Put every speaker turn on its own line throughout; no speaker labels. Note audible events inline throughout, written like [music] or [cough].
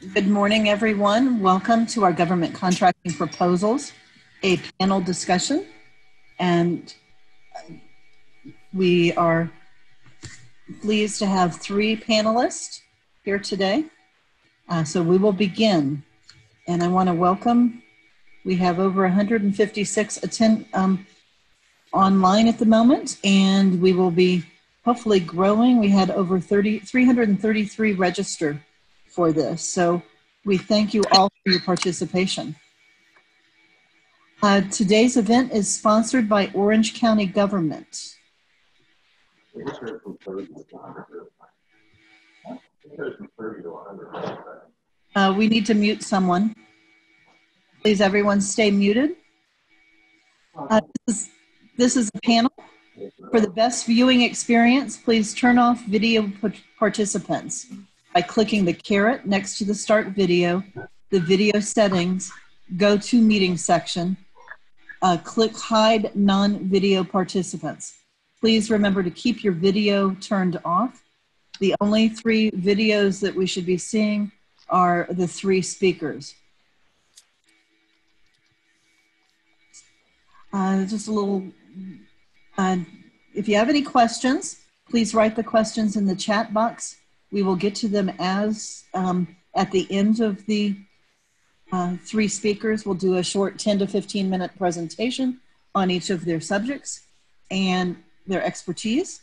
Good morning, everyone. Welcome to our government contracting proposals, a panel discussion. And we are pleased to have three panelists here today. Uh, so we will begin. And I want to welcome, we have over 156 attend um, online at the moment, and we will be hopefully growing. We had over 30, 333 registered for this. So we thank you all for your participation. Uh, today's event is sponsored by Orange County Government. Uh, we need to mute someone. Please, everyone, stay muted. Uh, this, is, this is a panel. For the best viewing experience, please turn off video participants by clicking the caret next to the start video, the video settings, go to meeting section, uh, click hide non-video participants. Please remember to keep your video turned off. The only three videos that we should be seeing are the three speakers. Uh, just a little, uh, if you have any questions, please write the questions in the chat box. We will get to them as um, at the end of the uh, three speakers. We'll do a short 10 to 15 minute presentation on each of their subjects and their expertise.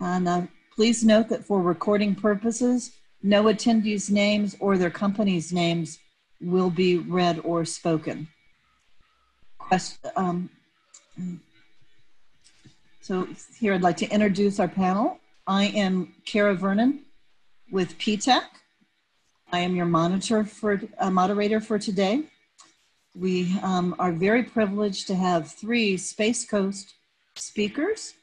And uh, please note that for recording purposes, no attendees' names or their company's names will be read or spoken. Question, um, so here I'd like to introduce our panel. I am Kara Vernon with PTAC. I am your monitor for, uh, moderator for today. We um, are very privileged to have three Space Coast speakers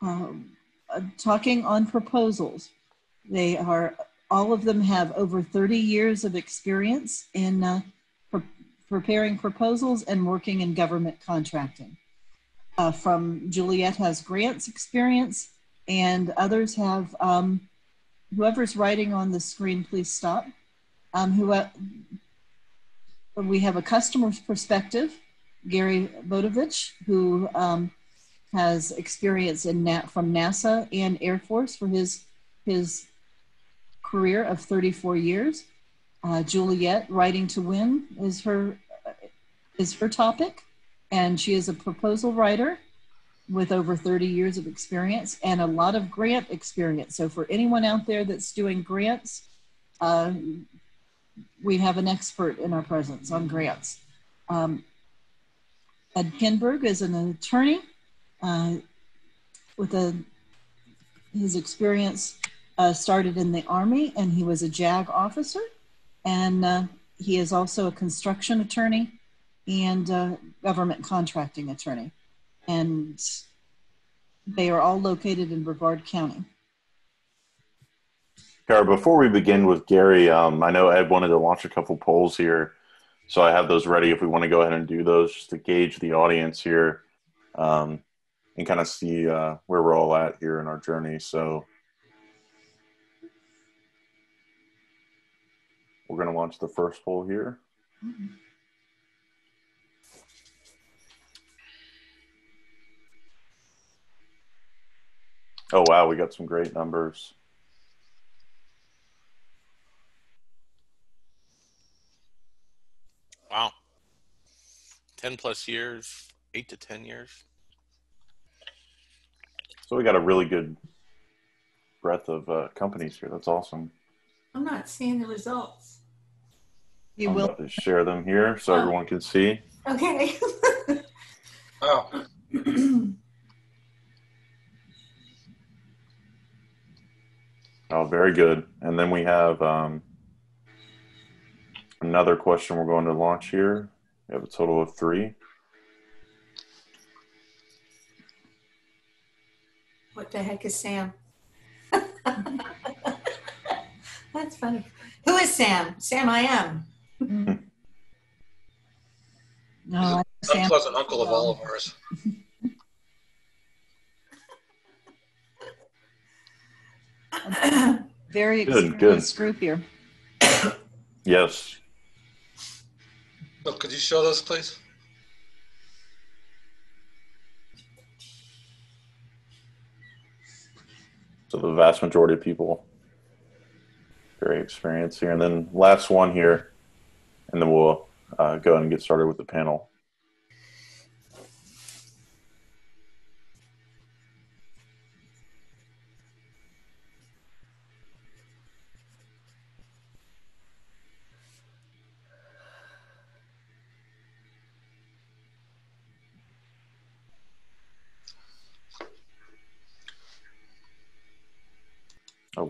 um, uh, talking on proposals. They are all of them have over 30 years of experience in uh, pre preparing proposals and working in government contracting. Uh, from Juliet has grants experience and others have, um, whoever's writing on the screen, please stop. Um, who, uh, we have a customer's perspective, Gary Bodovich, who um, has experience in from NASA and Air Force for his, his career of 34 years. Uh, Juliet, Writing to Win is her, is her topic. And she is a proposal writer with over 30 years of experience and a lot of grant experience. So for anyone out there that's doing grants, uh, we have an expert in our presence on grants. Um, Ed Kinberg is an attorney uh, with a, his experience uh, started in the Army and he was a JAG officer. And uh, he is also a construction attorney and government contracting attorney. And they are all located in Brevard County.
Kara, before we begin with Gary, um, I know Ed wanted to launch a couple polls here. So I have those ready if we want to go ahead and do those just to gauge the audience here um, and kind of see uh, where we're all at here in our journey. So We're going to launch the first poll here. Oh, wow, we got some great numbers.
Wow. 10 plus years, 8 to 10 years.
So we got a really good breadth of uh, companies here. That's awesome.
I'm not seeing the results.
You
I'm
will.
about to share them here so
Oh.
everyone can see.
Okay. [laughs]
Oh, [clears throat]
Oh, very good. And then we have um, another question we're going to launch here. We have a total of three.
what the heck is Sam? [laughs] That's funny. Who is Sam? Sam I am.
No, I
he's
understand.
an unpleasant uncle of all of ours. [laughs]
Very
Good, good.
experienced group here.
Yes.
Bill, could you show those, please?
So the vast majority of people very experienced here. And then last one here, and then we'll uh, go ahead and get started with the panel.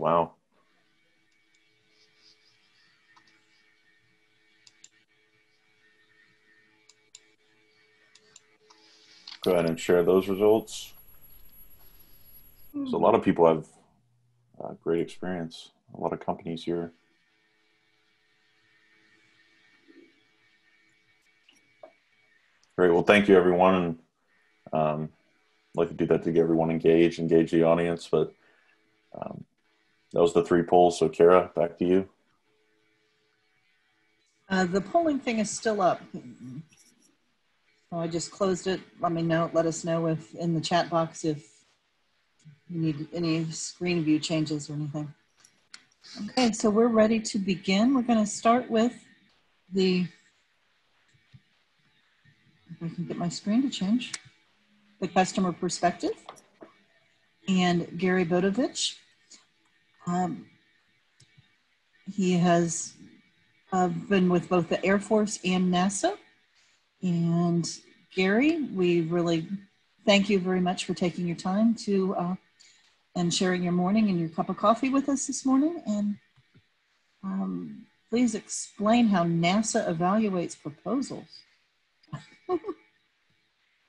Wow. Go ahead and share those results. So a lot of people have uh, great experience. A lot of companies here. Great. Well, thank you, everyone. And um, I'd like to do that to get everyone engaged, engage the audience. But um, that was the three polls. So, Kara, back to you.
Uh, the polling thing is still up. So I just closed it. Let me know, let us know if in the chat box if you need any screen view changes or anything. Okay, so we're ready to begin. We're going to start with the, if I can get my screen to change, the customer perspective and Gary Bodovich. Um, he has uh, been with both the Air Force and NASA. And Gary, we really thank you very much for taking your time to uh, and sharing your morning and your cup of coffee with us this morning. And um, please explain how NASA evaluates proposals. [laughs]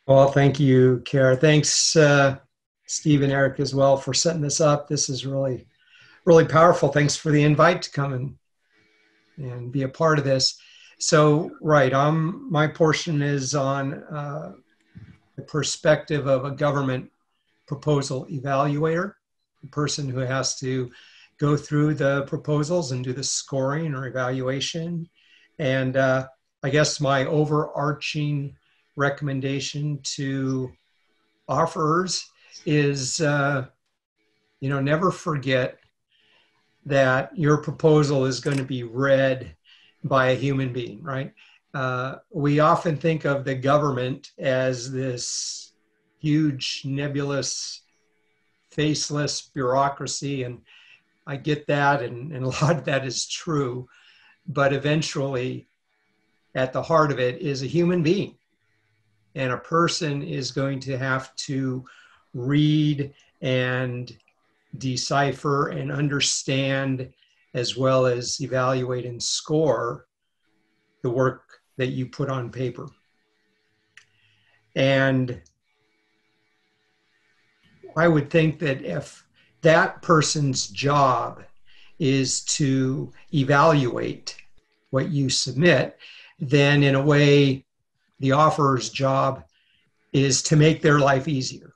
well, thank you, Kara. Thanks, uh, Steve and Eric, as well, for setting this up. This is really, really powerful. Thanks for the invite to come and and be a part of this. So, right, um, my portion is on uh, the perspective of a government proposal evaluator, the person who has to go through the proposals and do the scoring or evaluation. And uh, I guess my overarching recommendation to offerers is, uh, you know, never forget that your proposal is going to be read by a human being, right? Uh, we often think of the government as this huge, nebulous, faceless bureaucracy, and I get that, and, and a [laughs] lot of that is true. But eventually, at the heart of it is a human being. And a person is going to have to read and decipher and understand as well as evaluate and score the work that you put on paper. And I would think that if that person's job is to evaluate what you submit, then in a way, the offerer's job is to make their life easier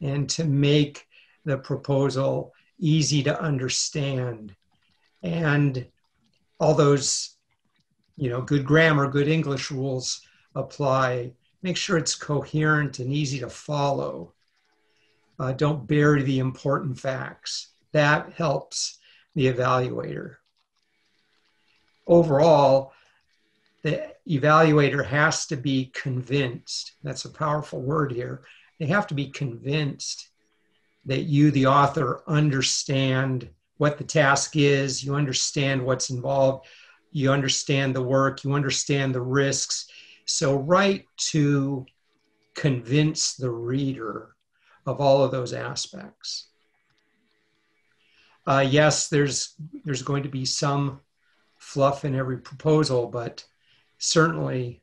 and to make the proposal easy to understand. And all those you know good grammar good english rules apply. Make sure it's coherent and easy to follow. Uh, don't bury the important facts. That helps the evaluator. Overall the evaluator has to be convinced. That's a powerful word here. They have to be convinced that you the author understand what the task is, you understand what's involved, you understand the work, you understand the risks. So, write to convince the reader of all of those aspects. Uh, yes, there's there's going to be some fluff in every proposal, but certainly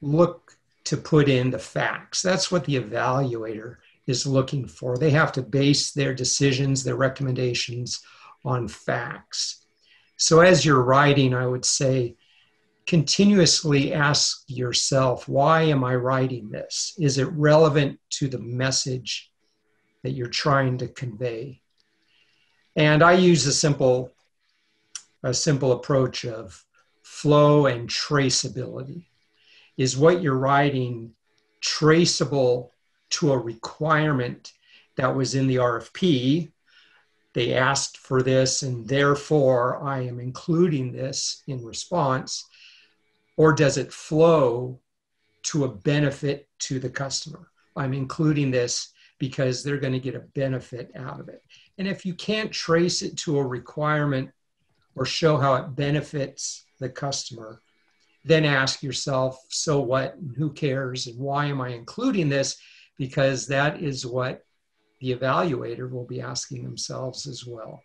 look to put in the facts. That's what the evaluator is looking for. They have to base their decisions, their recommendations on facts. So, as you're writing, I would say continuously ask yourself, why am I writing this? Is it relevant to the message that you're trying to convey? And I use a simple a simple approach of flow and traceability. Is what you're writing traceable to a requirement that was in the RFP? They asked for this, and therefore I am including this in response. Or does it flow to a benefit to the customer? I'm including this because they're going to get a benefit out of it. And if you can't trace it to a requirement or show how it benefits the customer, then ask yourself, so what? And who cares? And why am I including this? Because that is what the evaluator will be asking themselves as well.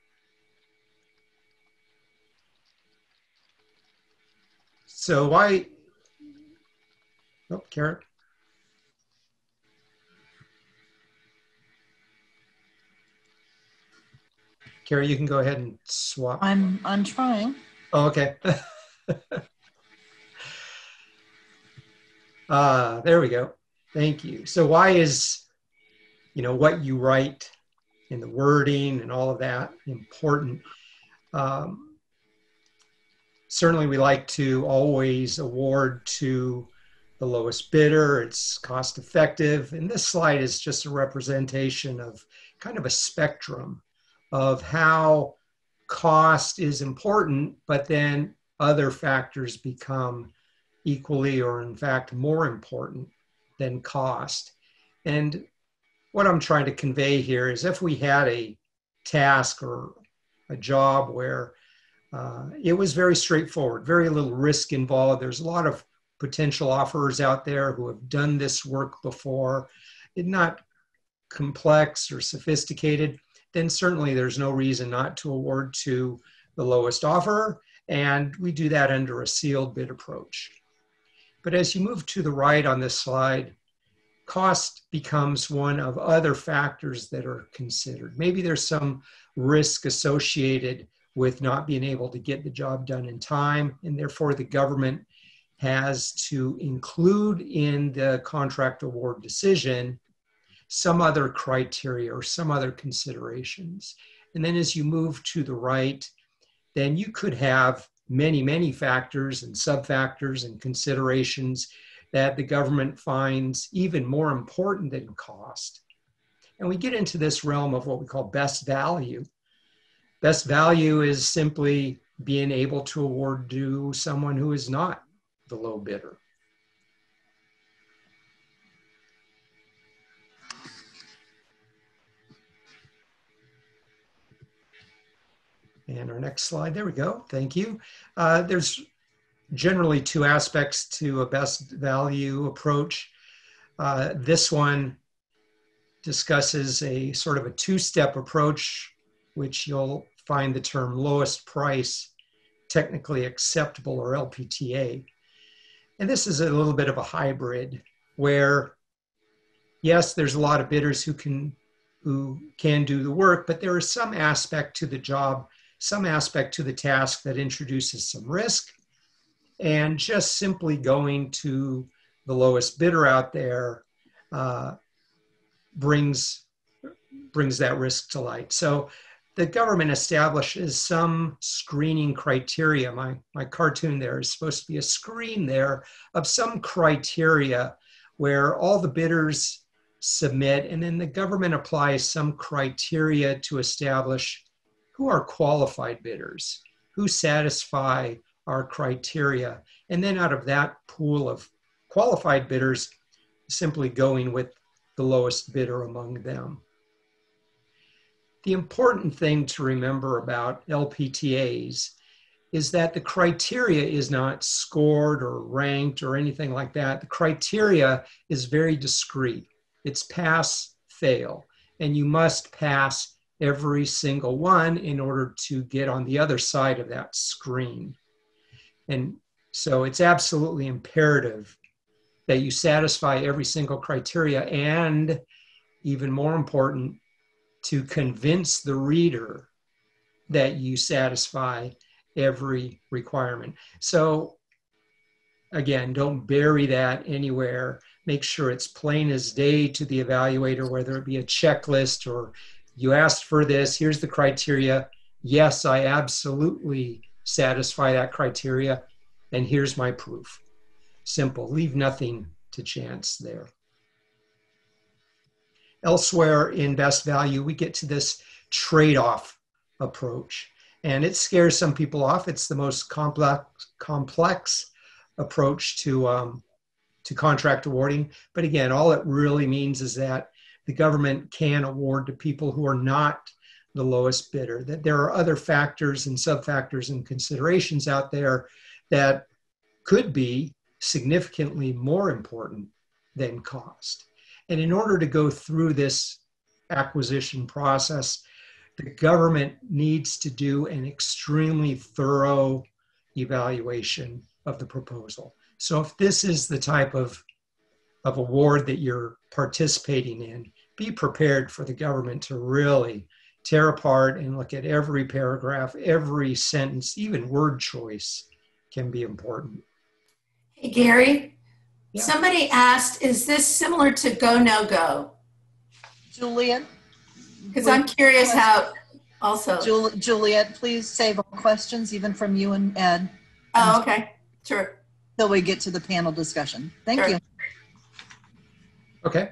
So why? Oh, Karen. Carrie, you can go ahead and swap.
I'm, I'm trying.
Oh, okay. [laughs] uh, there we go. Thank you. So why is, you know, what you write in the wording and all of that important? Um, certainly we like to always award to the lowest bidder. It's cost effective. And this slide is just a representation of kind of a spectrum of how cost is important, but then other factors become equally or, in fact, more important than cost. And what I'm trying to convey here is if we had a task or a job where uh, it was very straightforward, very little risk involved, there's a lot of potential offers out there who have done this work before, it's not complex or sophisticated then certainly there's no reason not to award to the lowest offer. And we do that under a sealed bid approach. But as you move to the right on this slide, cost becomes one of other factors that are considered. Maybe there's some risk associated with not being able to get the job done in time, and therefore the government has to include in the contract award decision some other criteria or some other considerations. And then as you move to the right, then you could have many, many factors and sub-factors and considerations that the government finds even more important than cost. And we get into this realm of what we call best value. Best value is simply being able to award to someone who is not the low bidder. And our next slide, there we go, thank you. Uh, there's generally two aspects to a best value approach. Uh, this one discusses a sort of a two-step approach, which you'll find the term lowest price technically acceptable or LPTA. And this is a little bit of a hybrid where, yes, there's a lot of bidders who can who can do the work, but there is some aspect to the job some aspect to the task that introduces some risk, and just simply going to the lowest bidder out there uh, brings brings that risk to light. So the government establishes some screening criteria. My, my cartoon there is supposed to be a screen there of some criteria where all the bidders submit, and then the government applies some criteria to establish who are qualified bidders, who satisfy our criteria. And then out of that pool of qualified bidders, simply going with the lowest bidder among them. The important thing to remember about LPTAs is that the criteria is not scored or ranked or anything like that. The criteria is very discrete. It's pass, fail, and you must pass every single one in order to get on the other side of that screen. And so it's absolutely imperative that you satisfy every single criteria and even more important to convince the reader that you satisfy every requirement. So again, don't bury that anywhere. Make sure it's plain as day to the evaluator, whether it be a checklist or you asked for this, here's the criteria. Yes, I absolutely satisfy that criteria, and here's my proof. Simple. Leave nothing to chance there. Elsewhere in best value, we get to this trade off approach. And it scares some people off. It's the most complex, complex approach to, um, to contract awarding. But again, all it really means is that the government can award to people who are not the lowest bidder, that there are other factors and sub-factors and considerations out there that could be significantly more important than cost. And in order to go through this acquisition process, the government needs to do an extremely thorough evaluation of the proposal. So if this is the type of, of award that you're participating in, be prepared for the government to really tear apart and look at every paragraph, every sentence, even word choice can be important.
Hey, Gary,
Yeah.
somebody asked, is this similar to Go No Go?
Juliet?
Because I'm curious how also.
Jul- Juliet, please save all questions, even from you and Ed,
Oh, okay, sure.
till we get to the panel discussion. Thank
Sure.
you.
Okay.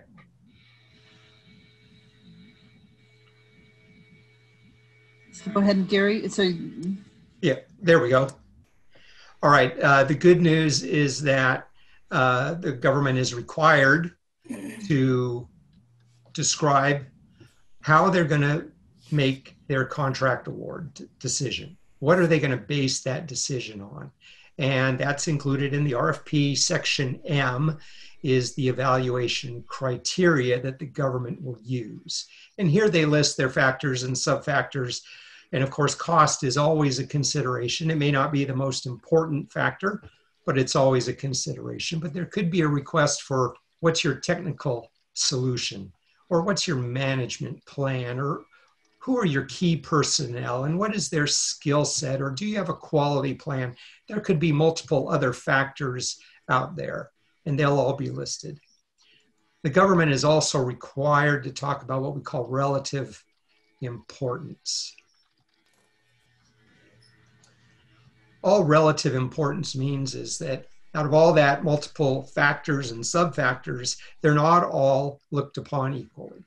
So Go ahead and Gary, so
Yeah, there we go. All right. Uh, the good news is that uh, the government is required to describe how they're going to make their contract award decision. What are they going to base that decision on? And that's included in the RFP. Section M is the evaluation criteria that the government will use. And here they list their factors and sub-factors and of course, cost is always a consideration. It may not be the most important factor, but it's always a consideration. But there could be a request for what's your technical solution, or what's your management plan, or who are your key personnel, and what is their skill set, or do you have a quality plan? There could be multiple other factors out there, and they'll all be listed. The government is also required to talk about what we call relative importance. all relative importance means is that out of all that multiple factors and sub-factors, they're not all looked upon equally.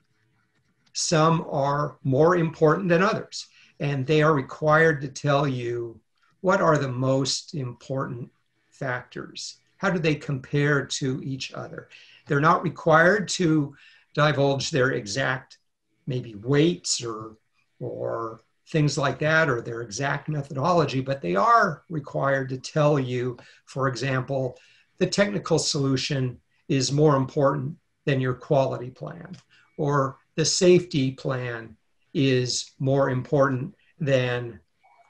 Some are more important than others, and they are required to tell you what are the most important factors. How do they compare to each other? They're not required to divulge their exact maybe weights or or things like that or their exact methodology, but they are required to tell you, for example, the technical solution is more important than your quality plan, or the safety plan is more important than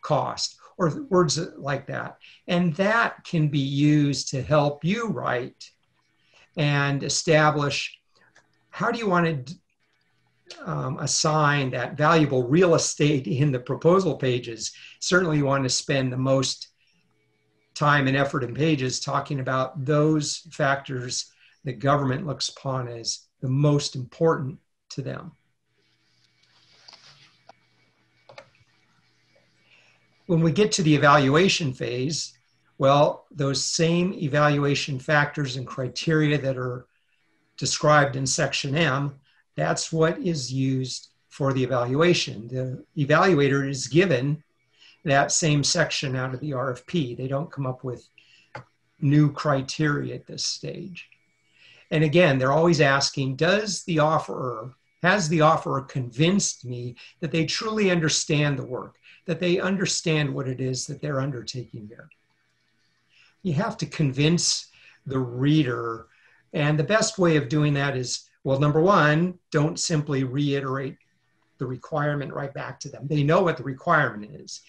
cost, or words like that. And that can be used to help you write and establish how do you want to um, assign that valuable real estate in the proposal pages, certainly you want to spend the most time and effort in pages talking about those factors the government looks upon as the most important to them. When we get to the evaluation phase, well, those same evaluation factors and criteria that are described in section M that's what is used for the evaluation. The evaluator is given that same section out of the RFP. They don't come up with new criteria at this stage. And again, they're always asking, does the offerer, has the offerer convinced me that they truly understand the work, that they understand what it is that they're undertaking there? You have to convince the reader. And the best way of doing that is well, number one, don't simply reiterate the requirement right back to them. They know what the requirement is.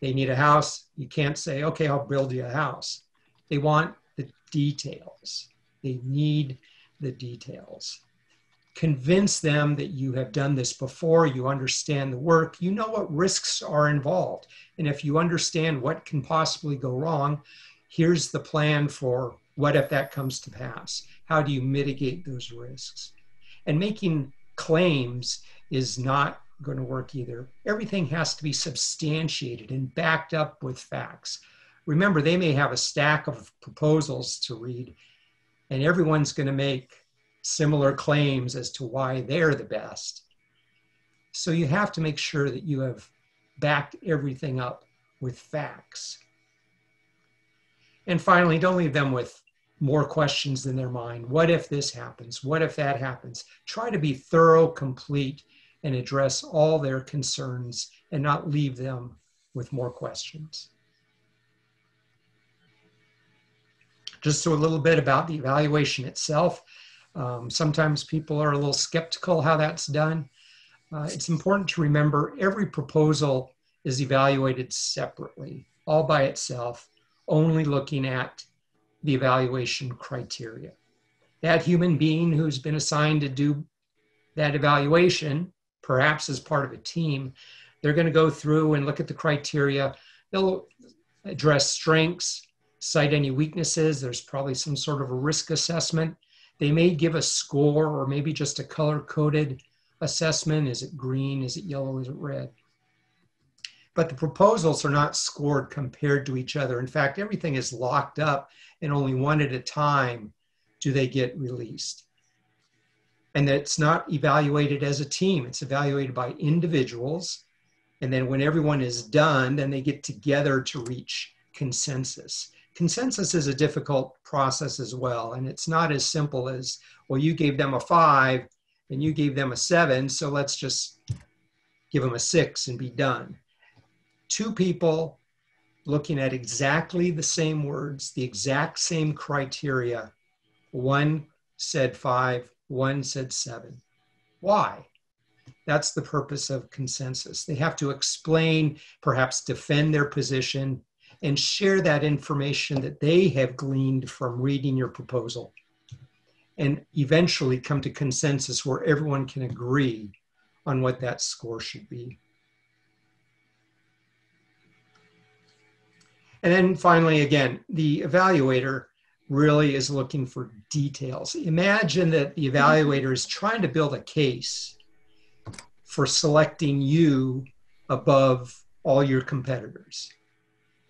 They need a house. You can't say, okay, I'll build you a house. They want the details. They need the details. Convince them that you have done this before, you understand the work, you know what risks are involved. And if you understand what can possibly go wrong, here's the plan for what if that comes to pass? How do you mitigate those risks? And making claims is not going to work either. Everything has to be substantiated and backed up with facts. Remember, they may have a stack of proposals to read, and everyone's going to make similar claims as to why they're the best. So you have to make sure that you have backed everything up with facts. And finally, don't leave them with more questions in their mind. What if this happens? What if that happens? Try to be thorough, complete, and address all their concerns and not leave them with more questions. Just so a little bit about the evaluation itself. Um, sometimes people are a little skeptical how that's done. Uh, it's important to remember every proposal is evaluated separately, all by itself, only looking at the evaluation criteria. That human being who's been assigned to do that evaluation, perhaps as part of a team, they're going to go through and look at the criteria. They'll address strengths, cite any weaknesses. There's probably some sort of a risk assessment. They may give a score or maybe just a color coded assessment. Is it green? Is it yellow? Is it red? But the proposals are not scored compared to each other. In fact, everything is locked up and only one at a time do they get released. And it's not evaluated as a team, it's evaluated by individuals. And then when everyone is done, then they get together to reach consensus. Consensus is a difficult process as well. And it's not as simple as, well, you gave them a five and you gave them a seven, so let's just give them a six and be done. Two people looking at exactly the same words, the exact same criteria. One said five, one said seven. Why? That's the purpose of consensus. They have to explain, perhaps defend their position, and share that information that they have gleaned from reading your proposal. And eventually come to consensus where everyone can agree on what that score should be. And then finally, again, the evaluator really is looking for details. Imagine that the evaluator is trying to build a case for selecting you above all your competitors.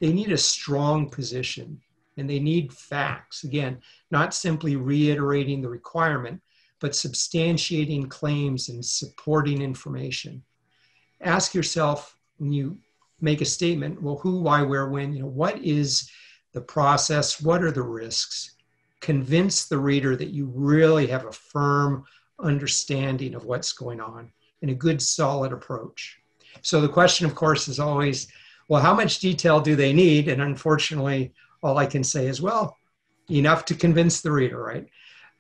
They need a strong position and they need facts. Again, not simply reiterating the requirement, but substantiating claims and supporting information. Ask yourself when you make a statement well who why where when you know what is the process what are the risks convince the reader that you really have a firm understanding of what's going on and a good solid approach so the question of course is always well how much detail do they need and unfortunately all i can say is well enough to convince the reader right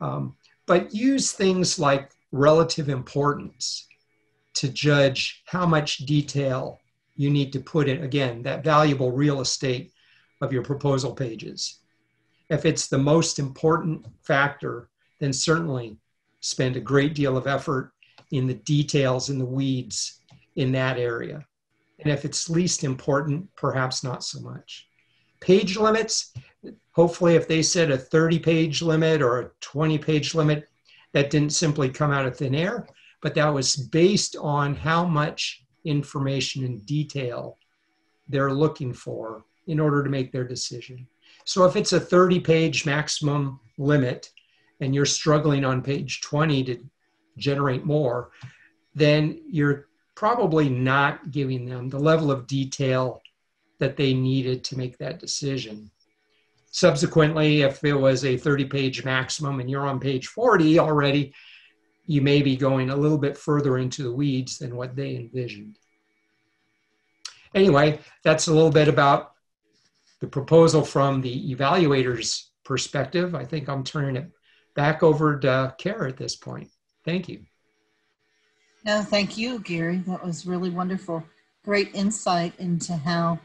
um, but use things like relative importance to judge how much detail you need to put in, again, that valuable real estate of your proposal pages. If it's the most important factor, then certainly spend a great deal of effort in the details, in the weeds in that area. And if it's least important, perhaps not so much. Page limits, hopefully, if they said a 30 page limit or a 20 page limit, that didn't simply come out of thin air, but that was based on how much information and detail they're looking for in order to make their decision. So if it's a 30 page maximum limit and you're struggling on page 20 to generate more, then you're probably not giving them the level of detail that they needed to make that decision. Subsequently, if it was a 30 page maximum and you're on page 40 already, you may be going a little bit further into the weeds than what they envisioned. Anyway, that's a little bit about the proposal from the evaluator's perspective. I think I'm turning it back over to Kara at this point. Thank you.
No, thank you, Gary. That was really wonderful. Great insight into how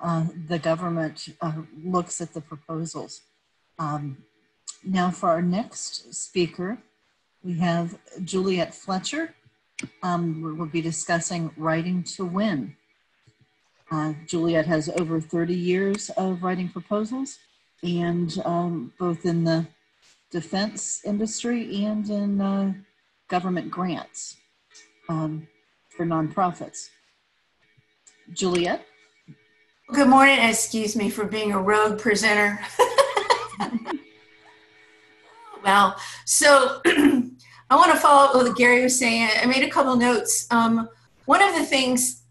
uh, the government uh, looks at the proposals. Um, now, for our next speaker, we have Juliet Fletcher. Um, we'll be discussing Writing to Win. Uh, Juliet has over 30 years of writing proposals, and um, both in the defense industry and in uh, government grants. Um, for nonprofits. Juliet?
Good morning. Excuse me for being a rogue presenter. [laughs] well, so [clears throat] I want to follow up with what Gary was saying. I made a couple notes. Um, one of the things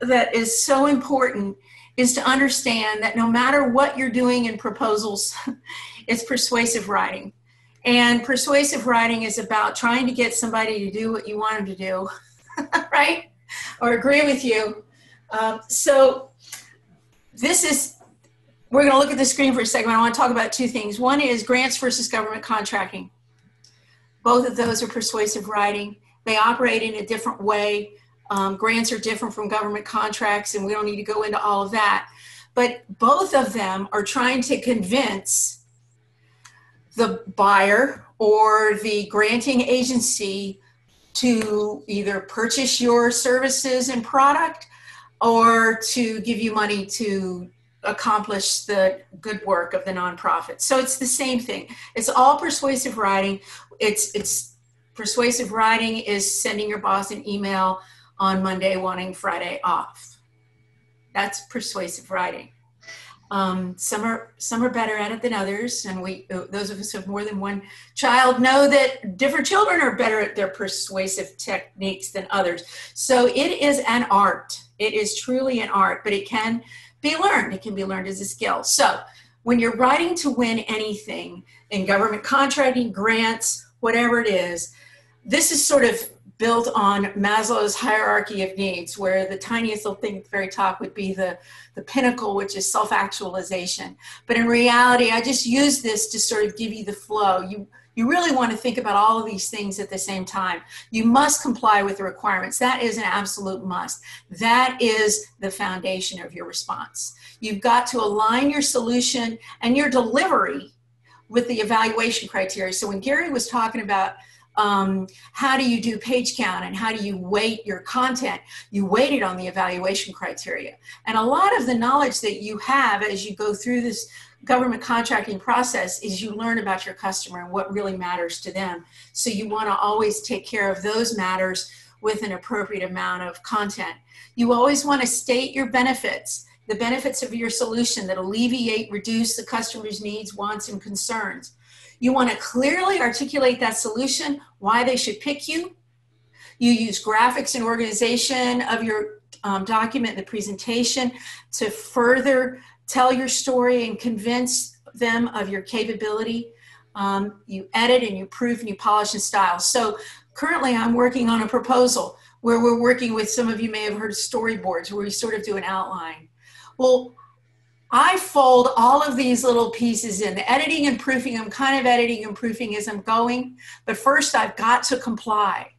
that is so important is to understand that no matter what you're doing in proposals, [laughs] it's persuasive writing. And persuasive writing is about trying to get somebody to do what you want them to do, [laughs] right? Or agree with you. Um, so, this is, we're going to look at the screen for a second. I want to talk about two things. One is grants versus government contracting. Both of those are persuasive writing. They operate in a different way. Um, grants are different from government contracts, and we don't need to go into all of that. But both of them are trying to convince the buyer or the granting agency to either purchase your services and product or to give you money to accomplish the good work of the nonprofit. So it's the same thing. It's all persuasive writing. It's it's persuasive writing is sending your boss an email on Monday wanting Friday off. That's persuasive writing. Um, some are some are better at it than others, and we those of us who have more than one child know that different children are better at their persuasive techniques than others. So it is an art. It is truly an art, but it can be learned. It can be learned as a skill. So when you're writing to win anything in government contracting, grants, whatever it is, this is sort of built on Maslow's hierarchy of needs, where the tiniest little thing at the very top would be the, the pinnacle, which is self actualization. But in reality, I just use this to sort of give you the flow. You, you really want to think about all of these things at the same time. You must comply with the requirements. That is an absolute must. That is the foundation of your response. You've got to align your solution and your delivery with the evaluation criteria. So when Gary was talking about um, how do you do page count and how do you weight your content? You weight it on the evaluation criteria. And a lot of the knowledge that you have as you go through this government contracting process is you learn about your customer and what really matters to them. So you want to always take care of those matters with an appropriate amount of content. You always want to state your benefits the benefits of your solution that alleviate reduce the customer's needs wants and concerns you want to clearly articulate that solution, why they should pick you. You use graphics and organization of your um, document, the presentation, to further tell your story and convince them of your capability. Um, you edit and you proof and you polish and style. So currently, I'm working on a proposal where we're working with some of you may have heard storyboards where we sort of do an outline. Well, I fold all of these little pieces in. The editing and proofing, I'm kind of editing and proofing as I'm going. But first, I've got to comply.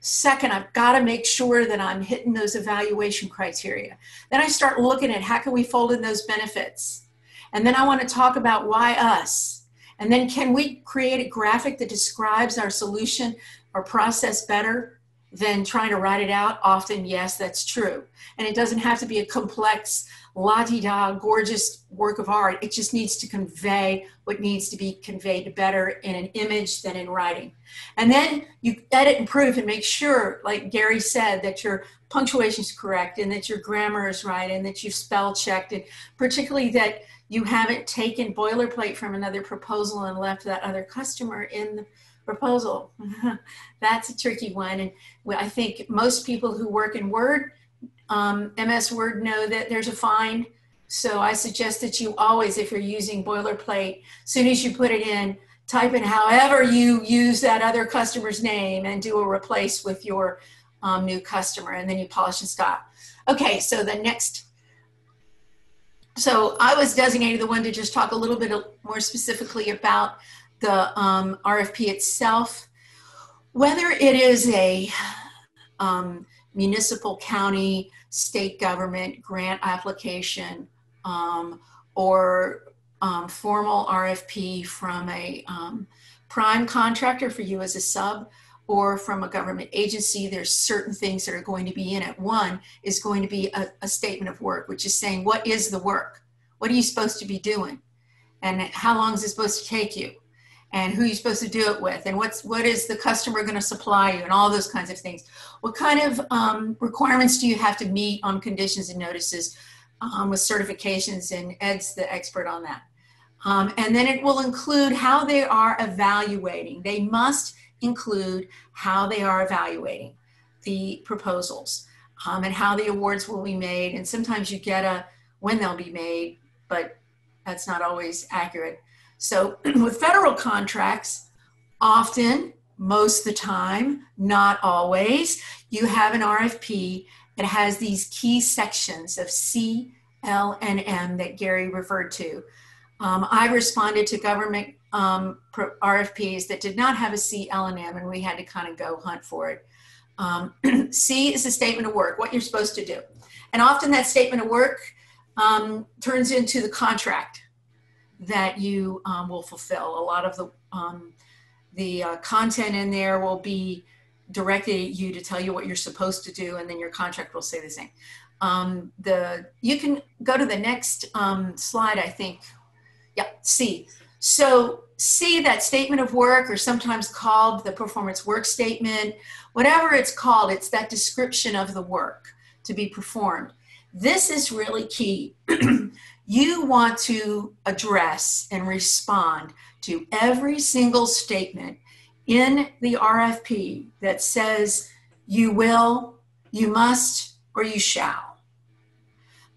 Second, I've got to make sure that I'm hitting those evaluation criteria. Then I start looking at how can we fold in those benefits. And then I want to talk about why us. And then can we create a graphic that describes our solution or process better than trying to write it out? Often, yes, that's true. And it doesn't have to be a complex la di da, gorgeous work of art. It just needs to convey what needs to be conveyed better in an image than in writing. And then you edit and proof and make sure, like Gary said, that your punctuation is correct and that your grammar is right and that you've spell checked and particularly that you haven't taken boilerplate from another proposal and left that other customer in the proposal. [laughs] That's a tricky one. And I think most people who work in Word um, MS Word know that there's a fine. So I suggest that you always, if you're using boilerplate, as soon as you put it in, type in however you use that other customer's name and do a replace with your um, new customer and then you polish and stop. Okay, so the next, so I was designated the one to just talk a little bit more specifically about the um, RFP itself. Whether it is a um, municipal, county, state government grant application um, or um, formal RFP from a um, prime contractor for you as a sub or from a government agency, there's certain things that are going to be in it. One is going to be a, a statement of work, which is saying, what is the work? What are you supposed to be doing? And how long is it supposed to take you? And who you're supposed to do it with and what's what is the customer going to supply you and all those kinds of things. What kind of um, requirements do you have to meet on conditions and notices um, with certifications and ed's the expert on that. Um, and then it will include how they are evaluating. They must include how they are evaluating the proposals um, and how the awards will be made. And sometimes you get a when they'll be made but that's not always accurate so [clears throat] with federal contracts, often, most of the time, not always, you have an RFP that has these key sections of C, L, and M that Gary referred to. Um, I responded to government um, RFPs that did not have a C, L, and M, and we had to kind of go hunt for it. Um, [clears throat] C is a statement of work, what you're supposed to do. And often that statement of work um, turns into the contract that you um, will fulfill. A lot of the um, the uh, content in there will be directed at you to tell you what you're supposed to do, and then your contract will say the same. Um, the you can go to the next um, slide. I think, yeah, C. So C, that statement of work, or sometimes called the performance work statement, whatever it's called, it's that description of the work to be performed. This is really key. [clears throat] you want to address and respond to every single statement in the RFP that says you will, you must, or you shall.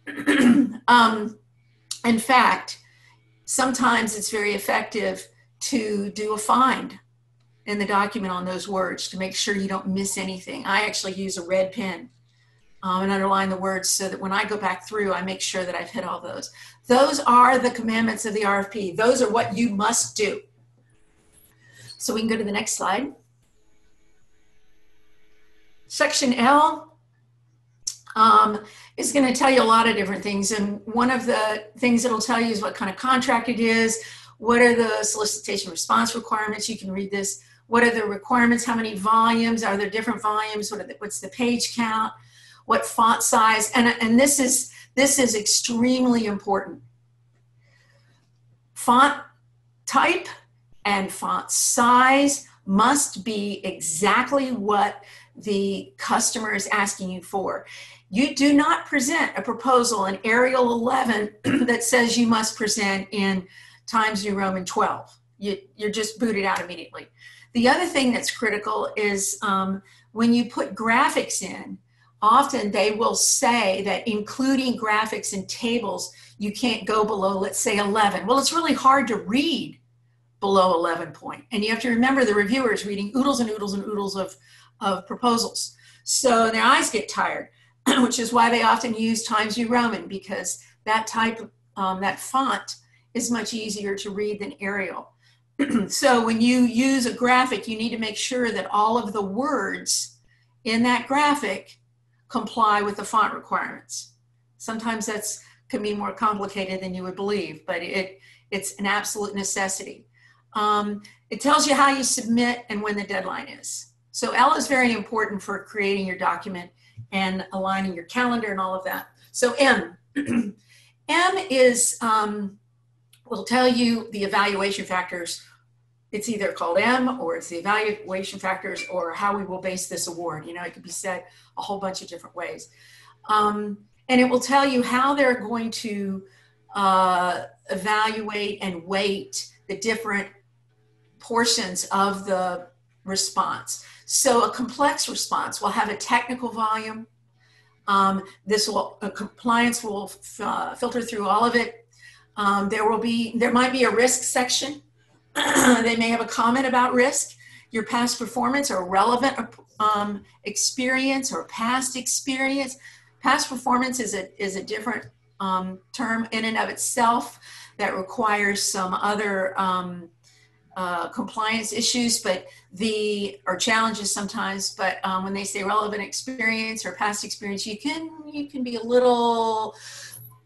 [clears throat] um, in fact, sometimes it's very effective to do a find in the document on those words to make sure you don't miss anything. I actually use a red pen um, and underline the words so that when I go back through, I make sure that I've hit all those. Those are the commandments of the RFP. Those are what you must do. So we can go to the next slide. Section L um, is going to tell you a lot of different things. And one of the things it'll tell you is what kind of contract it is, what are the solicitation response requirements. You can read this. What are the requirements? How many volumes? Are there different volumes? What the, what's the page count? What font size, and, and this is this is extremely important. Font type and font size must be exactly what the customer is asking you for. You do not present a proposal in Arial 11 [clears throat] that says you must present in Times New Roman 12. You, you're just booted out immediately. The other thing that's critical is um, when you put graphics in, often they will say that including graphics and tables, you can't go below, let's say 11. Well, it's really hard to read below 11 point. And you have to remember the reviewer is reading oodles and oodles and oodles of, of proposals. So their eyes get tired, [clears throat] which is why they often use Times New Roman because that type, um, that font is much easier to read than Arial. [clears throat] so when you use a graphic, you need to make sure that all of the words in that graphic comply with the font requirements. Sometimes that's can be more complicated than you would believe, but it it's an absolute necessity. Um, it tells you how you submit and when the deadline is. So L is very important for creating your document and aligning your calendar and all of that. So M, [clears throat] M is um, will tell you the evaluation factors it's either called M or it's the evaluation factors or how we will base this award. You know, it could be said a whole bunch of different ways. Um, and it will tell you how they're going to uh, evaluate and weight the different portions of the response. So a complex response will have a technical volume. Um, this will, compliance will uh, filter through all of it. Um, there will be, there might be a risk section [clears throat] they may have a comment about risk, your past performance or relevant um, experience or past experience. Past performance is a, is a different um, term in and of itself that requires some other um, uh, compliance issues, but the or challenges sometimes. But um, when they say relevant experience or past experience, you can you can be a little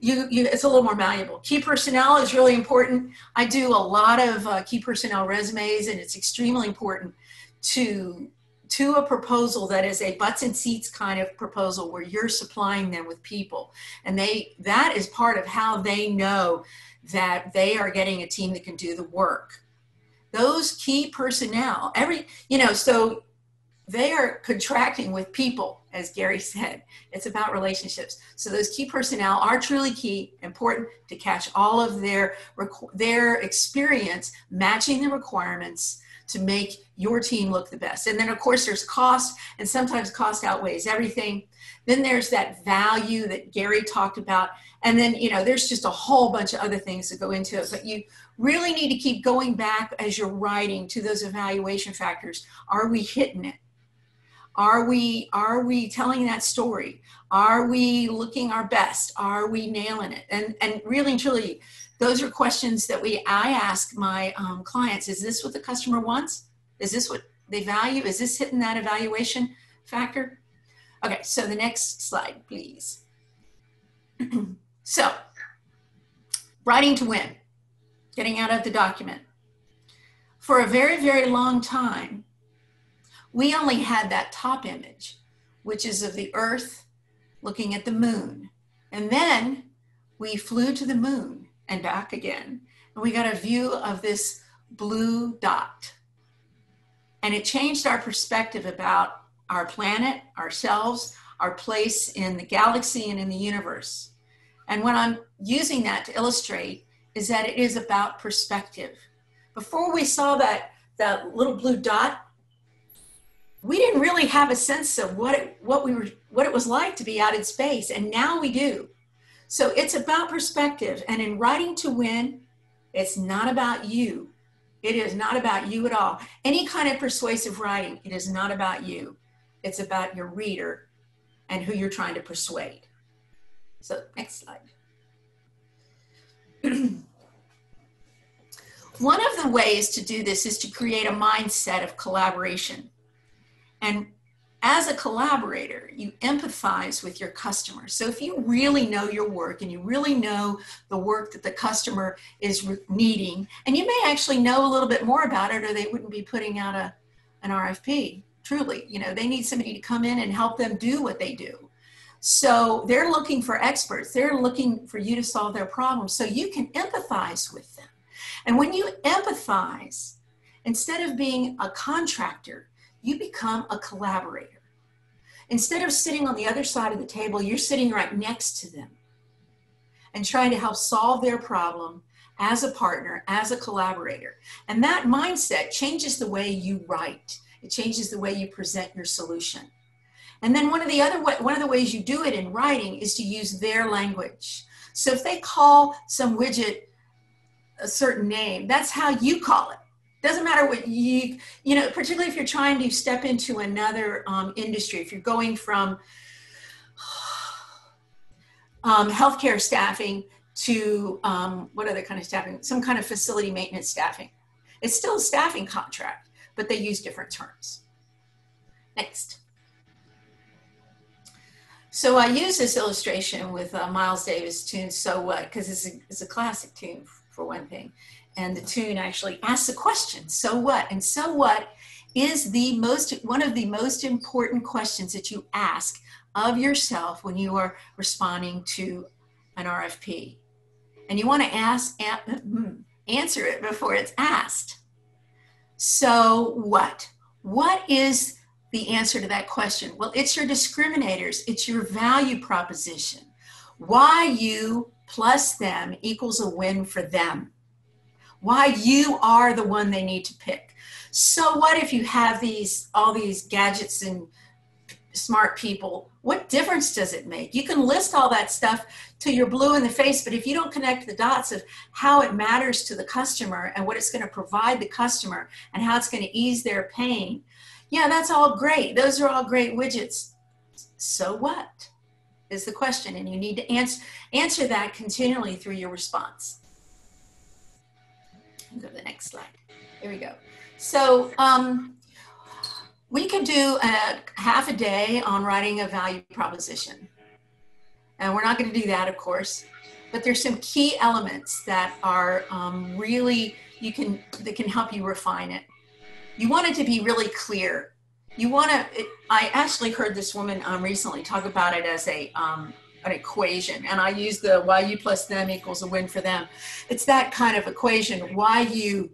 you, you, it's a little more malleable. Key personnel is really important. I do a lot of uh, key personnel resumes, and it's extremely important to to a proposal that is a butts and seats kind of proposal where you're supplying them with people, and they that is part of how they know that they are getting a team that can do the work. those key personnel, every, you know, so they are contracting with people, as Gary [laughs] said. It's about relationships. So those key personnel are truly key, important to catch all of their their experience matching the requirements to make your team look the best. And then of course there's cost, and sometimes cost outweighs everything. Then there's that value that Gary talked about. And then, you know, there's just a whole bunch of other things that go into it. But you really need to keep going back as you're writing to those evaluation factors. Are we hitting it? Are we are we telling that story? Are we looking our best? Are we nailing it? And and really and truly, those are questions that we I ask my um, clients. Is this what the customer wants? Is this what they value? Is this hitting that evaluation factor? Okay, so the next slide, please. [clears throat] so, writing to win, getting out of the document. For a very, very long time, we only had that top image, which is of the Earth looking at the moon. And then we flew to the moon and back again. And we got a view of this blue dot. And it changed our perspective about our planet, ourselves, our place in the galaxy and in the universe. And what I'm using that to illustrate is that it is about perspective. Before we saw that, that little blue dot, we didn't really have a sense of what it, what we were what it was like to be out in space and now we do. So it's about perspective and in writing to win it's not about you. It is not about you at all. Any kind of persuasive writing it is not about you. It's about your reader and who you're trying to persuade. So next slide. [clears throat] One of the ways to do this is to create a mindset of collaboration and as a collaborator, you empathize with your customer. So if you really know your work and you really know the work that the customer is needing, and you may actually know a little bit more about it, or they wouldn't be putting out a, an RFP. Truly, you know, they need somebody to come in and help them do what they do. So they're looking for experts. They're looking for you to solve their problems. So you can empathize with them. And when you empathize, instead of being a contractor, you become a collaborator. Instead of sitting on the other side of the table, you're sitting right next to them and trying to help solve their problem as a partner, as a collaborator. And that mindset changes the way you write. It changes the way you present your solution. And then one of the other one of the ways you do it in writing is to use their language. So if they call some widget a certain name, that's how you call it doesn't matter what you you know particularly if you're trying to step into another um, industry if you're going from [sighs] um, healthcare staffing to um, what other kind of staffing? Some kind of facility maintenance staffing. It's still a staffing contract but they use different terms. Next. So I use this illustration with uh, Miles Davis tune So What because it's it's a classic tune for one thing and the tune actually asks the question so what? And so what is the most one of the most important questions that you ask of yourself when you are responding to an rfp and you want to ask mm, answer it before it's asked. So what? What is the answer to that question? Well it's your discriminators. It's your value proposition. Why you plus them equals a win for them why you are the one they need to pick. So what if you have these all these gadgets and smart people? What difference does it make? You can list all that stuff till you're blue in the face, but if you don't connect the dots of how it matters to the customer and what it's going to provide the customer and how it's going to ease their pain, yeah, that's all great. Those are all great widgets. So what? Is the question, and you need to answer answer that continually through your response go to the next slide. Here we go. So um, we could do a half a day on writing a value proposition. And we're not going to do that, of course, but there's some key elements that are um, really, you can, that can help you refine it. You want it to be really clear. You want to, I actually heard this woman um, recently talk about it as a, um, an equation and I use the YU plus them equals a win for them. It's that kind of equation. YU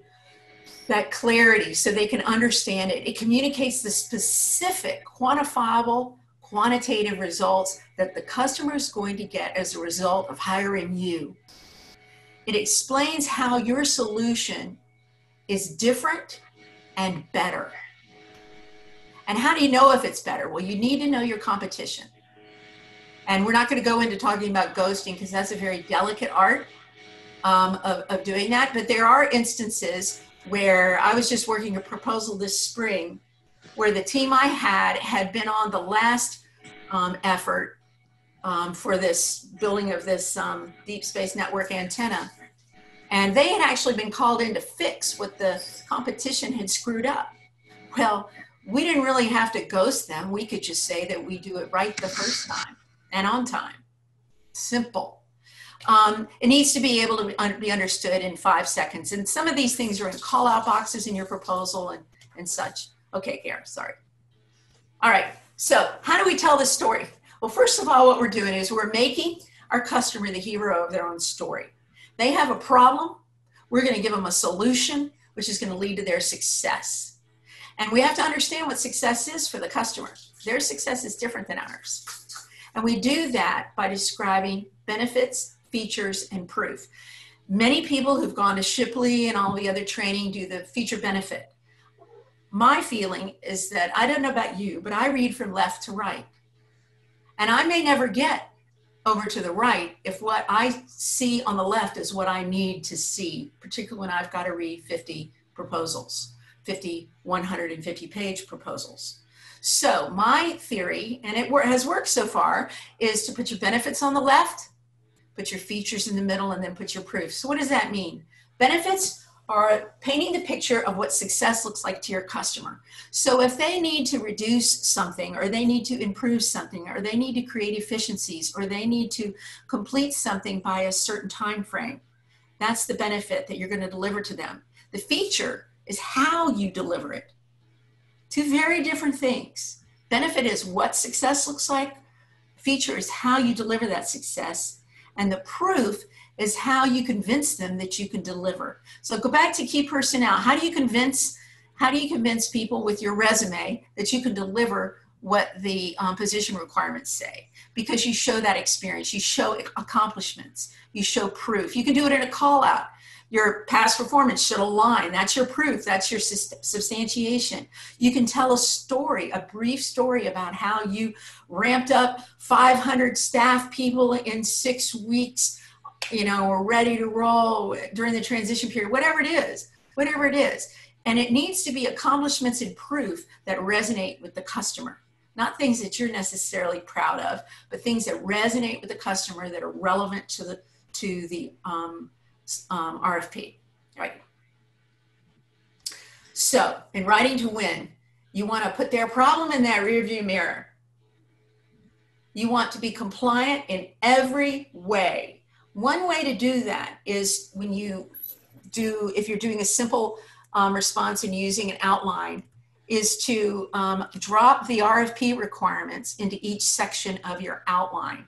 that clarity so they can understand it. It communicates the specific, quantifiable, quantitative results that the customer is going to get as a result of hiring you. It explains how your solution is different and better. And how do you know if it's better? Well, you need to know your competition. And we're not going to go into talking about ghosting because that's a very delicate art um, of, of doing that. But there are instances where I was just working a proposal this spring where the team I had had been on the last um, effort um, for this building of this um, deep space network antenna. And they had actually been called in to fix what the competition had screwed up. Well, we didn't really have to ghost them. We could just say that we do it right the first time and on time. Simple. Um, it needs to be able to be understood in five seconds. And some of these things are in call out boxes in your proposal and, and such. Okay, Karen, sorry. All right, so how do we tell this story? Well, first of all, what we're doing is we're making our customer the hero of their own story. They have a problem, we're going to give them a solution, which is going to lead to their success. And we have to understand what success is for the customer. Their success is different than ours. And we do that by describing benefits, features, and proof. Many people who've gone to Shipley and all the other training do the feature benefit. My feeling is that I don't know about you, but I read from left to right. And I may never get over to the right if what I see on the left is what I need to see, particularly when I've got to read 50 proposals, 50 150 page proposals. So my theory, and it has worked so far, is to put your benefits on the left, put your features in the middle, and then put your proofs. So what does that mean? Benefits are painting the picture of what success looks like to your customer. So if they need to reduce something or they need to improve something or they need to create efficiencies or they need to complete something by a certain time frame, that's the benefit that you're going to deliver to them. The feature is how you deliver it. Two very different things. Benefit is what success looks like. Feature is how you deliver that success. And the proof is how you convince them that you can deliver. So go back to key personnel. How do you convince how do you convince people with your resume that you can deliver what the um, position requirements say? Because you show that experience, you show accomplishments, you show proof. You can do it in a call out your past performance should align. That's your proof. That's your substantiation. You can tell a story, a brief story about how you ramped up 500 staff people in six weeks, you know, or ready to roll during the transition period, whatever it is, whatever it is. And it needs to be accomplishments and proof that resonate with the customer. Not things that you're necessarily proud of, but things that resonate with the customer that are relevant to the to the um, um, RFP, right? So in writing to win, you want to put their problem in that rearview mirror. You want to be compliant in every way. One way to do that is when you do, if you're doing a simple um, response and using an outline, is to um, drop the RFP requirements into each section of your outline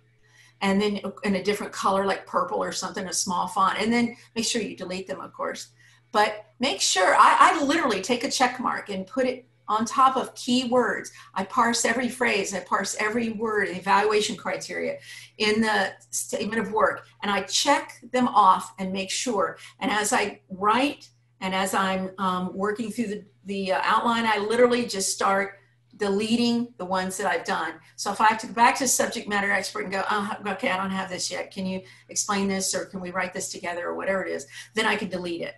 and then in a different color like purple or something, a small font, and then make sure you delete them, of course. But make sure, I, I literally take a check mark and put it on top of key words. I parse every phrase, I parse every word, evaluation criteria in the statement of work, and I check them off and make sure. And as I write and as I'm um, working through the, the uh, outline, I literally just start deleting the ones that I've done. So if I have to go back to subject matter expert and go, oh, okay, I don't have this yet. Can you explain this or can we write this together or whatever it is? Then I can delete it.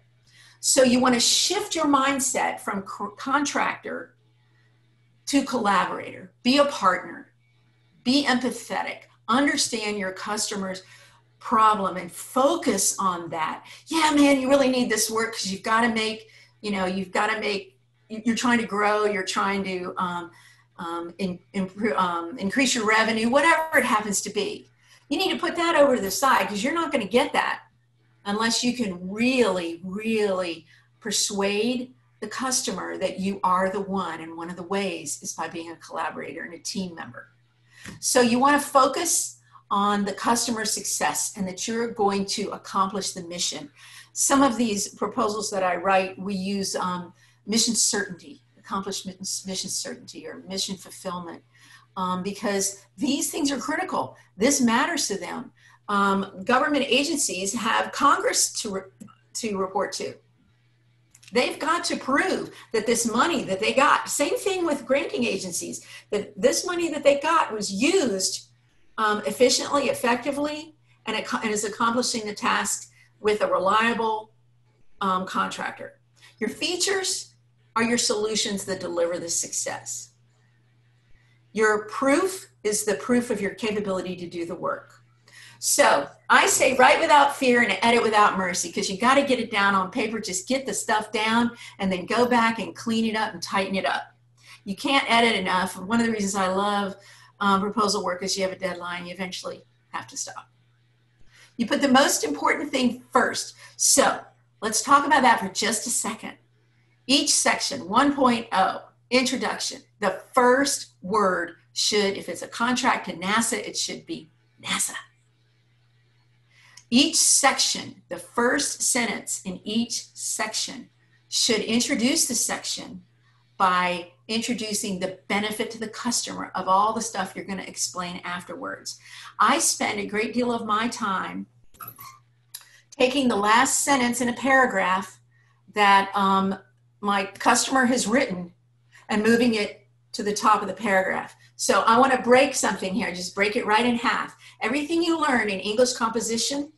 So you want to shift your mindset from contractor to collaborator. Be a partner. Be empathetic. Understand your customer's problem and focus on that. Yeah, man, you really need this work because you've got to make, you know, you've got to make you're trying to grow, you're trying to um, um, in, improve, um, increase your revenue, whatever it happens to be. You need to put that over to the side because you're not going to get that unless you can really, really persuade the customer that you are the one. And one of the ways is by being a collaborator and a team member. So you want to focus on the customer success and that you're going to accomplish the mission some of these proposals that I write, we use um, mission certainty, accomplishment mission certainty, or mission fulfillment, um, because these things are critical. This matters to them. Um, government agencies have Congress to, re- to report to. They've got to prove that this money that they got, same thing with granting agencies, that this money that they got was used um, efficiently, effectively, and, and is accomplishing the task with a reliable um, contractor. Your features are your solutions that deliver the success. Your proof is the proof of your capability to do the work. So I say write without fear and edit without mercy because you got to get it down on paper. Just get the stuff down and then go back and clean it up and tighten it up. You can't edit enough. One of the reasons I love um, proposal work is you have a deadline. You eventually have to stop. You put the most important thing first. So let's talk about that for just a second. Each section, 1.0, introduction, the first word should, if it's a contract to NASA, it should be NASA. Each section, the first sentence in each section, should introduce the section by introducing the benefit to the customer of all the stuff you're going to explain afterwards. I spend a great deal of my time taking the last sentence in a paragraph that um, my customer has written and moving it to the top of the paragraph. So I want to break something here, just break it right in half. Everything you learn in English composition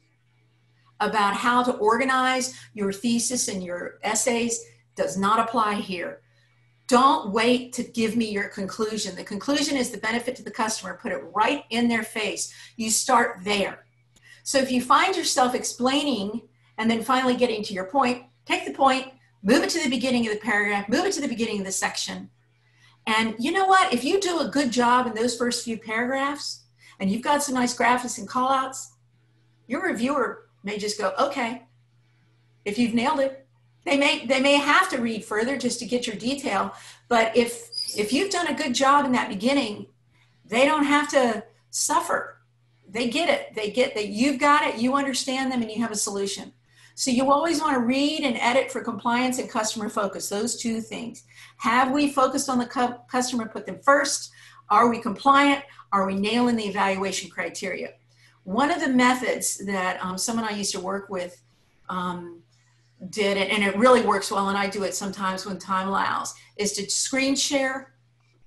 about how to organize your thesis and your essays does not apply here. Don't wait to give me your conclusion. The conclusion is the benefit to the customer. Put it right in their face. You start there. So if you find yourself explaining and then finally getting to your point, take the point, move it to the beginning of the paragraph, move it to the beginning of the section. And you know what? If you do a good job in those first few paragraphs and you've got some nice graphics and callouts, your reviewer may just go, okay, if you've nailed it, they may they may have to read further just to get your detail but if if you've done a good job in that beginning they don't have to suffer they get it they get that you've got it you understand them and you have a solution so you always want to read and edit for compliance and customer focus those two things. Have we focused on the cu- customer put them first? Are we compliant? Are we nailing the evaluation criteria? One of the methods that um, someone i used to work with um, did and it really works well, and I do it sometimes when time allows, is to screen share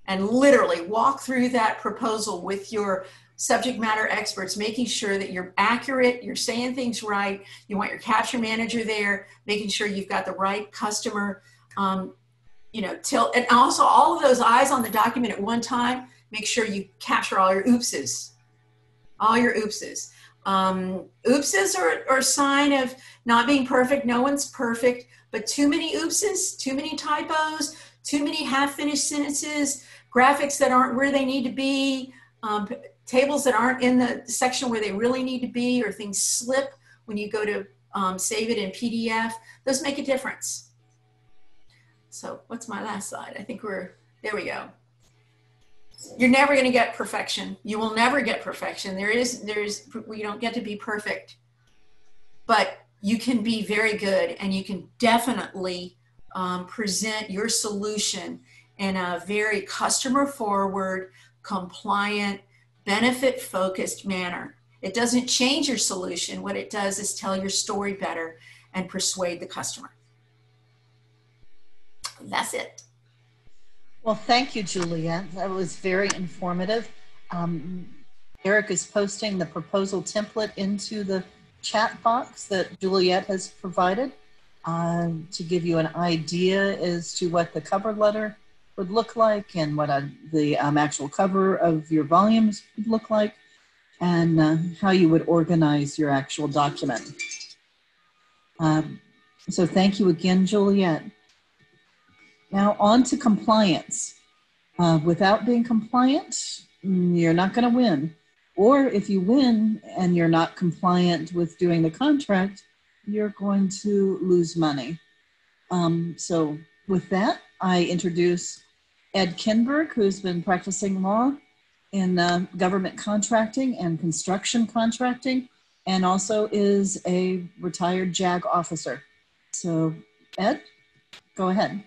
and literally walk through that proposal with your subject matter experts, making sure that you're accurate, you're saying things right, you want your capture manager there, making sure you've got the right customer, um, you know, till, and also all of those eyes on the document at one time, make sure you capture all your oopses, all your oopses. Um, oopses are, are a sign of not being perfect. No one's perfect, but too many oopses, too many typos, too many half finished sentences, graphics that aren't where they need to be, um, tables that aren't in the section where they really need to be, or things slip when you go to um, save it in PDF. Those make a difference. So, what's my last slide? I think we're there. We go you're never going to get perfection. You will never get perfection. There is, there's, you don't get to be perfect, but you can be very good and you can definitely um, present your solution in a very customer forward, compliant, benefit focused manner. It doesn't change your solution. What it does is tell your story better and persuade the customer. That's it.
Well, thank you, Juliet. That was very informative. Um, Eric is posting the proposal template into the chat box that Juliet has provided uh, to give you an idea as to what the cover letter would look like and what a, the um, actual cover of your volumes would look like and uh, how you would organize your actual document. Um, so thank you again, Juliet. Now, on to compliance. Uh, without being compliant, you're not going to win. Or if you win and you're not compliant with doing the contract, you're going to lose money. Um, so, with that, I introduce Ed Kinberg, who's been practicing law in uh, government contracting and construction contracting and also is a retired JAG officer. So, Ed, go ahead.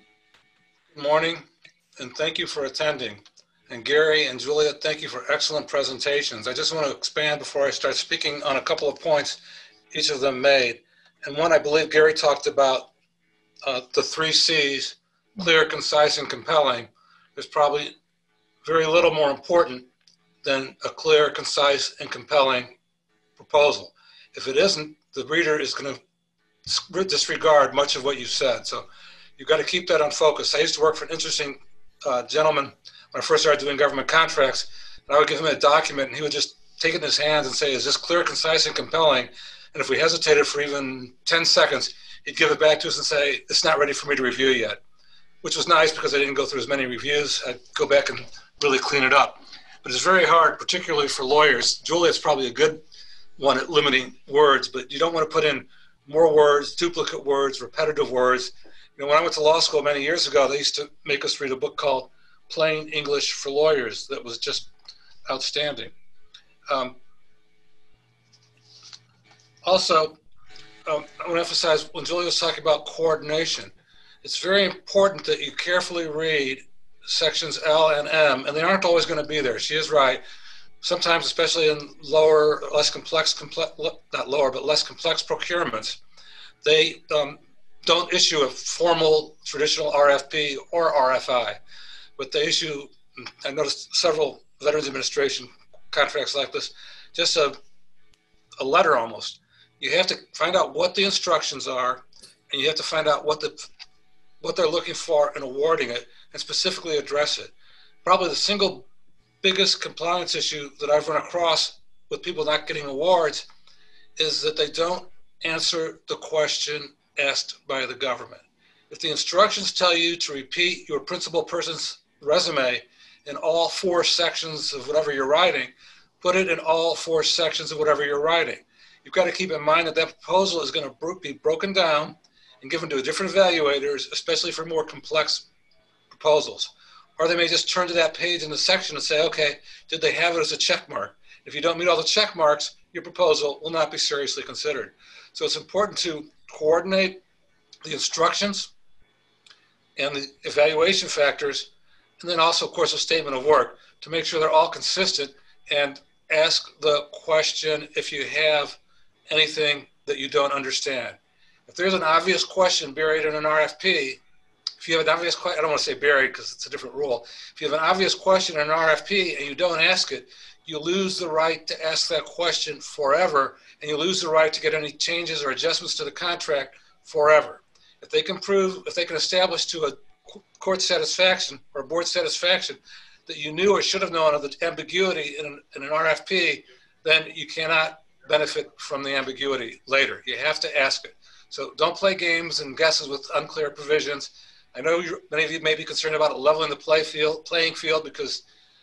Good morning, and thank you for attending. And Gary and Julia, thank you for excellent presentations. I just want to expand before I start speaking on a couple of points each of them made. And one, I believe Gary talked about uh, the three C's, clear, concise, and compelling. There's probably very little more important than a clear, concise, and compelling proposal. If it isn't, the reader is going to disregard much of what you said. So you've got to keep that on focus. I used to work for an interesting uh, gentleman when I first started doing government contracts. And I would give him a document, and he would just take it in his hands and say, "Is this clear, concise, and compelling?" And if we hesitated for even 10 seconds, he'd give it back to us and say, "It's not ready for me to review yet," which was nice because I didn't go through as many reviews. I'd go back and really clean it up. But it's very hard, particularly for lawyers. Julia's probably a good one at limiting words, but you don't want to put in more words, duplicate words, repetitive words. You know, when I went to law school many years ago, they used to make us read a book called Plain English for Lawyers that was just outstanding. Um, also, um, I want to emphasize when Julia was talking about coordination, it's very important that you carefully read sections L and M, and they aren't always going to be there. She is right. Sometimes, especially in lower, less complex, complex not lower, but less complex procurements, they um, don't issue a formal traditional RFP or RFI, but they issue, I noticed several Veterans Administration contracts like this, just a, a letter almost. You have to find out what the instructions are, and you have to find out what the what they're looking for in awarding it, and specifically address it. Probably the single biggest compliance issue that I've run across with people not getting awards is that they don't answer the question asked by the government. If the instructions tell you to repeat your principal person's resume in all four sections of whatever you're writing, put it in all four sections of whatever you're writing. You've got to keep in mind that that proposal is going to be broken down and given to a different evaluators, especially for more complex proposals. Or they may just turn to that page in the section and say, okay, did they have it as a check mark? If you don't meet all the check marks, your proposal will not be seriously considered. So it's important to coordinate the instructions and the evaluation factors, and then also, of course, a statement of work to make sure they're all consistent and ask the question if you have anything that you don't understand. If there's an obvious question buried in an RFP, if you have an obvious question, I don't want to say buried because it's a different rule. If you have an obvious question in an RFP and you don't ask it, you lose the right to ask that question forever, and you lose the right to get any changes or adjustments to the contract forever. If they can prove, if they can establish to a court satisfaction or board satisfaction that you knew or should have known of the ambiguity in an, in an RFP, then you cannot benefit from the ambiguity later. You have to ask it. So don't play games and guesses with unclear provisions. I know many of you may be concerned about leveling the play field, playing field because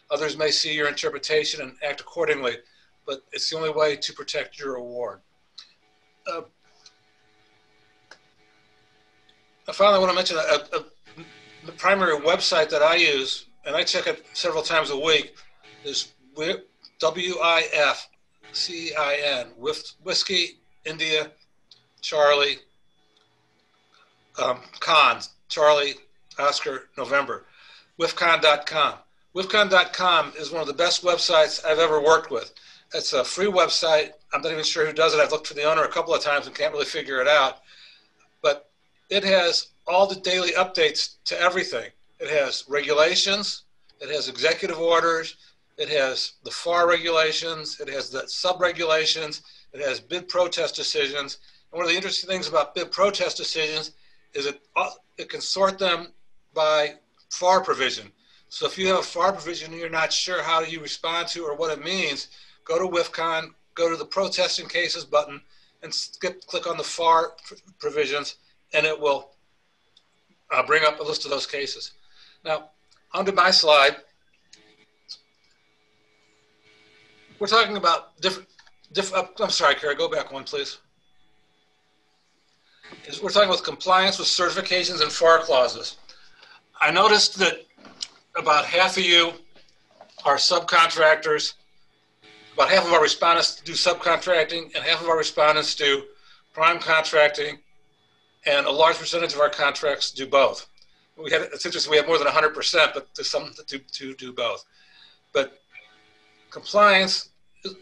others may see your interpretation and act accordingly, but it's the only way to protect your award. Uh, finally, I want to mention a, a, the primary website that I use, and I check it several times a week, is W-I-F-C-I-N, with Whiskey India Charlie, um, Con, Charlie, Oscar, November, wifcon.com. Wifcon.com is one of the best websites I've ever worked with. It's a free website. I'm not even sure who does it. I've looked for the owner a couple of times and can't really figure it out. But it has all the daily updates to everything. It has regulations, it has executive orders, it has the FAR regulations, it has the sub regulations, it has bid protest decisions, one of the interesting things about bid protest decisions is it, it can sort them by FAR provision. So if you have a FAR provision and you're not sure how you respond to or what it means, go to WIFCON, go to the protesting cases button, and skip, click on the FAR provisions, and it will uh, bring up a list of those cases. Now, onto my slide. We're talking about different, different uh, I'm sorry, Kara, go back one, please is we're talking about compliance with certifications and FAR clauses. I noticed that about half of you are subcontractors about half of our respondents do subcontracting, and half of our respondents do prime contracting, and a large percentage of our contracts do both. We had it's interesting. We have more than 100%, but there's some that do, do do both. But compliance,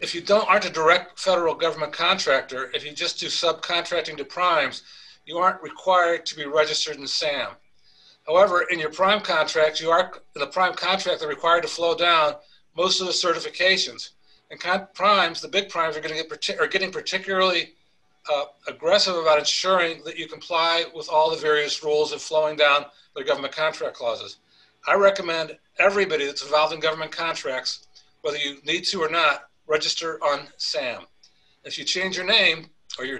if you don't aren't a direct federal government contractor, if you just do subcontracting to primes, you aren't required to be registered in SAM. However, in your prime contract, you are in the prime contract, they're required to flow down most of the certifications. And primes, the big primes, are get are getting particularly uh, aggressive about ensuring that you comply with all the various rules of flowing down their government contract clauses. I recommend everybody that's involved in government contracts, whether you need to or not, register on SAM. If you change your name or your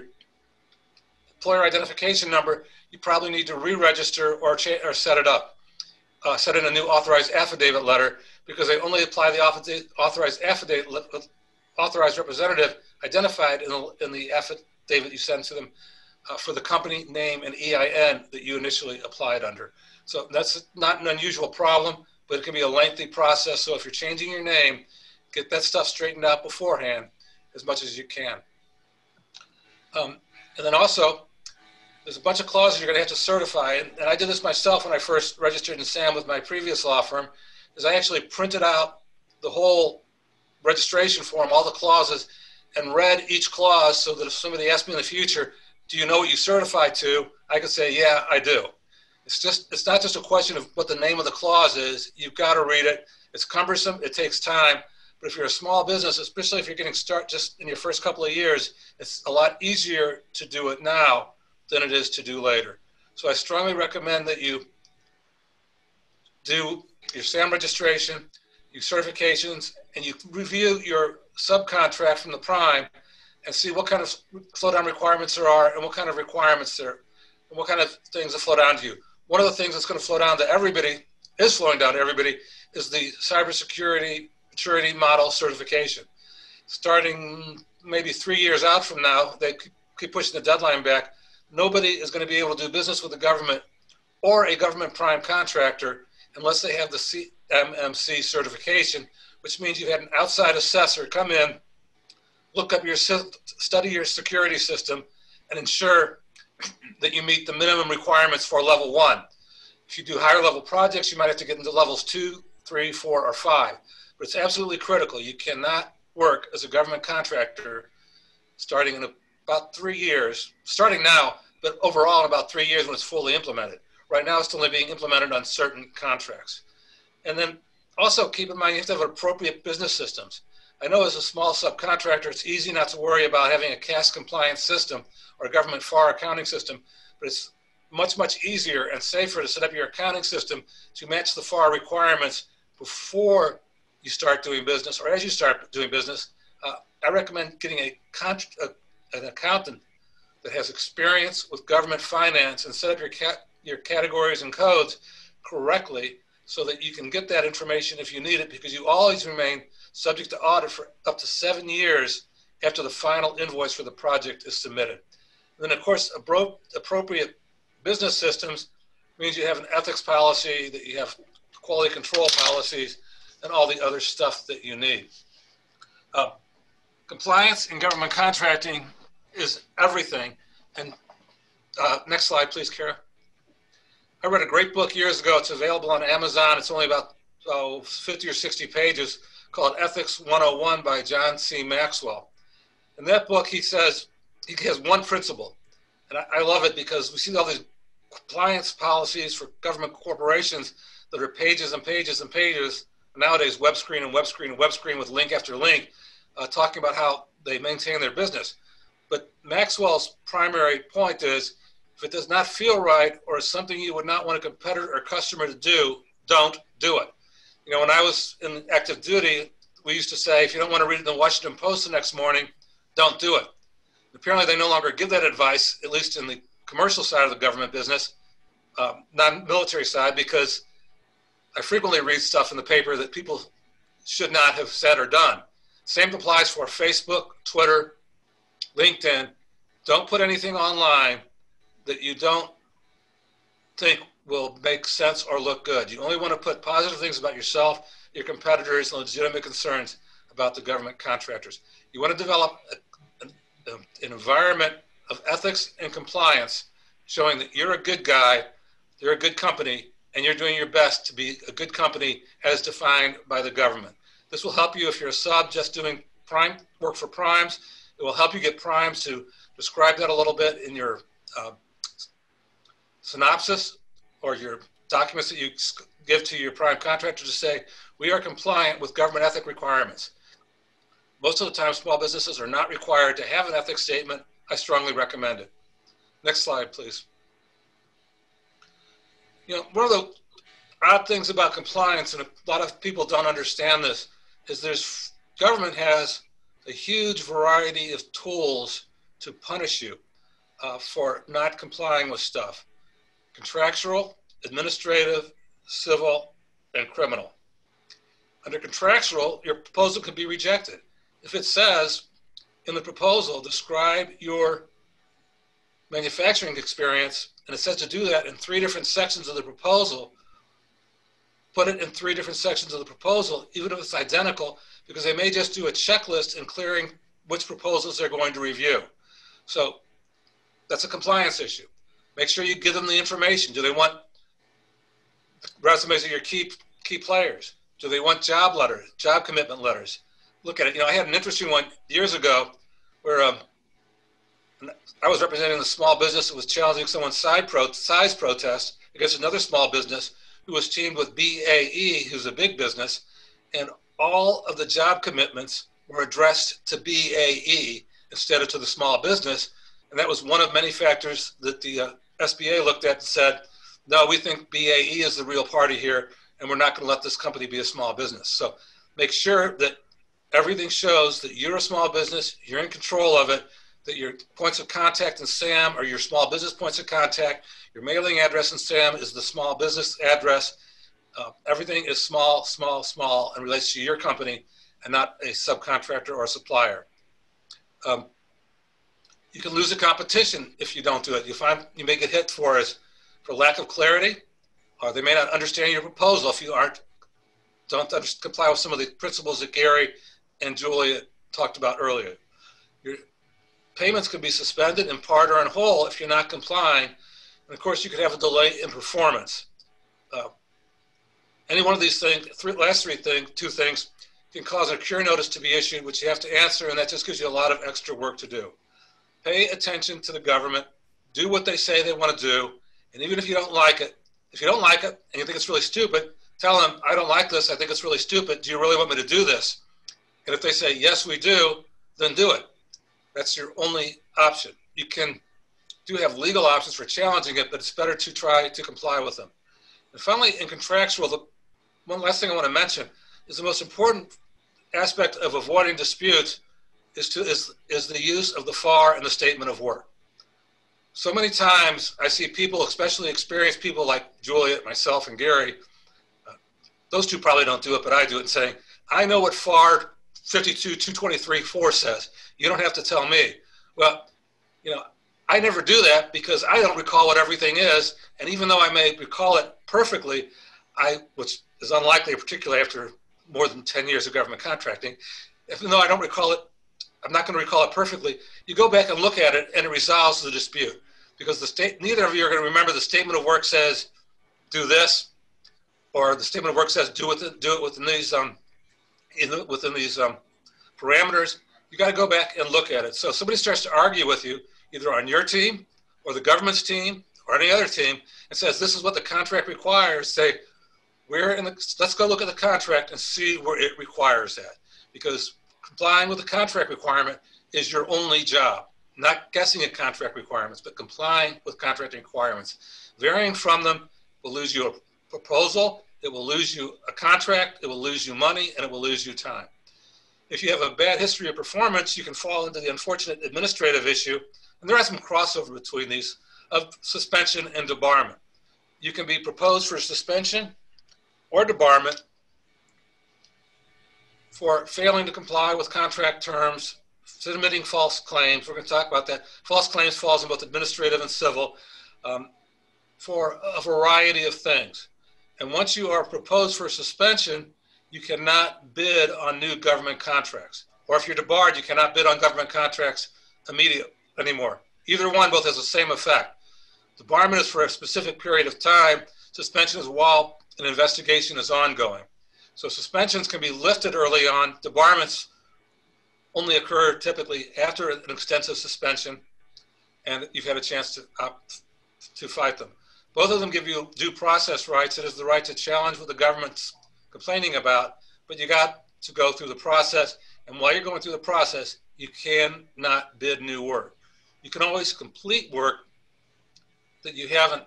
employer identification number, you probably need to re-register or, cha- or set it up. Uh, set in a new authorized affidavit letter because they only apply the authorized affidavit authorized representative identified in the, in the affidavit you send to them uh, for the company name and EIN that you initially applied under. So that's not an unusual problem, but it can be a lengthy process. So if you're changing your name, get that stuff straightened out beforehand as much as you can. Um, and then also, there's a bunch of clauses you're going to have to certify. And, and I did this myself when I first registered in SAM with my previous law firm, is I actually printed out the whole registration form, all the clauses, and read each clause so that if somebody asked me in the future, do you know what you certify to? I could say, yeah, I do. It's just, it's not just a question of what the name of the clause is. You've got to read it. It's cumbersome. It takes time. But if you're a small business, especially if you're getting start just in your first couple of years, it's a lot easier to do it now than it is to do later. So I strongly recommend that you do your SAM registration, your certifications, and you review your subcontract from the prime and see what kind of flowdown requirements there are and what kind of requirements there and what kind of things that flow down to you. One of the things that's going to flow down to everybody is flowing down to everybody is the cybersecurity maturity model certification. Starting maybe three years out from now, they keep pushing the deadline back nobody is going to be able to do business with the government or a government prime contractor unless they have the CMMC certification, which means you had an outside assessor come in, look up your study your security system, and ensure that you meet the minimum requirements for level one. If you do higher level projects, you might have to get into levels two, three, four, or five. But it's absolutely critical. You cannot work as a government contractor starting in a about three years, starting now, but overall in about three years when it's fully implemented. Right now, it's only being implemented on certain contracts. And then also keep in mind, you have to have appropriate business systems. I know as a small subcontractor, it's easy not to worry about having a CAS compliance system or a government FAR accounting system, but it's much, much easier and safer to set up your accounting system to match the FAR requirements before you start doing business or as you start doing business. Uh, I recommend getting a, a an accountant that has experience with government finance and set up your cat, your categories and codes correctly so that you can get that information if you need it because you always remain subject to audit for up to seven years after the final invoice for the project is submitted. And then of course, appropriate business systems means you have an ethics policy, that you have quality control policies, and all the other stuff that you need. Uh, compliance in government contracting is everything. And uh, next slide, please, Kara. I read a great book years ago. It's available on Amazon. It's only about oh, 50 or 60 pages called Ethics 101 by John C. Maxwell. In that book, he says he has one principle. And I, I love it because we see all these compliance policies for government corporations that are pages and pages and pages. Nowadays, web screen and web screen and web screen with link after link, uh, talking about how they maintain their business. But Maxwell's primary point is if it does not feel right or is something you would not want a competitor or customer to do, don't do it. You know, when I was in active duty, we used to say if you don't want to read it in the Washington Post the next morning, don't do it. Apparently, they no longer give that advice, at least in the commercial side of the government business, um, non military side, because I frequently read stuff in the paper that people should not have said or done. Same applies for Facebook, Twitter, LinkedIn, don't put anything online that you don't think will make sense or look good. You only want to put positive things about yourself, your competitors, and legitimate concerns. about the government contractors. You want to develop a, a, um, an environment of ethics and compliance showing that you're a good guy, you're a good company, and you're doing your best to be a good company as defined by the government. This will help you if you're a sub just doing prime work for primes. It will help you get primes to describe that a little bit in your uh, synopsis or your documents that you give to your prime contractor to say, we are compliant with government ethic requirements. Most of the time, small businesses are not required to have an ethics statement. I strongly recommend it. Next slide, please. You know, one of the odd things about compliance, and a lot of people don't understand this, is there's government has a huge variety of tools to punish you uh, for not complying with stuff contractual, administrative, civil, and criminal. Under contractual, your proposal can be rejected. If it says in the proposal, describe your manufacturing experience, and it says to do that in three different sections of the proposal, put it in three different sections of the proposal, even if it's identical, because they may just do a checklist in clearing which proposals they're going to review. So that's a compliance issue. Make sure you give them the information. Do they want resumes of your key key players? Do they want job letters, job commitment letters? Look at it. You know, I had an interesting one years ago where um, I was representing a small business that was challenging someone's side pro- size protest against another small business who was teamed with BAE, who's a big business, and all of the job commitments were addressed to BAE instead of to the small business. And that was one of many factors that the uh, SBA looked at and said, no, we think BAE is the real party here, and we're not going to let this company be a small business. So make sure that everything shows that you're a small business, you're in control of it, that your points of contact in SAM are your small business points of contact, your mailing address in SAM is the small business address. Uh, everything is small, small, small, and relates to your company and not a subcontractor or a supplier. Um, you can lose a competition if you don't do it. You find you may get hit for is for lack of clarity, or they may not understand your proposal if you aren't don't comply with some of the principles that Gary and Julia talked about earlier. Your payments could be suspended in part or in whole if you're not complying, and of course you could have a delay in performance. Uh, any one of these things, three, last three things, two things, can cause a cure notice to be issued, which you have to answer, and that just gives you a lot of extra work to do pay attention to the government, do what they say they want to do, and even if you don't like it, if you don't like it and you think it's really stupid, tell them, I don't like this, I think it's really stupid. Do you really want me to do this? And if they say, yes, we do, then do it. That's your only option. You can do have legal options for challenging it, but it's better to try to comply with them. And finally, in contractual, the one last thing I want to mention is the most important aspect of avoiding disputes is to is is the use of the FAR in the statement of work. So many times I see people, especially experienced people like Juliet, myself, and Gary. Uh, those two probably don't do it, but I do it, and saying, "I know what FAR 52 223 4 says. You don't have to tell me." Well, you know, I never do that because I don't recall what everything is, and even though I may recall it perfectly, I which is unlikely, particularly after more than 10 years of government contracting, even though I don't recall it I'm not going to recall it perfectly. You go back and look at it, and it resolves the dispute because the state. Neither of you are going to remember the statement of work says, "Do this," or the statement of work says, "Do it, do it within these um, the, within these um, parameters." You got to go back and look at it. So if somebody starts to argue with you, either on your team or the government's team or any other team, and says, "This is what the contract requires," say, "We're in the. Let's go look at the contract and see where it requires that," because complying with the contract requirement is your only job. Not guessing at contract requirements, but complying with contract requirements. Varying from them will lose you a proposal, it will lose you a contract, it will lose you money, and it will lose you time. If you have a bad history of performance, you can fall into the unfortunate administrative issue, and there are some crossover between these, of suspension and debarment. You can be proposed for suspension or debarment for failing to comply with contract terms, submitting false claims. We're going to talk about that. False claims falls in both administrative and civil um, for a variety of things. And once you are proposed for suspension, you cannot bid on new government contracts. Or if you're debarred, you cannot bid on government contracts immediately anymore. Either one both has the same effect. Debarment is for a specific period of time. Suspension is while an investigation is ongoing. So suspensions can be lifted early on. Debarments only occur typically after an extensive suspension and you've had a chance to to fight them. Both of them give you due process rights. It is the right to challenge what the government's complaining about, but you got to go through the process. And while you're going through the process, you cannot bid new work. You can always complete work that you haven't,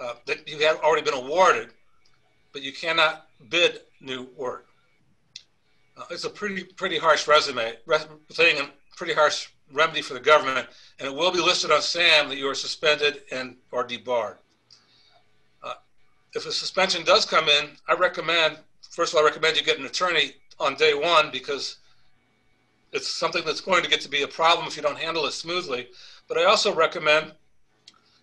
uh, that you have already been awarded, but you cannot bid new work. Uh, it's a pretty pretty harsh resume thing and pretty harsh remedy for the government, and it will be listed on SAM that you are suspended and or debarred. Uh, if a suspension does come in, I recommend, first of all, I recommend you get an attorney on day one because it's something that's going to get to be a problem if you don't handle it smoothly. But I also recommend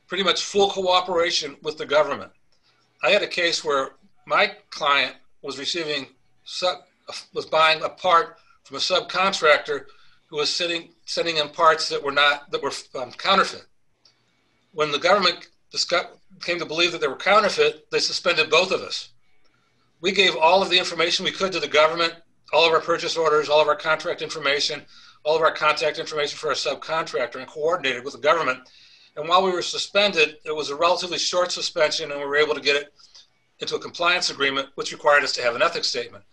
pretty much full cooperation with the government. I had a case where my client was receiving sub, was buying a part from a subcontractor who was sitting, sending in parts that were not that were um, counterfeit. When the government came to believe that they were counterfeit, they suspended both of us. We gave all of the information we could to the government, all of our purchase orders, all of our contract information, all of our contact information for our subcontractor, and coordinated with the government. And while we were suspended, it was a relatively short suspension, and we were able to get it into a compliance agreement, which required us to have an ethics statement.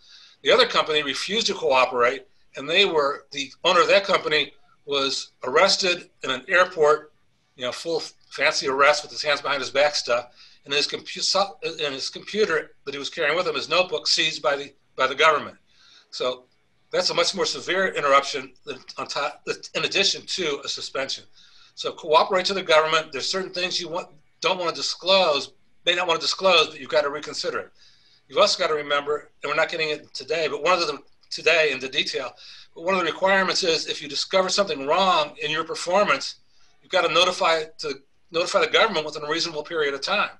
The other company refused to cooperate and they were the owner of that company was arrested in an airport, you know, full fancy arrest with his hands behind his back stuff, and his computer and his computer that he was carrying with him, his notebook, seized by the by the government. So that's a much more severe interruption than on top, in addition to a suspension. So cooperate to the government. There's certain things you want don't want to disclose, may not want to disclose, but you've got to reconsider it. You've also got to remember, and we're not getting it today, but one of them today into detail. But one of the requirements is if you discover something wrong in your performance, you've got to notify to notify the government within a reasonable period of time.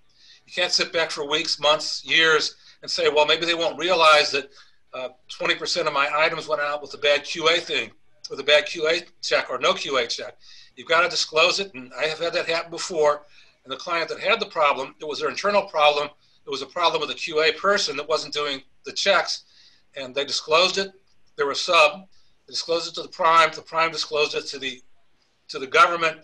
You can't sit back for weeks, months, years, and say, well, maybe they won't realize that uh, 20% of my items went out with a bad QA thing, with a bad QA check or no QA check. You've got to disclose it, and I have had that happen before. And the client that had the problem, it was their internal problem. It was a problem with a QA person that wasn't doing the checks, and they disclosed it. There was sub. They disclosed it to the prime. The prime disclosed it to the to the government.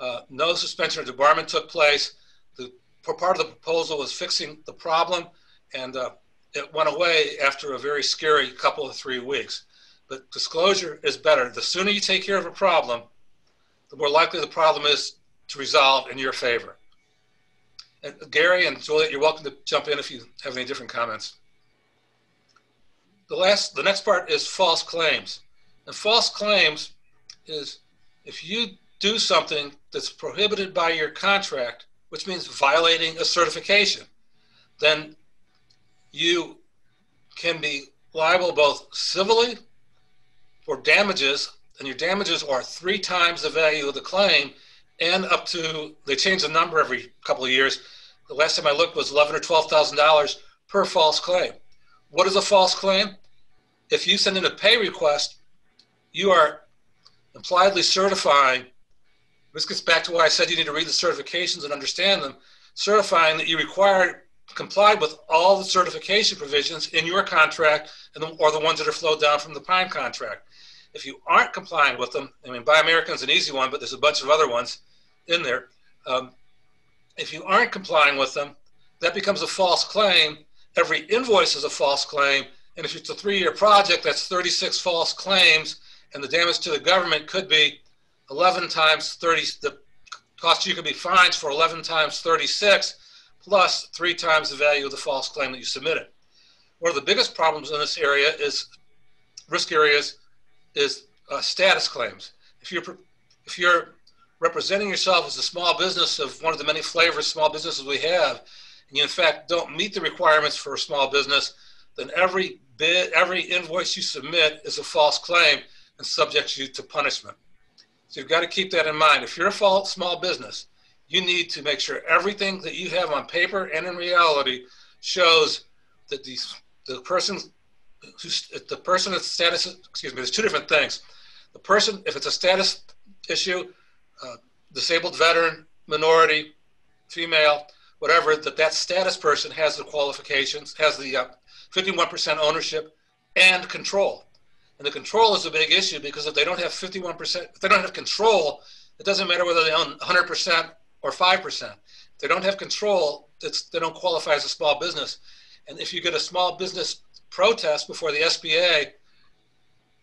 Uh, no suspension or debarment took place. The part of the proposal was fixing the problem, and uh, it went away after a very scary couple of three weeks. But disclosure is better. The sooner you take care of a problem, the more likely the problem is to resolve in your favor. And Gary and Juliet, you're welcome to jump in if you have any different comments the last, the next part is false claims. And false claims is if you do something that's prohibited by your contract, which means violating a certification, then you can be liable both civilly for damages, and your damages are three times the value of the claim, and up to they change the number every couple of years. The last time I looked was eleven or twelve thousand dollars per false claim. What is a false claim? If you send in a pay request, you are impliedly certifying. This gets back to why I said you need to read the certifications and understand them. Certifying that you require complied with all the certification provisions in your contract the, or the ones that are flowed down from the prime contract. If you aren't complying with them, I mean, Buy American is an easy one, but there's a bunch of other ones in there. Um, if you aren't complying with them, that becomes a false claim every invoice is a false claim. And if it's a three year project, that's 36 false claims. And the damage to the government could be 11 times 30, the cost you could be fines for 11 times 36 plus three times the value of the false claim that you submitted. One of the biggest problems in this area is risk areas is uh, status claims. If you're if you're representing yourself as a small business of one of the many flavors small businesses we have, and you in fact don't meet the requirements for a small business, then every bid, every invoice you submit is a false claim and subjects you to punishment. So you've got to keep that in mind. If you're a small business, you need to make sure everything that you have on paper and in reality shows that these the person who's the person that's status, excuse me, there's two different things. The person, if it's a status issue, uh, disabled veteran, minority, female, whatever, that that status person has the qualifications, has the uh, 51% ownership and control. And the control is a big issue because if they don't have 51%, if they don't have control, it doesn't matter whether they own 100% or 5%. If they don't have control, they don't qualify as a small business. And if you get a small business protest before the SBA,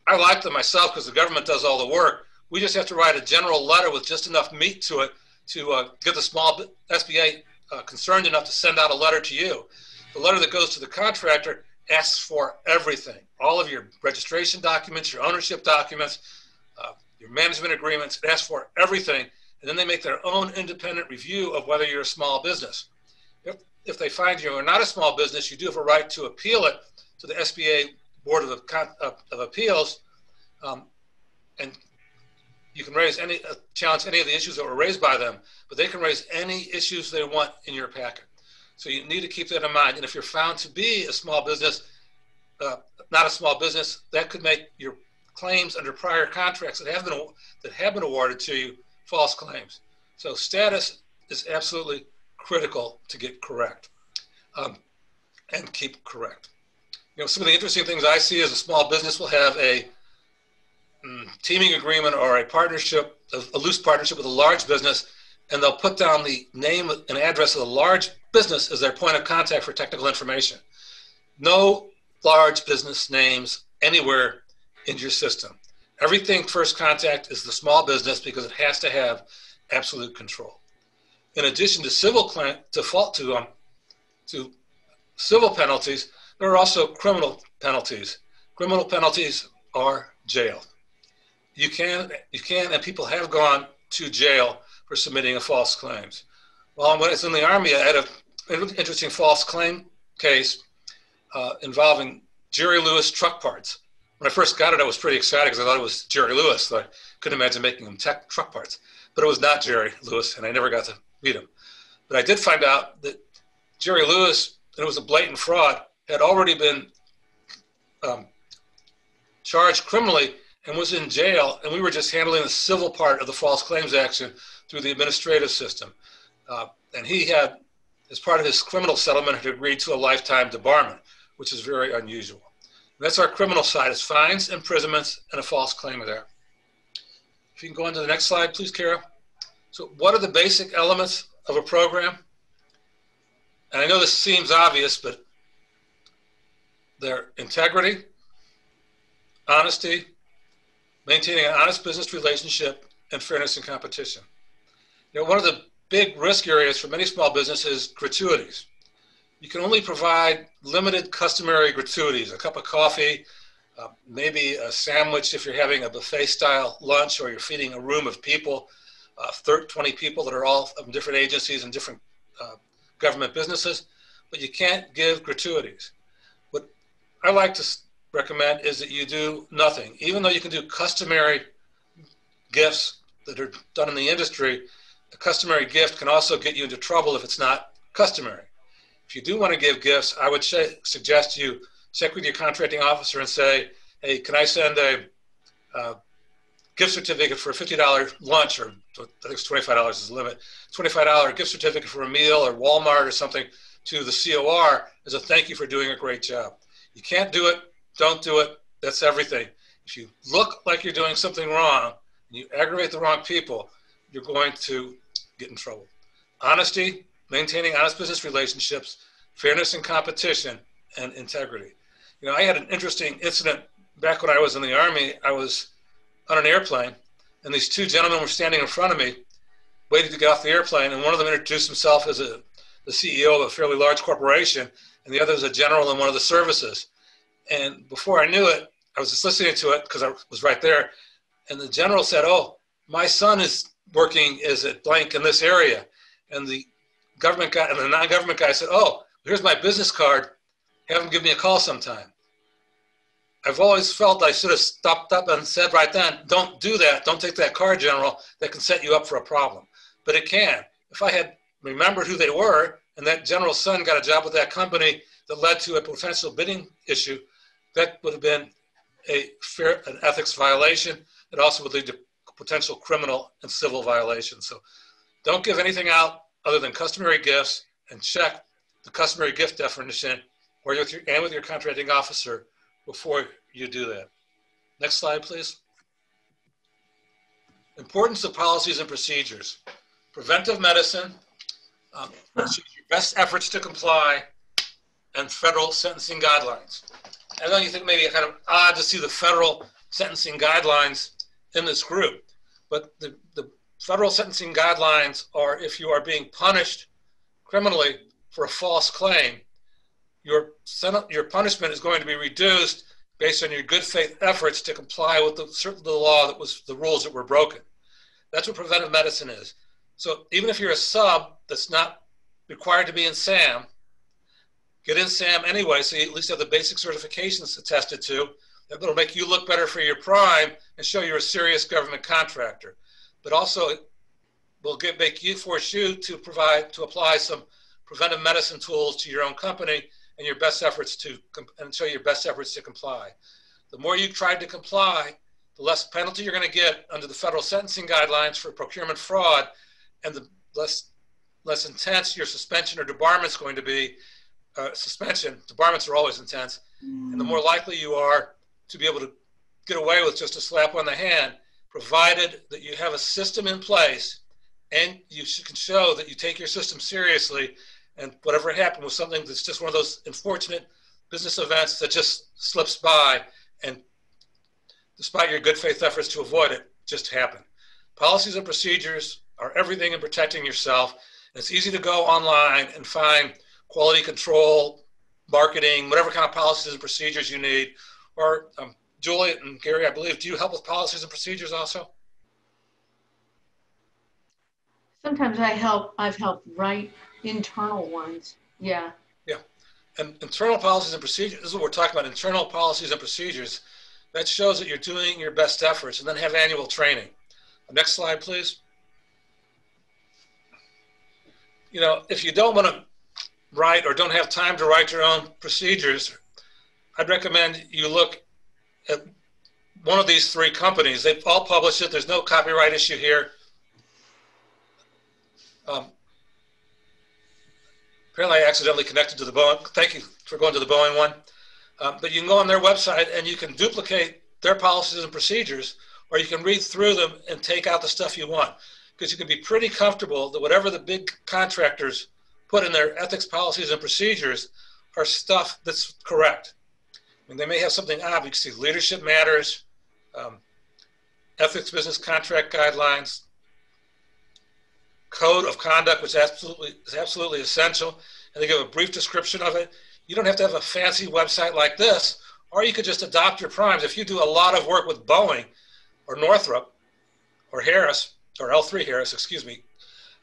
I like them myself because the government does all the work. We just have to write a general letter with just enough meat to it to uh, get the small SBA uh, concerned enough to send out a letter to you. The letter that goes to the contractor asks for everything all of your registration documents, your ownership documents, uh, your management agreements. It asks for everything. And then they make their own independent review of whether you're a small business. If, if they find you are not a small business, you do have a right to appeal it to the SBA Board of, of, of Appeals. Um, and you can raise any uh, challenge any of the issues that were raised by them, but they can raise any issues they want in your packet. So you need to keep that in mind. And if you're found to be a small business, uh, not a small business, that could make your claims under prior contracts that have been that have been awarded to you false claims. So status is absolutely critical to get correct um, and keep correct. You know, some of the interesting things I see is a small business will have a mm, teaming agreement or a partnership, a, a loose partnership with a large business, and they'll put down the name and address of the large business as their point of contact for technical information. No large business names anywhere in your system. Everything first contact is the small business because it has to have absolute control. In addition to civil claim, default to um, to civil penalties, there are also criminal penalties. Criminal penalties are jail. You can you can and people have gone to jail for submitting a false claims. Well, when I was in the army, I had an interesting false claim case uh, involving Jerry Lewis truck parts. When I first got it, I was pretty excited because I thought it was Jerry Lewis. So I couldn't imagine making him tech truck parts. But it was not Jerry Lewis, and I never got to meet him. But I did find out that Jerry Lewis, and it was a blatant fraud, had already been um, charged criminally and was in jail, and we were just handling the civil part of the false claims action through the administrative system. Uh, and he had, as part of his criminal settlement, had agreed to a lifetime debarment which is very unusual. And that's our criminal side, is fines, imprisonments, and a false claim there. If you can go on to the next slide, please, Kara. So what are the basic elements of a program? And I know this seems obvious, but they're integrity, honesty, maintaining an honest business relationship, and fairness in competition. You know, one of the big risk areas for many small businesses gratuities you can only provide limited customary gratuities, a cup of coffee, uh, maybe a sandwich if you're having a buffet style lunch or you're feeding a room of people, uh, 30, 20 people that are all from different agencies and different uh, government businesses, but you can't give gratuities. I like to recommend is that you do nothing. Even though you can do customary gifts that are done in the industry, a customary gift can also get you into trouble if it's not customary. If you do want to give gifts, I would sh- suggest you check with your contracting officer and say, hey, can I send a uh, gift certificate for a $50 lunch, or I think it's $25 is the limit, $25 gift certificate for a meal or Walmart or something to the COR as a thank you for doing a great job. You can't do it, don't do it. That's everything. If you look like you're doing something wrong and you aggravate the wrong people, you're going to get in trouble. Honesty, maintaining honest business relationships, fairness in competition, and integrity. You know, I had an interesting incident back when I was in the Army. I was on an airplane, and these two gentlemen were standing in front of me, waiting to get off the airplane, and one of them introduced himself as a, the CEO of a fairly large corporation, and the other is a general in one of the services. And before I knew it, I was just listening to it because I was right there, and the general said, "Oh, my son is working as a blank in this area," and the government guy and the non-government guy said, "Oh, here's my business card. Have him give me a call sometime." I've always felt I should have stopped up and said right then, "Don't do that. Don't take that card, General. That can set you up for a problem." But it can. If I had remembered who they were, and that general's son got a job with that company that led to a potential bidding issue, that would have been a fair, an ethics violation. It also would lead to potential criminal and civil violations. So don't give anything out other than customary gifts and check the customary gift definition or with your, and with your contracting officer before you do that. Next slide, please. Importance of policies and procedures. Preventive medicine, um, your best efforts to comply, and federal sentencing guidelines. I know you think maybe kind of odd to see the federal sentencing guidelines in this group, but the, the federal sentencing guidelines are if you are being punished criminally for a false claim, your, your punishment is going to be reduced based on your good faith efforts to comply with the, the law that was the rules that were broken. That's what preventive medicine is. So even if you're a sub that's not required to be in SAM, get in SAM anyway, so you at least have the basic certifications attested to. That'll make you look better for your prime and show you're a serious government contractor. But also, it will get, make you force you to provide to apply some preventive medicine tools to your own company and your best efforts to and show your best efforts to comply. The more you try to comply, the less penalty you're going to get under the federal sentencing guidelines for procurement fraud, and the less less intense your suspension or debarment is going to be. Uh, suspension, debarments are always intense, and the more likely you are to be able to get away with just a slap on the hand, provided that you have a system in place and you can show that you take your system seriously and whatever happened was something that's just one of those unfortunate business events that just slips by and despite your good faith efforts to avoid it just happened policies and procedures are everything in protecting yourself it's easy to go online and find quality control marketing whatever kind of policies and procedures you need or um, juliet and gary i believe do you help with policies and procedures also
sometimes i help i've helped write internal ones. Yeah.
Yeah. And internal policies and procedures, this is what we're talking about internal policies and procedures. That shows that you're doing your best efforts and then have annual training. Next slide, please. You know, if you don't want to write or don't have time to write your own procedures, I'd recommend you look at one of these three companies. They've all published it. There's no copyright issue here. Um, Apparently, I accidentally connected to the Boeing. Thank you for going to the Boeing one. Um, but you can go on their website and you can duplicate their policies and procedures, or you can read through them and take out the stuff you want. Because you can be pretty comfortable that whatever the big contractors put in their ethics policies and procedures are stuff that's correct. I mean, they may have something obvious, leadership matters, um, ethics business contract guidelines, code of conduct, which absolutely is absolutely essential, and they give a brief description of it. You don't have to have a fancy website like this, or you could just adopt your primes. If you do a lot of work with Boeing or Northrop or Harris or L3 Harris, excuse me,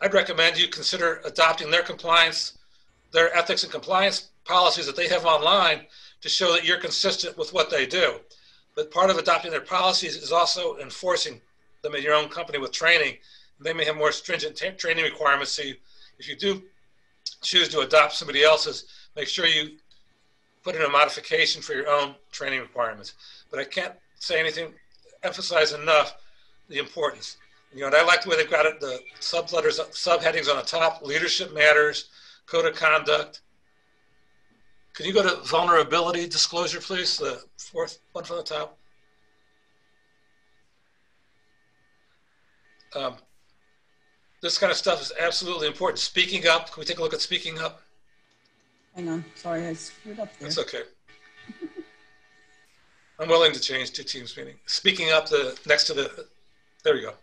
I'd recommend you consider adopting their compliance, their ethics and compliance policies that they have online to show that you're consistent with what they do. But part of adopting their policies is also enforcing them in your own company with training they may have more stringent t- training requirements. So you, if you do choose to adopt somebody else's, make sure you put in a modification for your own training requirements. But I can't say anything, emphasize enough the importance. You know, and I like the way they've got it, the subletters, subheadings on the top, leadership matters, code of conduct. Can you go to vulnerability disclosure, please? The fourth one from the top. Um, this kind of stuff is absolutely important. Speaking up, can we take a look at speaking up?
Hang on, sorry, I screwed up there.
That's okay. [laughs] I'm willing to change to Teams meeting. Speaking up the next to the, there you go.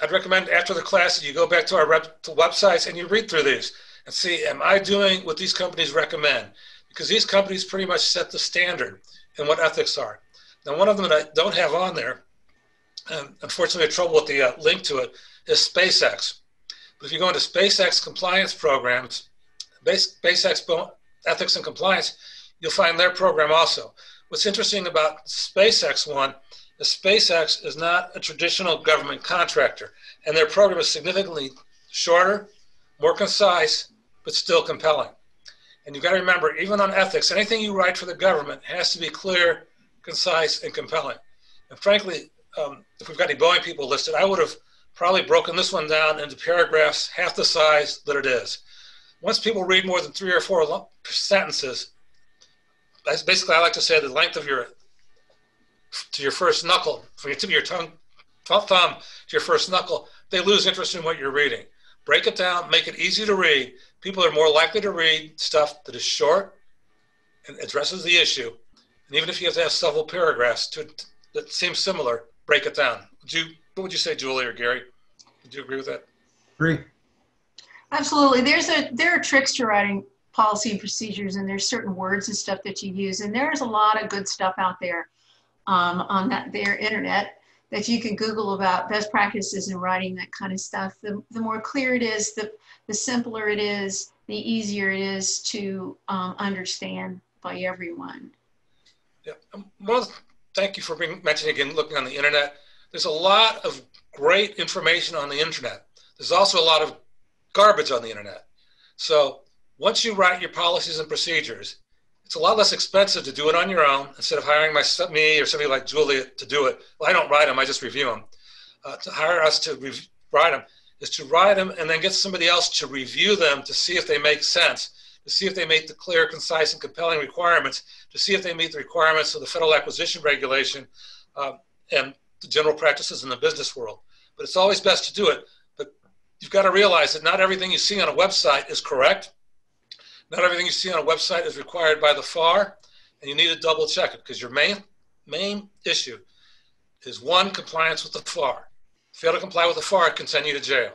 I'd recommend after the class that you go back to our rep, to websites and you read through these and see, am I doing what these companies recommend? Because these companies pretty much set the standard and what ethics are. Now, one of them that I don't have on there and unfortunately, the trouble with the uh, link to it is SpaceX. But if you go into SpaceX compliance programs, SpaceX ethics and compliance, you'll find their program also. What's interesting about SpaceX one SpaceX is not a traditional government contractor, and their program is significantly shorter, more concise, but still compelling. And you've got to remember, even on ethics, anything you write for the government has to be clear, concise, and compelling. And frankly, um, if we've got any Boeing people listed, I would have probably broken this one down into paragraphs half the size that it is. Once people read more than three or four sentences, that's basically I like to say the length of your to your first knuckle, from your tip of your tongue, thumb to your first knuckle, they lose interest in what you're reading. Break it down, make it easy to read. People are more likely to read stuff that is short and addresses the issue. And even if you have to have several paragraphs to, that seem similar, break it down. Would you, what would you say, Julie or Gary? Would you agree with that?
Agree.
Absolutely. There's a there are tricks to writing policy and procedures, and there's certain words and stuff that you use, and there's a lot of good stuff out there um, on that their internet that you can Google about best practices in writing that kind of stuff. The, the more clear it is, the, the simpler it is, the easier it is to um, understand by everyone.
Yeah. Um, well, thank you for mentioning again, looking on the internet. There's a lot of great information on the internet. There's also a lot of garbage on the internet. So once you write your policies and procedures, it's a lot less expensive to do it on your own instead of hiring my, me or somebody like Julia to do it. Well, I don't write them, I just review them. Uh, to hire us to re- write them is to write them and then get somebody else to review them to see if they make sense, to see if they meet the clear, concise, and compelling requirements, to see if they meet the requirements of the federal acquisition regulation uh, and the general practices in the business world. But it's always best to do it. But you've got to realize that not everything you see on a website is correct not everything you see on a website is required by the FAR, and you need to double check it because your main main issue is one compliance with the FAR. Fail to comply with the FAR can send you to jail.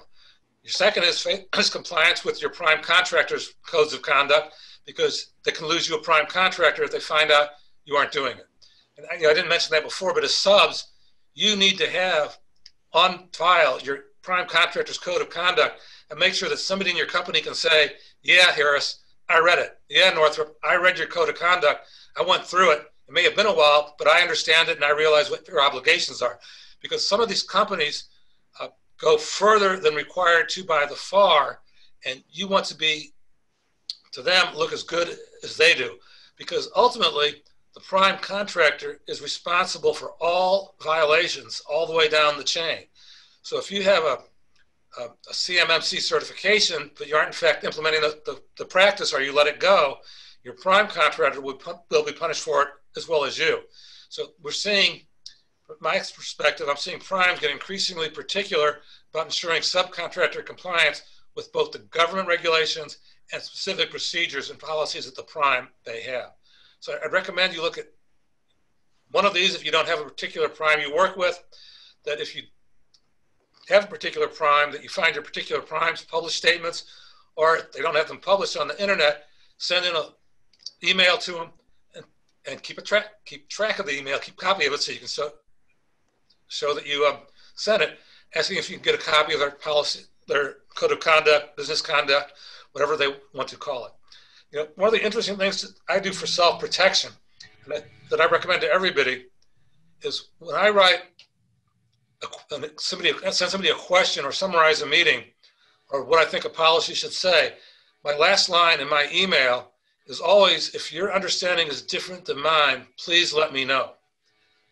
Your second is, [clears throat] is compliance with your prime contractor's codes of conduct because they can lose you a prime contractor if they find out you aren't doing it. And I, you know, I didn't mention that before, but as subs, you need to have on file your prime contractor's code of conduct and make sure that somebody in your company can say, yeah, Harris, I read it. Yeah, Northrop, I read your code of conduct. I went through it. It may have been a while, but I understand it and I realize what your obligations are. Because some of these companies uh, go further than required to by the FAR, and you want to be, to them, look as good as they do. Because ultimately, the prime contractor is responsible for all violations all the way down the chain. So if you have a a, a CMMC certification, but you aren't in fact implementing the, the, the, practice or you let it go, your prime contractor will, will be punished for it as well as you. So we're seeing, from my perspective, I'm seeing primes get increasingly particular about ensuring subcontractor compliance with both the government regulations and specific procedures and policies that the prime they have. So I'd recommend you look at one of these if you don't have a particular prime you work with, that if you have a particular prime, that you find your particular primes, publish statements, or they don't have them published on the internet, send in an email to them and, and keep a track keep track of the email, keep a copy of it so you can show, show that you um, sent it, asking if you can get a copy of their policy, their code of conduct, business conduct, whatever they want to call it. You know, one of the interesting things that I do for self-protection that I recommend to everybody is when I write somebody send somebody a question or summarize a meeting or what I think a policy should say, my last line in my email is always, if your understanding is different than mine, please let me know.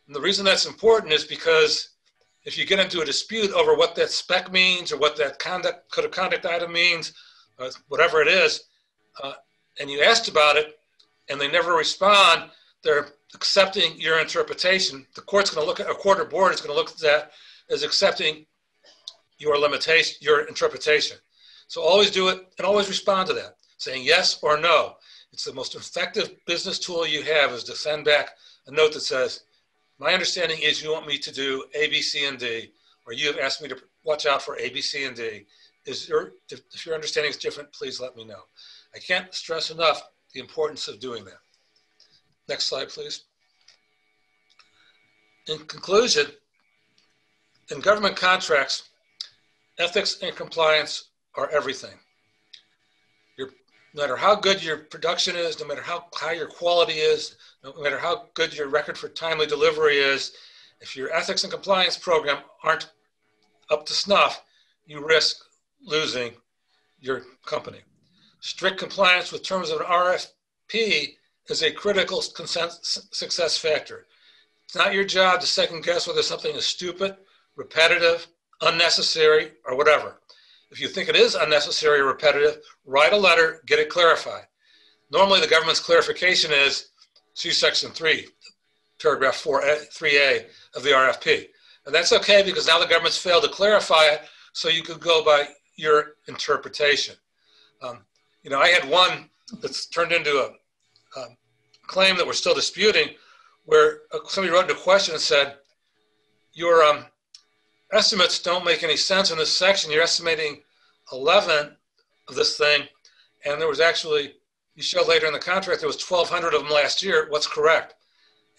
And the reason that's important is because if you get into a dispute over what that spec means or what that conduct code of conduct item means, uh, whatever it is, uh, and you asked about it and they never respond, they're accepting your interpretation. The court's going to look at a or board is going to look at that as accepting your limitation, your interpretation. So always do it and always respond to that, saying yes or no. It's the most effective business tool you have is to send back a note that says, my understanding is you want me to do A, B, C, and D, or you have asked me to watch out for A, B, C, and D. Is your, if your understanding is different, please let me know. I can't stress enough the importance of doing that. Next slide, please. In conclusion, in government contracts, ethics and compliance are everything. Your, no matter how good your production is, no matter how high your quality is, no matter how good your record for timely delivery is, if your ethics and compliance program aren't up to snuff, you risk losing your company. strict compliance with terms of an RFP is a critical success factor. It's not your job to second guess whether something is stupid, repetitive, unnecessary, or whatever. If you think it is unnecessary or repetitive, write a letter, get it clarified. Normally, the government's clarification is see section 3, paragraph 4, 3A of the RFP. And that's okay because now the government's failed to clarify it, so you could go by your interpretation. Um, you know, I had one that's turned into a, a claim that we're still disputing where somebody wrote in a question and said, Your um, estimates don't make any sense in this section. You're estimating 11 of this thing, and there was actually, you showed later in the contract, there was 1,200 of them last year. What's correct?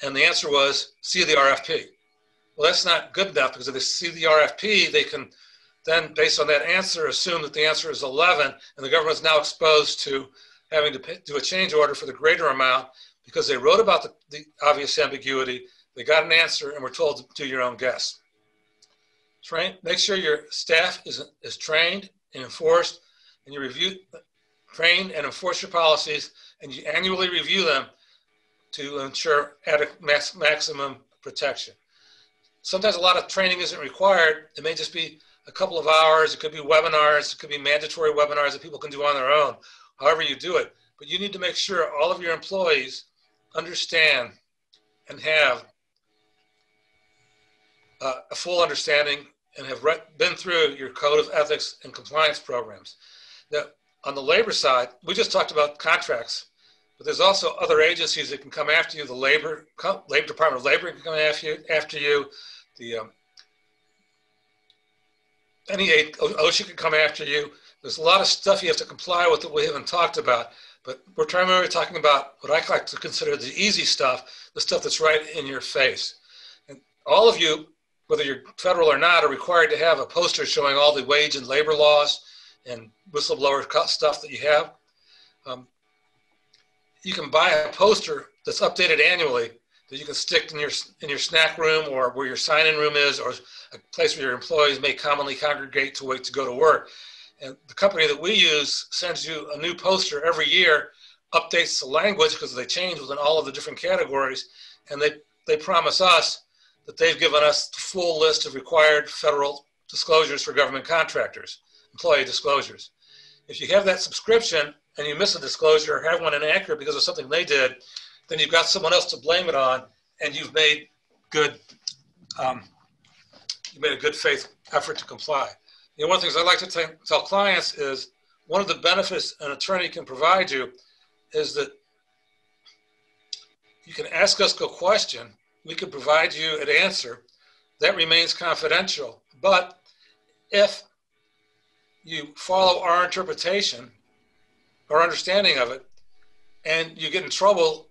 And the answer was see the RFP. Well, that's not good enough because if they see the RFP, they can then, based on that answer, assume that the answer is 11, and the government's now exposed to having to pay, do a change order for the greater amount because they wrote about the, the obvious ambiguity, they got an answer, and were told to do your own guess. Train, make sure your staff is, is trained and enforced, and you review, train and enforce your policies, and you annually review them to ensure adequate max, maximum protection. Sometimes a lot of training isn't required. It may just be a couple of hours. It could be webinars. It could be mandatory webinars that people can do on their own, however you do it. But you need to make sure all of your employees understand and have uh, a full understanding and have re- been through your code of ethics and compliance programs. Now, on the labor side, we just talked about contracts, but there's also other agencies that can come after you. The labor, labor Department of Labor can come after you. After you, the um, any OSHA can come after you. There's a lot of stuff you have to comply with that we haven't talked about, but we're primarily talking about what I like to consider the easy stuff, the stuff that's right in your face. And all of you, whether you're federal or not, are required to have a poster showing all the wage and labor laws and whistleblower stuff that you have. Um, you can buy a poster that's updated annually that you can stick in your in your snack room or where your sign-in room is, or a place where your employees may commonly congregate to wait to go to work. And the company that we use sends you a new poster every year, updates the language because they change within all of the different categories, and they they promise us that they've given us the full list of required federal disclosures for government contractors, employee disclosures. If you have that subscription and you miss a disclosure or have one inaccurate because of something they did, then you've got someone else to blame it on, and you've made good, um, you made a good faith effort to comply. Know, one of the things I like to t- tell clients is one of the benefits an attorney can provide you is that you can ask us a question, we can provide you an answer that remains confidential. But if you follow our interpretation, our understanding of it, and you get in trouble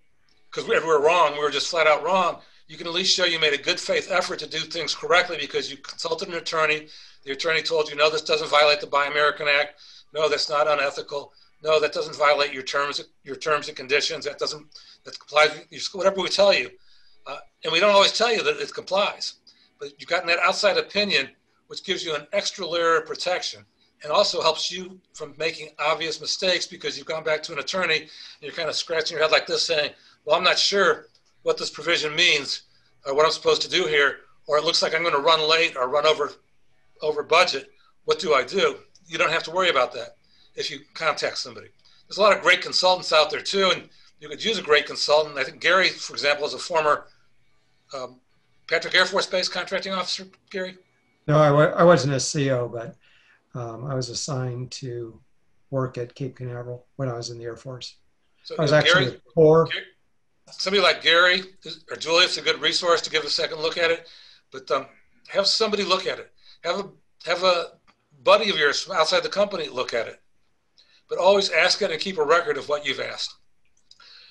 because we were wrong, we were just flat out wrong, you can at least show you made a good faith effort to do things correctly because you consulted an attorney. The attorney told you, no, this doesn't violate the Buy American Act. No, that's not unethical. No, that doesn't violate your terms, your terms and conditions. That doesn't, that complies with whatever we tell you. Uh, and we don't always tell you that it complies. But you've gotten that outside opinion, which gives you an extra layer of protection and also helps you from making obvious mistakes because you've gone back to an attorney and you're kind of scratching your head like this saying, well, I'm not sure what this provision means or what I'm supposed to do here, or it looks like I'm going to run late or run over over budget. What do I do? You don't have to worry about that if you contact somebody. There's a lot of great consultants out there too, and you could use a great consultant. I think Gary, for example, is a former um, Patrick Air Force Base contracting officer. Gary.
No, I w- I wasn't a CO, but um, I was assigned to work at Cape Canaveral when I was in the Air Force. So I was actually Gary,
somebody like Gary or Julia's a good resource to give a second look at it, but um, have somebody look at it. Have a have a buddy of yours from outside the company look at it, but always ask it and keep a record of what you've asked.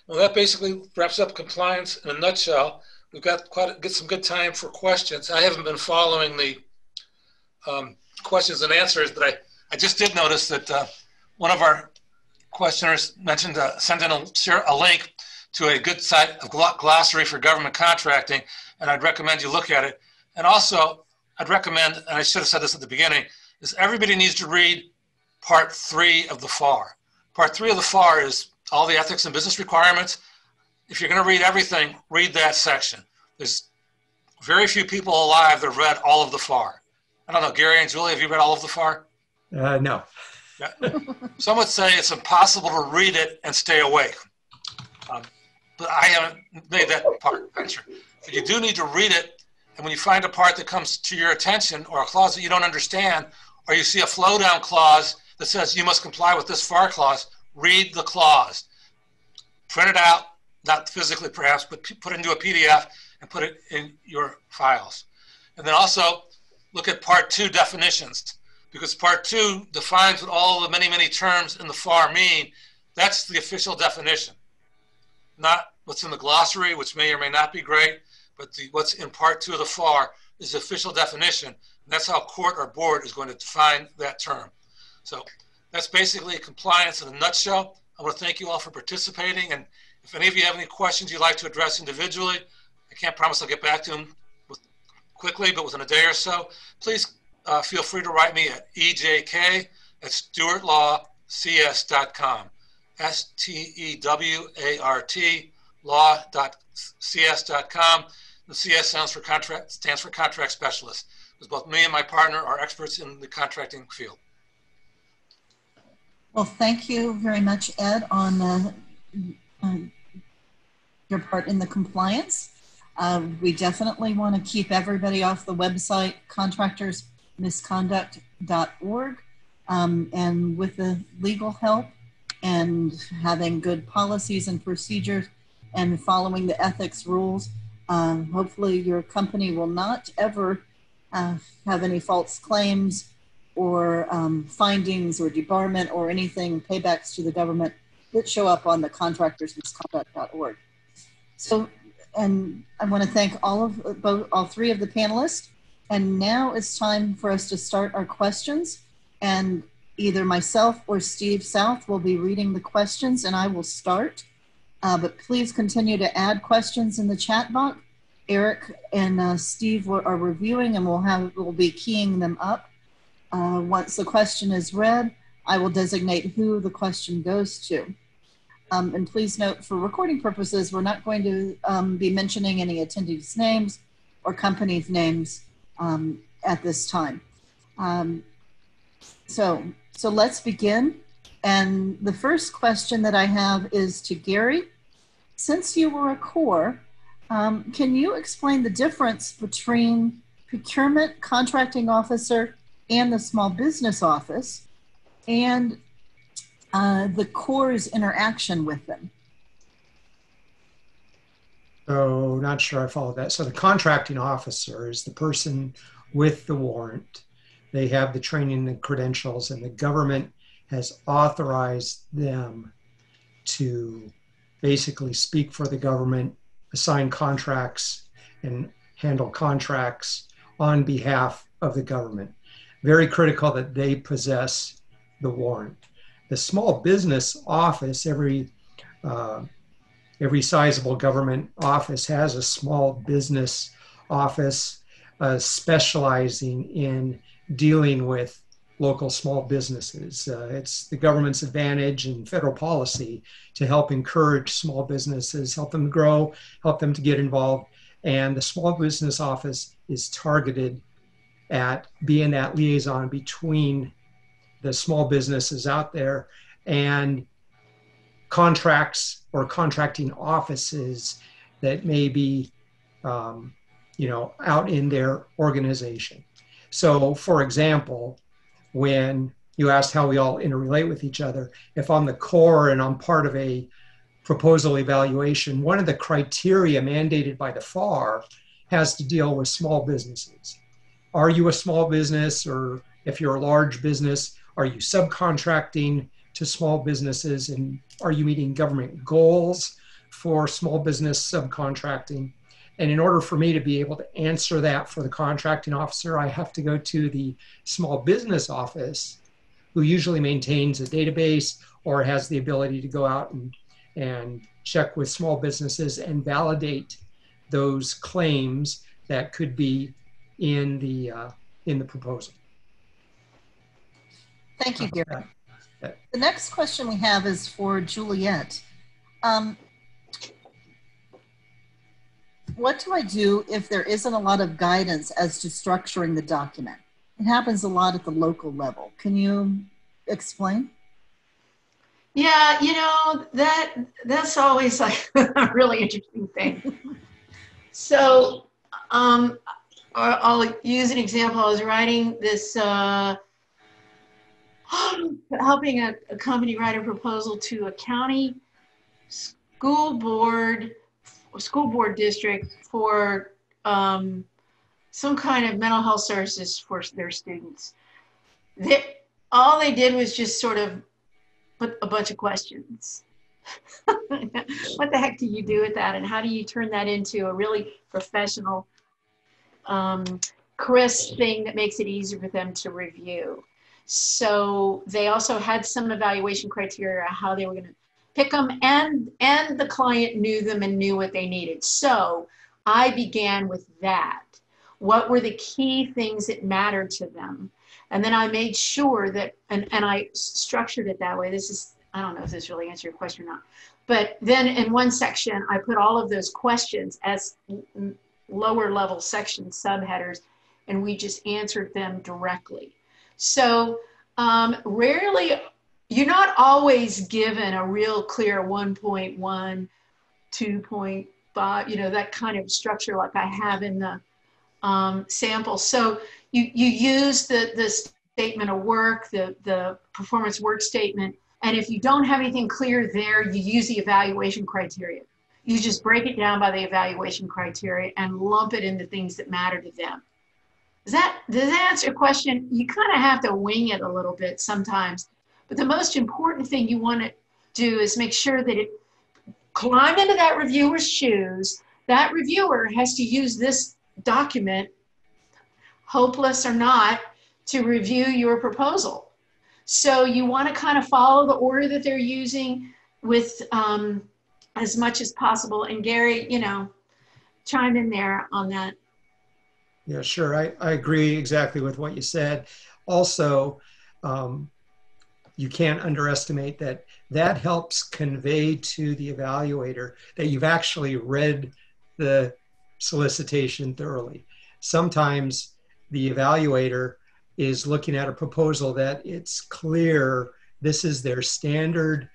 Well, that basically wraps up compliance in a nutshell. We've got quite get some good time for questions. I haven't been following the um, questions and answers, but I, I just did notice that uh, one of our questioners mentioned uh, sent in a, a link to a good site of glossary for government contracting, and I'd recommend you look at it. And also, I'd recommend, and I should have said this at the beginning, is everybody needs to read part three of the FAR. Part three of the FAR is all the ethics and business requirements. If you're going to read everything, read that section. There's very few people alive that have read all of the FAR. I don't know, Gary and Julie, have you read all of the FAR?
Uh, no.
Yeah. [laughs] Some would say it's impossible to read it and stay awake. Um, but I haven't made that part venture. But you do need to read it, and when you find a part that comes to your attention or a clause that you don't understand, or you see a flow down clause that says you must comply with this FAR clause, read the clause. Print it out, not physically perhaps, but put it into a PDF and put it in your files. And then also look at part two definitions because part two defines what all the many, many terms in the FAR mean. That's the official definition, not what's in the glossary, which may or may not be great, but the, what's in part two of the FAR is the official definition. And that's how court or board is going to define that term. So that's basically compliance in a nutshell. I want to thank you all for participating. And if any of you have any questions you'd like to address individually, I can't promise I'll get back to them with, quickly, but within a day or so, please uh, feel free to write me at ejk at stewartlawcs.com. S T E W A R T law.cs.com. The CS stands for contract stands for contract specialist. Because both me and my partner are experts in the contracting field.
Well, thank you very much, Ed, on uh, um, your part in the compliance. Uh, we definitely want to keep everybody off the website, contractorsmisconduct.org. Um, and with the legal help and having good policies and procedures and following the ethics rules, um, hopefully your company will not ever uh, have any false claims or um, findings or debarment or anything, paybacks to the government that show up on the contractorsmisconduct.org. So and I want to thank all of both all three of the panelists. And now it's time for us to start our questions. And either myself or Steve South will be reading the questions, and I will start. Uh, but please continue to add questions in the chat box. Eric and uh, Steve are reviewing, and we'll have we'll be keying them up. Uh, once the question is read, I will designate who the question goes to. Um, and please note for recording purposes, we're not going to um, be mentioning any attendees' names or companies' names um, at this time. Um, so, so let's begin. And the first question that I have is to Gary. Since you were a COR, um, can you explain the difference between procurement contracting officer and the small business office? And uh, the COR's interaction with them.
So, not sure I follow that. So, the contracting officer is the person with the warrant. They have the training and credentials, and the government has authorized them to basically speak for the government, assign contracts, and handle contracts on behalf of the government. Very critical that they possess the warrant the small business office, every uh, every sizable government office has a small business office uh, specializing in dealing with local small businesses. Uh, it's the government's advantage and federal policy to help encourage small businesses, help them grow, help them to get involved. And the small business office is targeted at being that liaison between the small businesses out there and contracts or contracting offices that may be um, you know out in their organization so for example when you asked how we all interrelate with each other if i'm the COR and i'm part of a proposal evaluation one of the criteria mandated by the far has to deal with small businesses are you a small business or if you're a large business are you subcontracting to small businesses? And are you meeting government goals for small business subcontracting? And in order for me to be able to answer that for the contracting officer, I have to go to the small business office, who usually maintains a database or has the ability to go out and, and check with small businesses and validate those claims that could be in the uh, in the proposal.
Thank you, Gary. The next question we have is for Juliet. Um, what do I do if there isn't a lot of guidance as to structuring the document? It happens a lot at the local level. Can you explain?
Yeah, you know that that's always like [laughs] a really interesting thing. So, um, I'll use an example. I was writing this, uh, [gasps] helping a, a company write a proposal to a county school board, school board district for um, some kind of mental health services for their students. They, all they did was just sort of put a bunch of questions. [laughs] what the heck do you do with that? And how do you turn that into a really professional, um, crisp thing that makes it easier for them to review? So they also had some evaluation criteria how they were going to pick them and and the client knew them and knew what they needed. So I began with that. What were the key things that mattered to them? And then I made sure that, and, and I structured it that way. This is, I don't know if this really answers your question or not. But then in one section, I put all of those questions as lower level section subheaders, and we just answered them directly. So um, rarely, you're not always given a real clear 1.1, 2.5, you know, that kind of structure like I have in the um, sample. So you, you use the, the statement of work, the, the performance work statement, and if you don't have anything clear there, you use the evaluation criteria. You just break it down by the evaluation criteria and lump it into things that matter to them. Does that, does that answer your question? You kind of have to wing it a little bit sometimes. But the most important thing you want to do is make sure that it climb into that reviewer's shoes. That reviewer has to use this document hopeless or not, to review your proposal. So you want to kind of follow the order that they're using with um, as much as possible. And Gary, you know, chime in there on that.
Yeah, sure. I, I agree exactly with what you said. Also, um, you can't underestimate that that helps convey to the evaluator that you've actually read the solicitation thoroughly. Sometimes the evaluator is looking at a proposal that it's clear this is their standard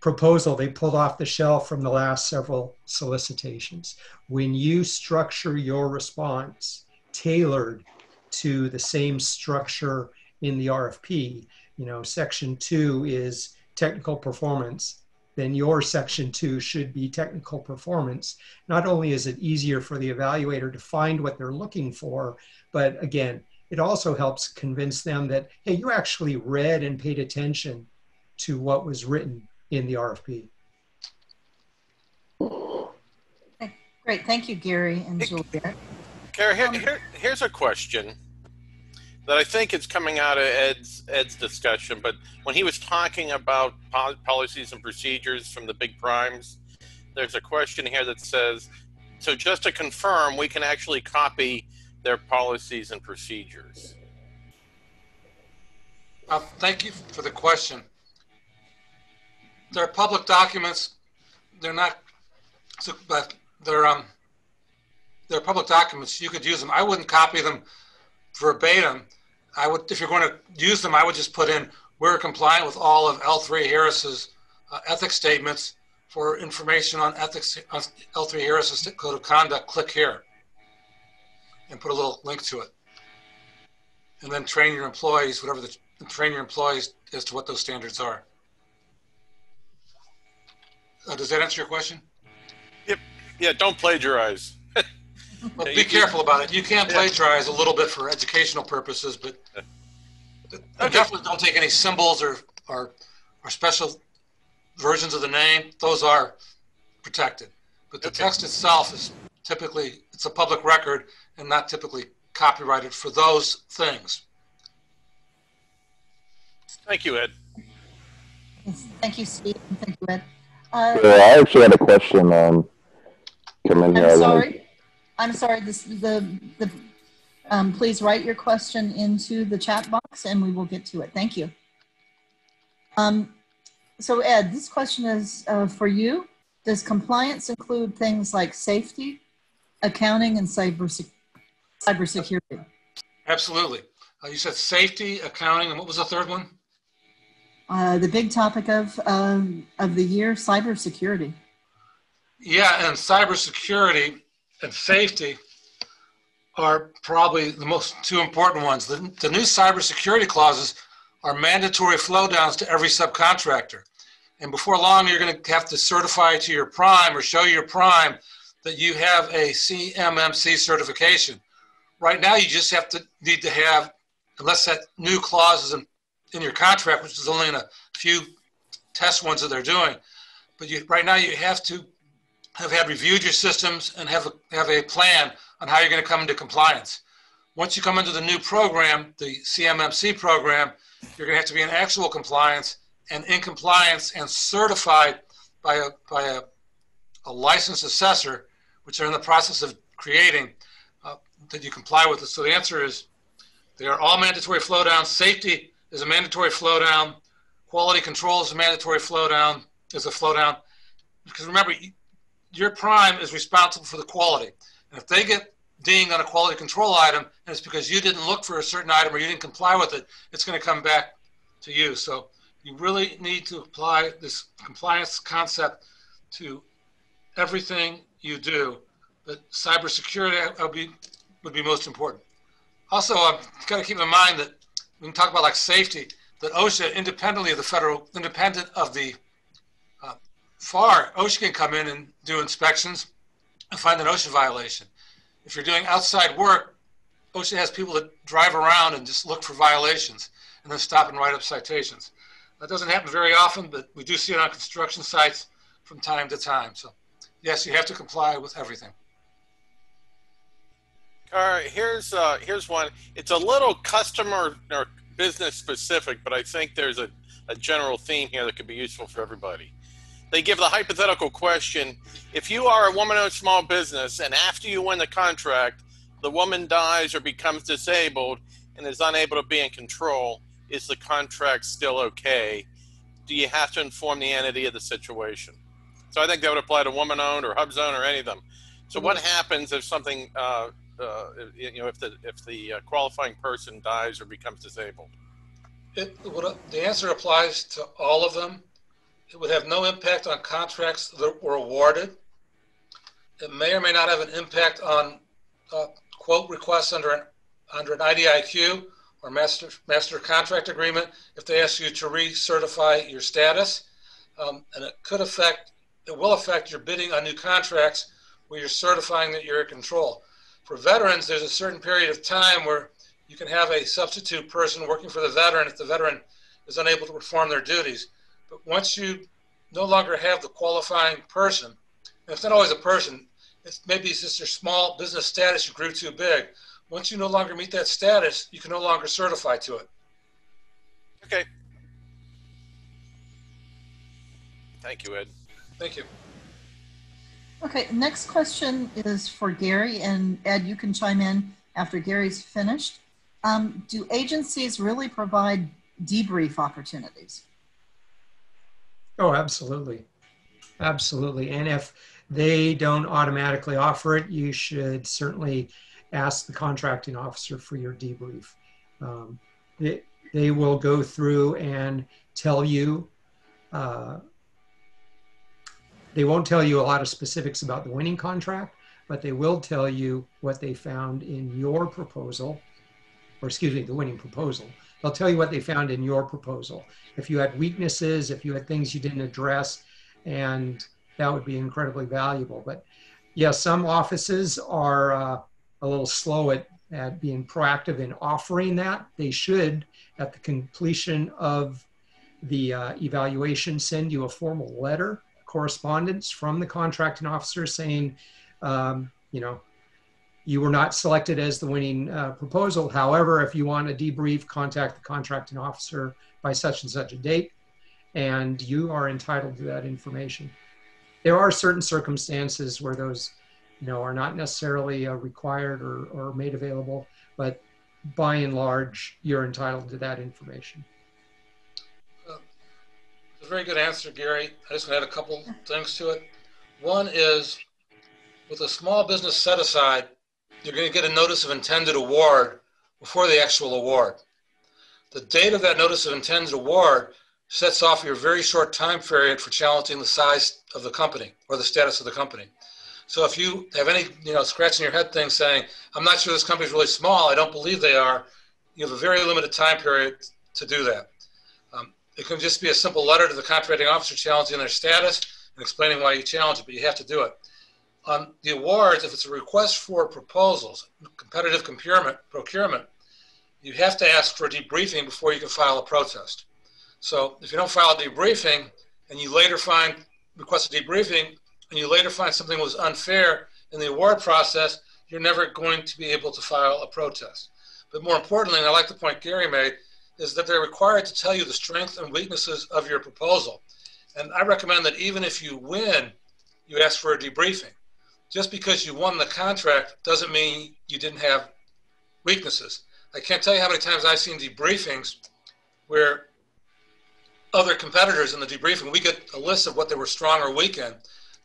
proposal they pulled off the shelf from the last several solicitations. When you structure your response tailored to the same structure in the RFP, you know, section two is technical performance, then your section two should be technical performance. Not only is it easier for the evaluator to find what they're looking for, but again, it also helps convince them that, hey, you actually read and paid attention to what was written in the RFP.
Great. Thank you, Gary and Juliet.
Gary, here, um, here, here's a question that I think is coming out of Ed's, Ed's discussion, but when he was talking about policies and procedures from the big primes, there's a question here that says, so just to confirm, we can actually copy their policies and procedures?
Uh, thank you for the question. They're public documents. They're not, but they're um, they're public documents. You could use them. I wouldn't copy them verbatim. I would, if you're going to use them, I would just put in we're compliant with all of L3 Harris's uh, ethics statements. For information on ethics, on L3 Harris's code of conduct, click here and put a little link to it. And then train your employees, whatever the train your employees as to what those standards are. Uh, does that answer your question?
Yep. Yeah. Don't plagiarize.
Well, be careful about it. You can plagiarize a little bit for educational purposes, but okay. definitely don't take any symbols or, or or special versions of the name. Those are protected. But the okay. text itself is typically it's a public record and not typically copyrighted for those things.
Thank you, Ed.
Thank you, Steve. Thank you, Ed. Uh,
I actually had a question um, come in
I'm
here.
sorry. I'm sorry. This the the. Um, please write your question into the chat box, and we will get to it. Thank you. Um, so Ed, this question is uh, for you. Does compliance include things like safety, accounting, and cyber cybersecurity?
Absolutely. Uh, you said safety, accounting, and what was the third one?
Uh, the big topic of um, of the year, cybersecurity.
Yeah, and cybersecurity and safety are probably the most two important ones. The, the new cybersecurity clauses are mandatory flow downs to every subcontractor. And before long, you're going to have to certify to your prime or show your prime that you have a CMMC certification. Right now, you just have to need to have, unless that new clause is in, in your contract, which is only in a few test ones that they're doing. But you, right now, you have to have had reviewed your systems and have a, have a plan on how you're going to come into compliance. Once you come into the new program, the CMMC program, you're going to have to be in actual compliance and in compliance and certified by a, by a, a licensed assessor, which are in the process of creating, uh, that you comply with it. So the answer is they are all mandatory flow down. Safety is a mandatory flow down. Quality control is a mandatory flow down, is a flow down. Because remember, your prime is responsible for the quality. And if they get dinged on a quality control item and it's because you didn't look for a certain item or you didn't comply with it, it's going to come back to you. So you really need to apply this compliance concept to everything you do. But cybersecurity would be, would be most important. Also, I've got to keep in mind that when we talk about like safety, that OSHA, independently of the federal, independent of the FAR, OSHA can come in and do inspections and find an OSHA violation. If you're doing outside work, OSHA has people that drive around and just look for violations and then stop and write up citations. That doesn't happen very often, but we do see it on construction sites from time to time. So, yes, you have to comply with everything.
All right, here's uh, here's one. It's a little customer or business specific, but I think there's a, a general theme here that could be useful for everybody. They give the hypothetical question: If you are a woman-owned small business, and after you win the contract, the woman dies or becomes disabled and is unable to be in control, is the contract still okay? Do you have to inform the entity of the situation? So I think that would apply to woman owned or HUBZone or any of them. So what happens if something, uh, uh, you know, if the if the uh, qualifying person dies or becomes disabled?
It the answer applies to all of them. It would have no impact on contracts that were awarded. It may or may not have an impact on uh, quote requests under an under an IDIQ or master, master contract agreement if they ask you to recertify your status. Um, and it could affect, it will affect your bidding on new contracts where you're certifying that you're in control. For veterans, there's a certain period of time where you can have a substitute person working for the veteran if the veteran is unable to perform their duties. But once you no longer have the qualifying person, and it's not always a person, it's maybe it's just your small business status you grew too big once you no longer meet that status, you can no longer certify to it.
Okay. Thank you, Ed.
Thank you.
Okay, next question is for Gary, and Ed, you can chime in after Gary's finished. Um, do agencies really provide debrief opportunities?
Oh, absolutely. Absolutely. And if they don't automatically offer it, you should certainly ask the contracting officer for your debrief. Um, they, they will go through and tell you, uh, they won't tell you a lot of specifics about the winning contract, but they will tell you what they found in your proposal, or excuse me, the winning proposal. They'll tell you what they found in your proposal. If you had weaknesses, if you had things you didn't address, and that would be incredibly valuable. But yes, yeah, some offices are uh, a little slow at, at being proactive in offering that. They should, at the completion of the uh, evaluation, send you a formal letter, correspondence from the contracting officer saying, um, you know, you were not selected as the winning uh, proposal. However, if you want a debrief, contact the contracting officer by such and such a date, and you are entitled to that information. There are certain circumstances where those you know, are not necessarily uh, required or, or made available, but by and large, you're entitled to that information.
Uh, very good answer, Gary. I just want to add a couple things to it. One is with a small business set aside, you're going to get a notice of intended award before the actual award. The date of that notice of intended award sets off your very short time period for challenging the size of the company or the status of the company. So if you have any, you know, scratching your head thing saying, I'm not sure this company's really small, I don't believe they are, you have a very limited time period to do that. Um, it can just be a simple letter to the contracting officer challenging their status and explaining why you challenge it, but you have to do it. On the awards, if it's a request for proposals, competitive procurement, procurement, you have to ask for a debriefing before you can file a protest. So if you don't file a debriefing and you later find, request a debriefing, and you later find something was unfair in the award process, you're never going to be able to file a protest. But more importantly, and I like the point Gary made, is that they're required to tell you the strengths and weaknesses of your proposal. And I recommend that even if you win, you ask for a debriefing. Just because you won the contract doesn't mean you didn't have weaknesses. I can't tell you how many times I've seen debriefings where other competitors in the debriefing, we get a list of what they were strong or weak in.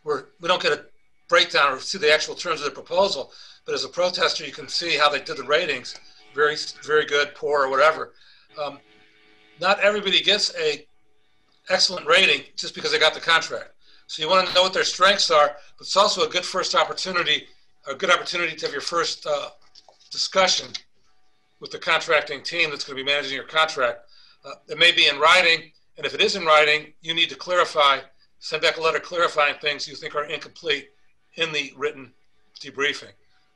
We don't get a breakdown or see the actual terms of the proposal, but as a protester, you can see how they did the ratings, very, very good, poor, or whatever. Um, not everybody gets a excellent rating just because they got the contract. So you want to know what their strengths are, but it's also a good first opportunity, a good opportunity to have your first uh, discussion with the contracting team that's going to be managing your contract. Uh, it may be in writing, and if it is in writing, you need to clarify, send back a letter clarifying things you think are incomplete in the written debriefing.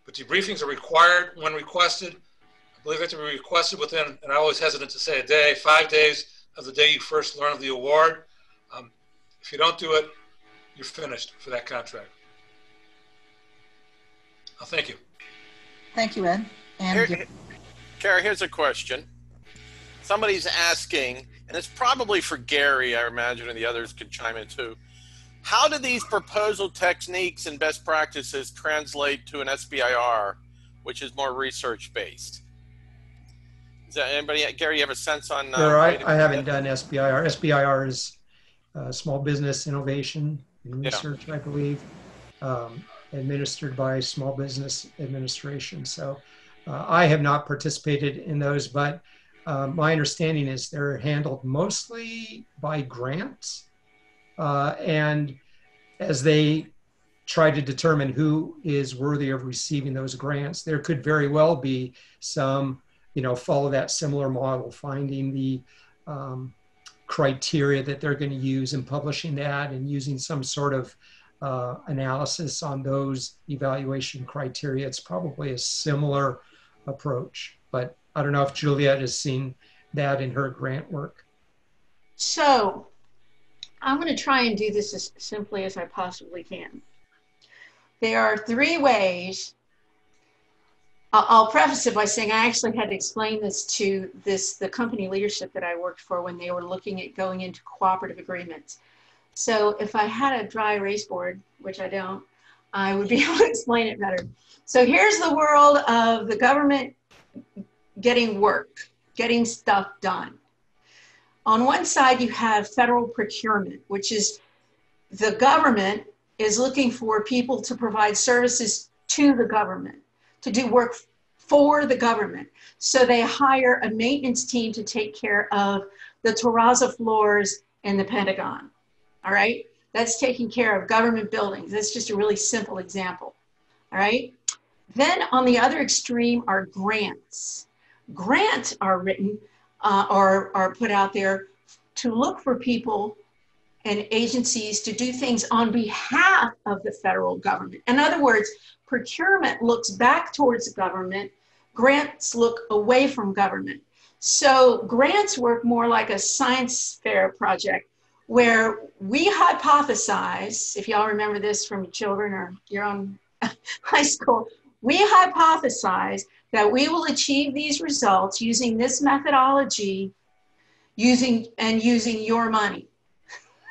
But debriefings are required when requested. I believe they have to be requested within, and I always hesitant to say a day, five days of the day you first learn of the award. Um, if you don't do it, you're finished for that contract. Oh, thank you.
Thank you, Ed. And
Here, Kara, here's a question. Somebody's asking, and it's probably for Gary, I imagine, and the others could chime in too. How do these proposal techniques and best practices translate to an SBIR, which is more research based? Is that anybody, Gary, you have a sense on? Uh,
Sure, I, I haven't done SBIR. SBIR is uh, Small Business Innovation and
Yeah.
Research, I believe, um, administered by Small Business Administration. So uh, I have not participated in those, but uh, my understanding is they're handled mostly by grants. Uh, and as they try to determine who is worthy of receiving those grants, there could very well be some, you know, follow that similar model, finding the um, criteria that they're going to use in publishing that and using some sort of uh, analysis on those evaluation criteria. It's probably a similar approach, but I don't know if Juliet has seen that in her grant work.
So I'm going to try and do this as simply as I possibly can. There are three ways. I'll preface it by saying I actually had to explain this to this the company leadership that I worked for when they were looking at going into cooperative agreements. So if I had a dry erase board, which I don't, I would be [laughs] able to explain it better. So here's the world of the government getting work, getting stuff done. On one side, you have federal procurement, which is the government is looking for people to provide services to the government, to do work for the government. So they hire a maintenance team to take care of the terrazzo floors in the Pentagon. All right? That's taking care of government buildings. That's just a really simple example. All right? Then on the other extreme are grants. Grants are written uh, or are put out there to look for people and agencies to do things on behalf of the federal government. In other words, procurement looks back towards government, grants look away from government. So grants work more like a science fair project where we hypothesize, if y'all remember this from children or your own [laughs] high school, we hypothesize that we will achieve these results using this methodology using and using your money.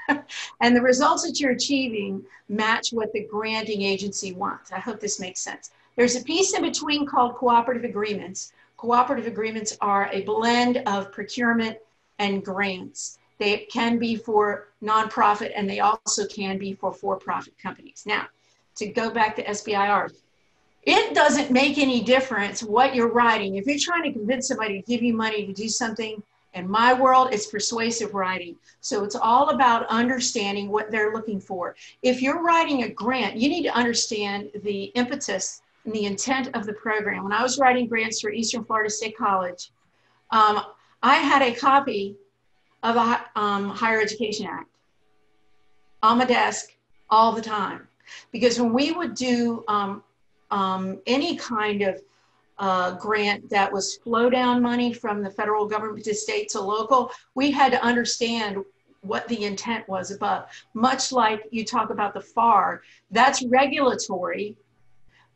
[laughs] and the results that you're achieving match what the granting agency wants. I hope this makes sense. There's a piece in between called cooperative agreements. Cooperative agreements are a blend of procurement and grants. They can be for nonprofit and they also can be for for profit companies. Now, to go back to SBIR, it doesn't make any difference what you're writing. If you're trying to convince somebody to give you money to do something, in my world, it's persuasive writing. So it's all about understanding what they're looking for. If you're writing a grant, you need to understand the impetus and the intent of the program. When I was writing grants for Eastern Florida State College, um, I had a copy of a um, Higher Education Act on my desk all the time. Because when we would do um, um, any kind of uh, grant that was flow down money from the federal government to state to local, we had to understand what the intent was above. Much like you talk about the FAR, that's regulatory,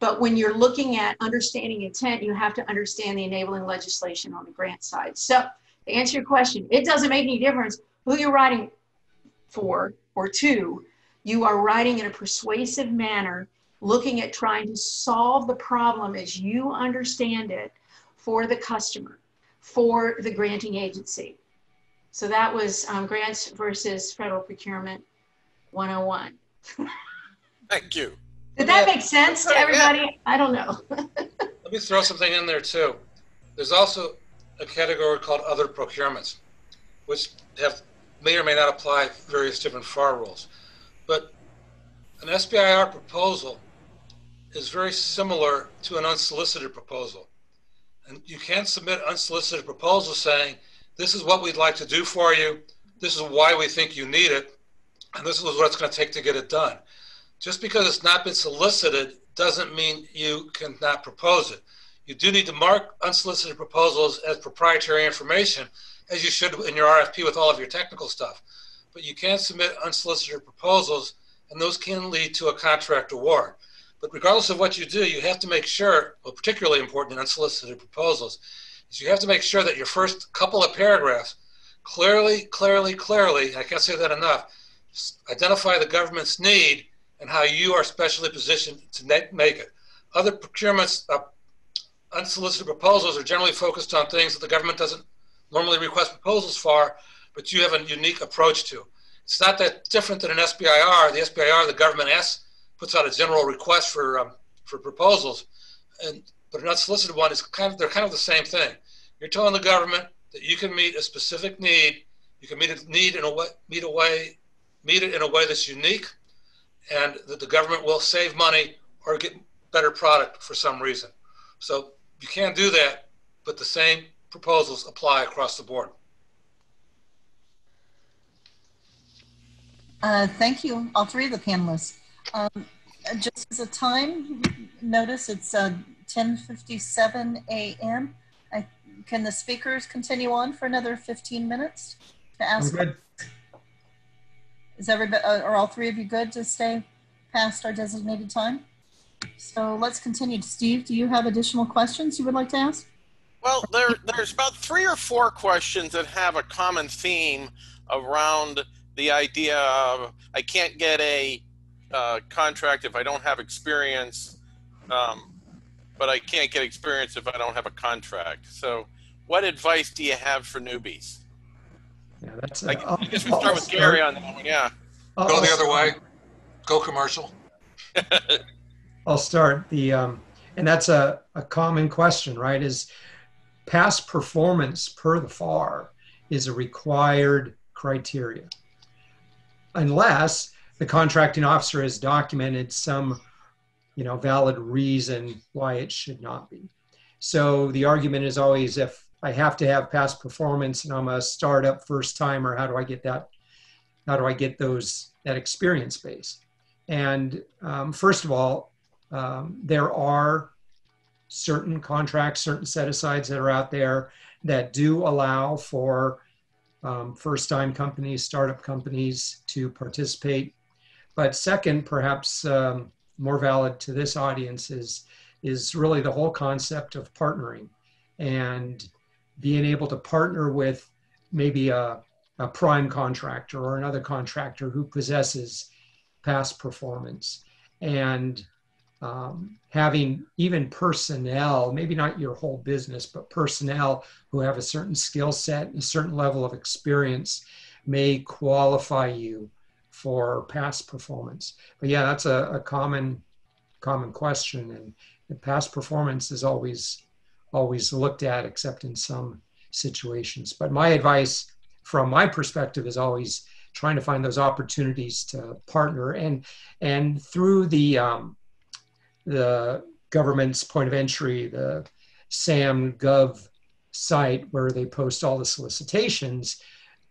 but when you're looking at understanding intent, you have to understand the enabling legislation on the grant side. So to answer your question, it doesn't make any difference who you're writing for or to. You are writing in a persuasive manner, looking at trying to solve the problem as you understand it for the customer, for the granting agency. So that was um, grants versus federal procurement 101. [laughs]
Thank you.
Did that make sense to everybody? I don't know. [laughs]
Let me throw something in there too. There's also a category called other procurements, which have may or may not apply various different FAR rules. But an SBIR proposal is very similar to an unsolicited proposal. And you can't submit unsolicited proposals saying, this is what we'd like to do for you, this is why we think you need it, and this is what it's going to take to get it done. Just because it's not been solicited doesn't mean you cannot propose it. You do need to mark unsolicited proposals as proprietary information, as you should in your RFP with all of your technical stuff. But you can submit unsolicited proposals, and those can lead to a contract award. But regardless of what you do, you have to make sure, well, particularly important in unsolicited proposals, is you have to make sure that your first couple of paragraphs clearly, clearly, clearly, I can't say that enough, identify the government's need and how you are specially positioned to make it. Other procurements, uh, unsolicited proposals are generally focused on things that the government doesn't normally request proposals for, but you have a unique approach to. It's not that different than an SBIR. The SBIR, the government asks, puts out a general request for um, for proposals, and but an unsolicited one is kind of they're kind of the same thing. You're telling the government that you can meet a specific need, you can meet a need in a way, meet a way, meet it in a way that's unique, and that the government will save money or get better product for some reason. So you can't do that, but the same proposals apply across the board.
Uh, thank you, all three of the panelists. Um, just as a time notice, it's uh, 10.57 a.m. I, can the speakers continue on for another 15 minutes to ask?
I'm good.
Is everybody, uh, are all three of you good to stay past our designated time? So let's continue. Steve, do you have additional questions you would like to ask?
Well, there, there's about three or four questions that have a common theme around the idea of I can't get a uh, contract if I don't have experience, um, but I can't get experience if I don't have a contract. So, what advice do you have for newbies?
Yeah, that's.
I, I guess we start with Gary on that one. Yeah.
I'll-
Go the other way. Go commercial. [laughs]
I'll start the, um, and that's a, a common question, right? Is past performance per the FAR is a required criteria. Unless the contracting officer has documented some, you know, valid reason why it should not be. So the argument is always if I have to have past performance and I'm a startup first timer, how do I get that? How do I get those that experience base? And um, first of all, um, there are certain contracts, certain set asides that are out there that do allow for um, first time companies, startup companies to participate. But second, perhaps um, more valid to this audience is, is really the whole concept of partnering and being able to partner with maybe a, a prime contractor or another contractor who possesses past performance. And um, having even personnel, maybe not your whole business, but personnel who have a certain skill set and a certain level of experience may qualify you for past performance. But yeah, that's a, a common common question, and, and past performance is always always looked at, except in some situations. But my advice, from my perspective, is always trying to find those opportunities to partner and and through the um, the government's point of entry, the SAM Gov site where they post all the solicitations,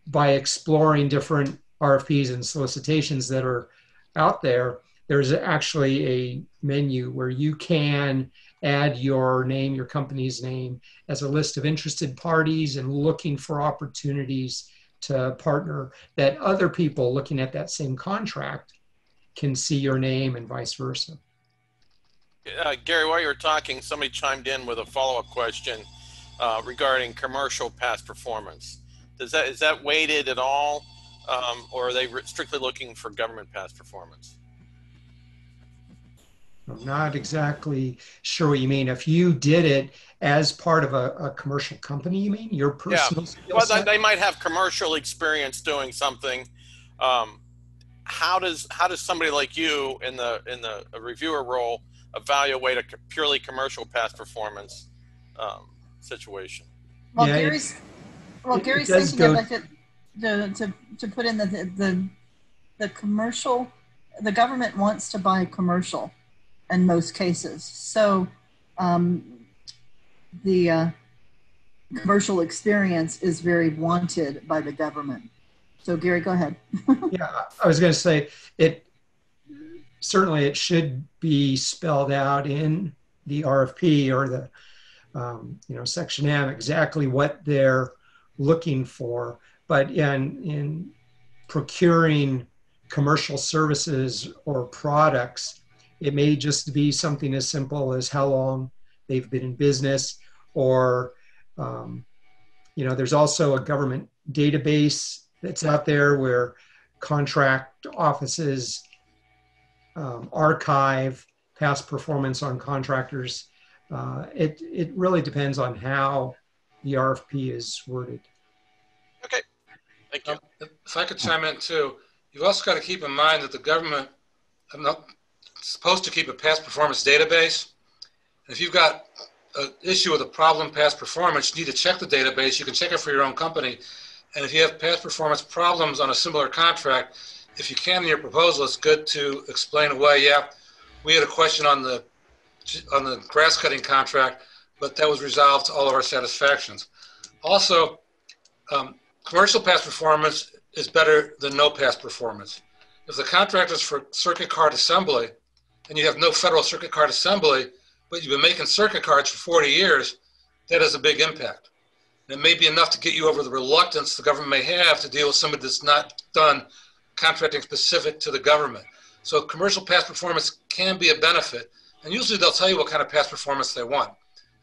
by exploring different RFPs and solicitations that are out there, there's actually a menu where you can add your name, your company's name, as a list of interested parties and looking for opportunities to partner that other people looking at that same contract can see your name and vice versa.
Uh, Gary, while you were talking, somebody chimed in with a follow-up question uh, regarding commercial past performance. Does that is that weighted at all, um, or are they strictly looking for government past performance?
I'm not exactly sure what you mean. If you did it as part of a, a commercial company, you mean your personal?
Yeah. Well, they, they might have commercial experience doing something. Um, how does how does somebody like you in the in the reviewer role evaluate a purely commercial past performance um, situation?
Well, yeah, Gary's well, it, Gary's it thinking like to, to to put in the, the the commercial. The government wants to buy commercial in most cases. So um, the uh, commercial experience is very wanted by the government. So Gary, go ahead. [laughs]
yeah, I was going to say it. Certainly, it should be spelled out in the RFP or the um, you know section M exactly what they're looking for. But in in procuring commercial services or products, it may just be something as simple as how long they've been in business, or um, you know, there's also a government database that's out there where contract offices um, archive past performance on contractors. Uh, it it really depends on how the RFP is worded.
Thank you. Um,
if I could chime in too, you've also got to keep in mind that the government, I'm not supposed to keep a past performance database. If you've got an issue with a problem past performance, you need to check the database. You can check it for your own company. And if you have past performance problems on a similar contract, if you can in your proposal, it's good to explain away, yeah, we had a question on the on the grass cutting contract, but that was resolved to all of our satisfactions. Also, um, commercial past performance is better than no past performance. If the contract is for circuit card assembly, and you have no federal circuit card assembly, but you've been making circuit cards for 40 years, that has a big impact. And it may be enough to get you over the reluctance the government may have to deal with somebody that's not done contracting specific to the government. So commercial past performance can be a benefit. And usually they'll tell you what kind of past performance they want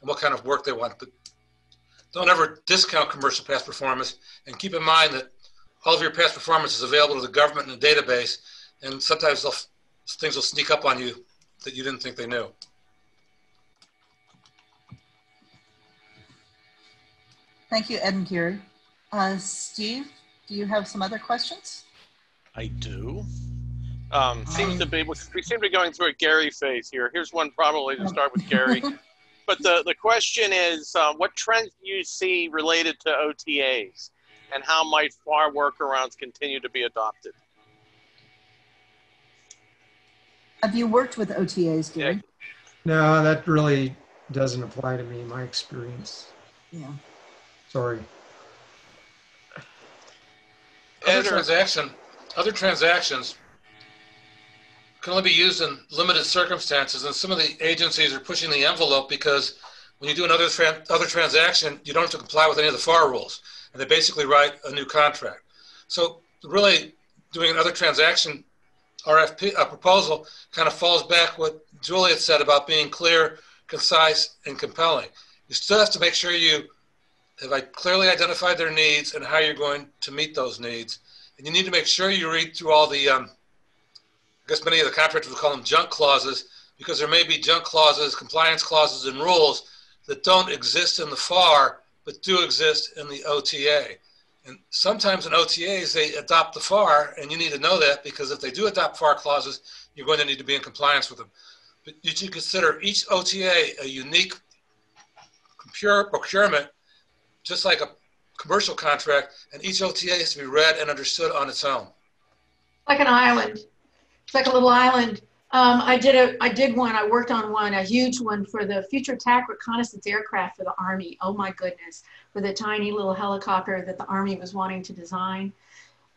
and what kind of work they want. But don't ever discount commercial past performance. And keep in mind that all of your past performance is available to the government in a database. And sometimes things will sneak up on you that you didn't think they knew.
Thank you, Ed and Gary. Uh, Steve, do you have some other questions?
I do. Um, seems to be, we seem to be going through a Gary phase here. Here's one probably to start with Gary. [laughs] but the, the question is, uh, what trends do you see related to OTAs? And how might FAR workarounds continue to be adopted?
Have you worked with OTAs, Gary?
No, that really doesn't apply to me, my experience.
Yeah.
Sorry.
Other transaction, other transactions can only be used in limited circumstances, and some of the agencies are pushing the envelope because when you do another tra- other transaction, you don't have to comply with any of the FAR rules, and they basically write a new contract. So really, doing another transaction RFP a proposal kind of falls back what Juliet said about being clear, concise, and compelling. You still have to make sure you have clearly identified their needs and how you're going to meet those needs. And you need to make sure you read through all the, um, I guess many of the contractors would call them junk clauses, because there may be junk clauses, compliance clauses, and rules that don't exist in the FAR, but do exist in the OTA. And sometimes in OTAs, they adopt the FAR, and you need to know that because if they do adopt FAR clauses, you're going to need to be in compliance with them. But you should consider each OTA a unique procurement, just like a commercial contract, and each OTA has to be read and understood on its own.
Like an island. It's like a little island. Um, I did a, I did one. I worked on one, a huge one for the Future Attack Reconnaissance Aircraft for the Army. Oh my goodness, for the tiny little helicopter that the Army was wanting to design,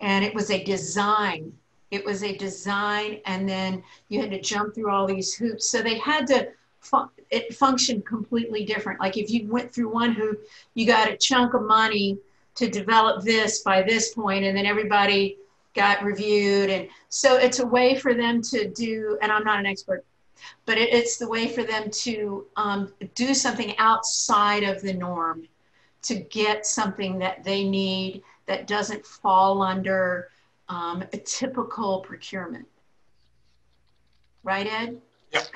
and it was a design. It was a design, and then you had to jump through all these hoops. So they had to. Fu- it functioned completely different. Like if you went through one hoop, you got a chunk of money to develop this by this point, and then everybody got reviewed. And so it's a way for them to do, and I'm not an expert, but it, it's the way for them to um, do something outside of the norm to get something that they need that doesn't fall under um, a typical procurement. Right, Ed?
Yep.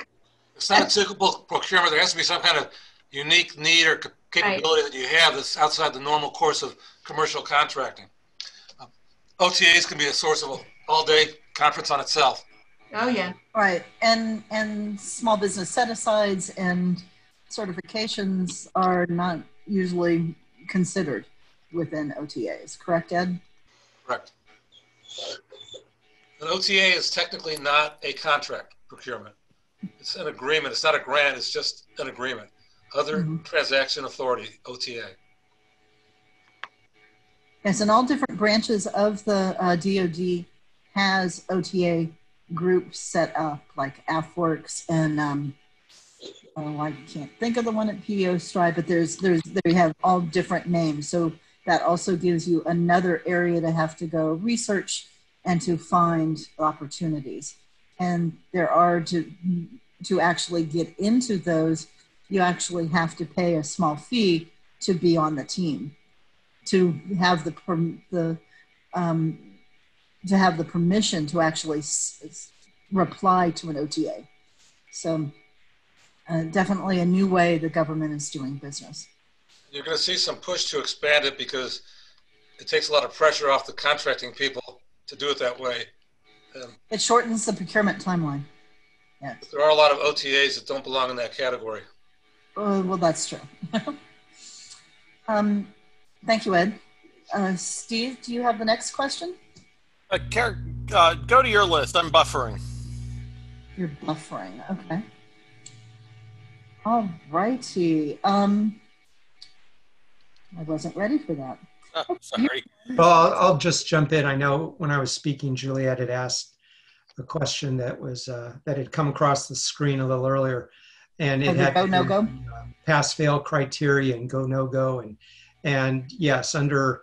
It's not a typical procurement. There has to be some kind of unique need or capability right. that you have that's outside the normal course of commercial contracting. OTAs can be a source of all-day conference on itself.
Oh yeah.
Right, and and small business set-asides and certifications are not usually considered within OTAs. Correct, Ed?
Correct. An OTA is technically not a contract procurement. It's an agreement. It's not a grant. It's just an agreement. Other mm-hmm. transaction authority, OTA.
Yes, and all different branches of the uh, DoD has OTA groups set up, like AFWERX and um, oh, I can't think of the one at PDO Strive, but there's there's they have all different names. So that also gives you another area to have to go research and to find opportunities. And there are to to actually get into those, you actually have to pay a small fee to be on the team to have the the um, to have the permission to actually s- reply to an OTA. So uh, definitely a new way the government is doing business.
You're going to see some push to expand it because it takes a lot of pressure off the contracting people to do it that way.
Um, it shortens the procurement timeline.
Yes. There are a lot of OTAs that don't belong in that category.
Uh, well, that's true. [laughs] um, Thank you, Ed. Uh, Steve, do you have the next question?
Uh, Car- uh, go to your list. I'm buffering.
You're buffering. Okay. All righty. Um, I wasn't ready for that.
Oh, sorry.
Well, I'll, I'll, just jump in. I know when I was speaking, Juliet had asked a question that was uh, that had come across the screen a little earlier, and it oh, had
go no go
uh, pass fail criteria and go no go and and yes, under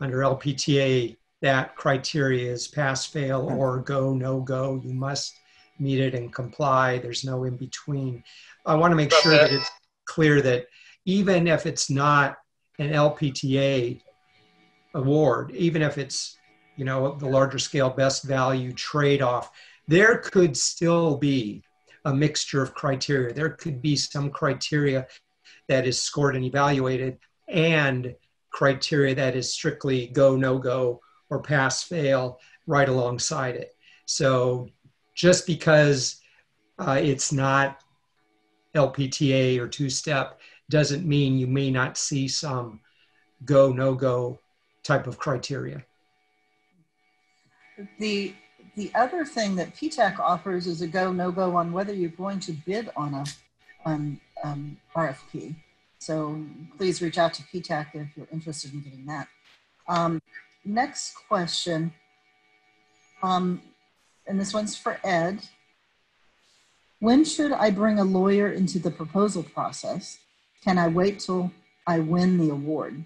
under LPTA, that criteria is pass, fail, hmm. or go, no go. You must meet it and comply. There's no in between. I want to make sure that it's clear that even if it's not an LPTA award, even if it's you know the larger scale best value trade-off, there could still be a mixture of criteria. There could be some criteria that is scored and evaluated and criteria that is strictly go, no go, or pass, fail right alongside it. So just because uh, it's not LPTA or two step doesn't mean you may not see some go, no go type of criteria.
The the other thing that PTAC offers is a go no go on whether you're going to bid on a um, um, RFP. So please reach out to PTAC if you're interested in getting that. Um, next question, um, and this one's for Ed. When should I bring a lawyer into the proposal process? Can I wait till I win the award?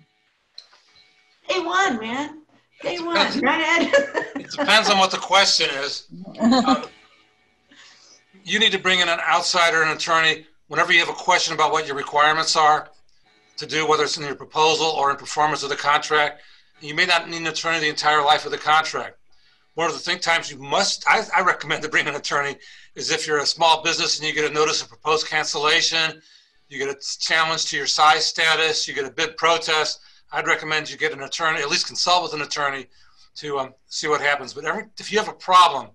Day one, man. Day one, right, Ed?
it depends on what the question is. Um, [laughs] you need to bring in an outsider, an attorney, whenever you have a question about what your requirements are to do, whether it's in your proposal or in performance of the contract, you may not need an attorney the entire life of the contract. One of the think times you must, I, I recommend to bring an attorney is if you're a small business and you get a notice of proposed cancellation, you get a challenge to your size status, you get a bid protest. I'd recommend you get an attorney, at least consult with an attorney to um, see what happens. But every, if you have a problem,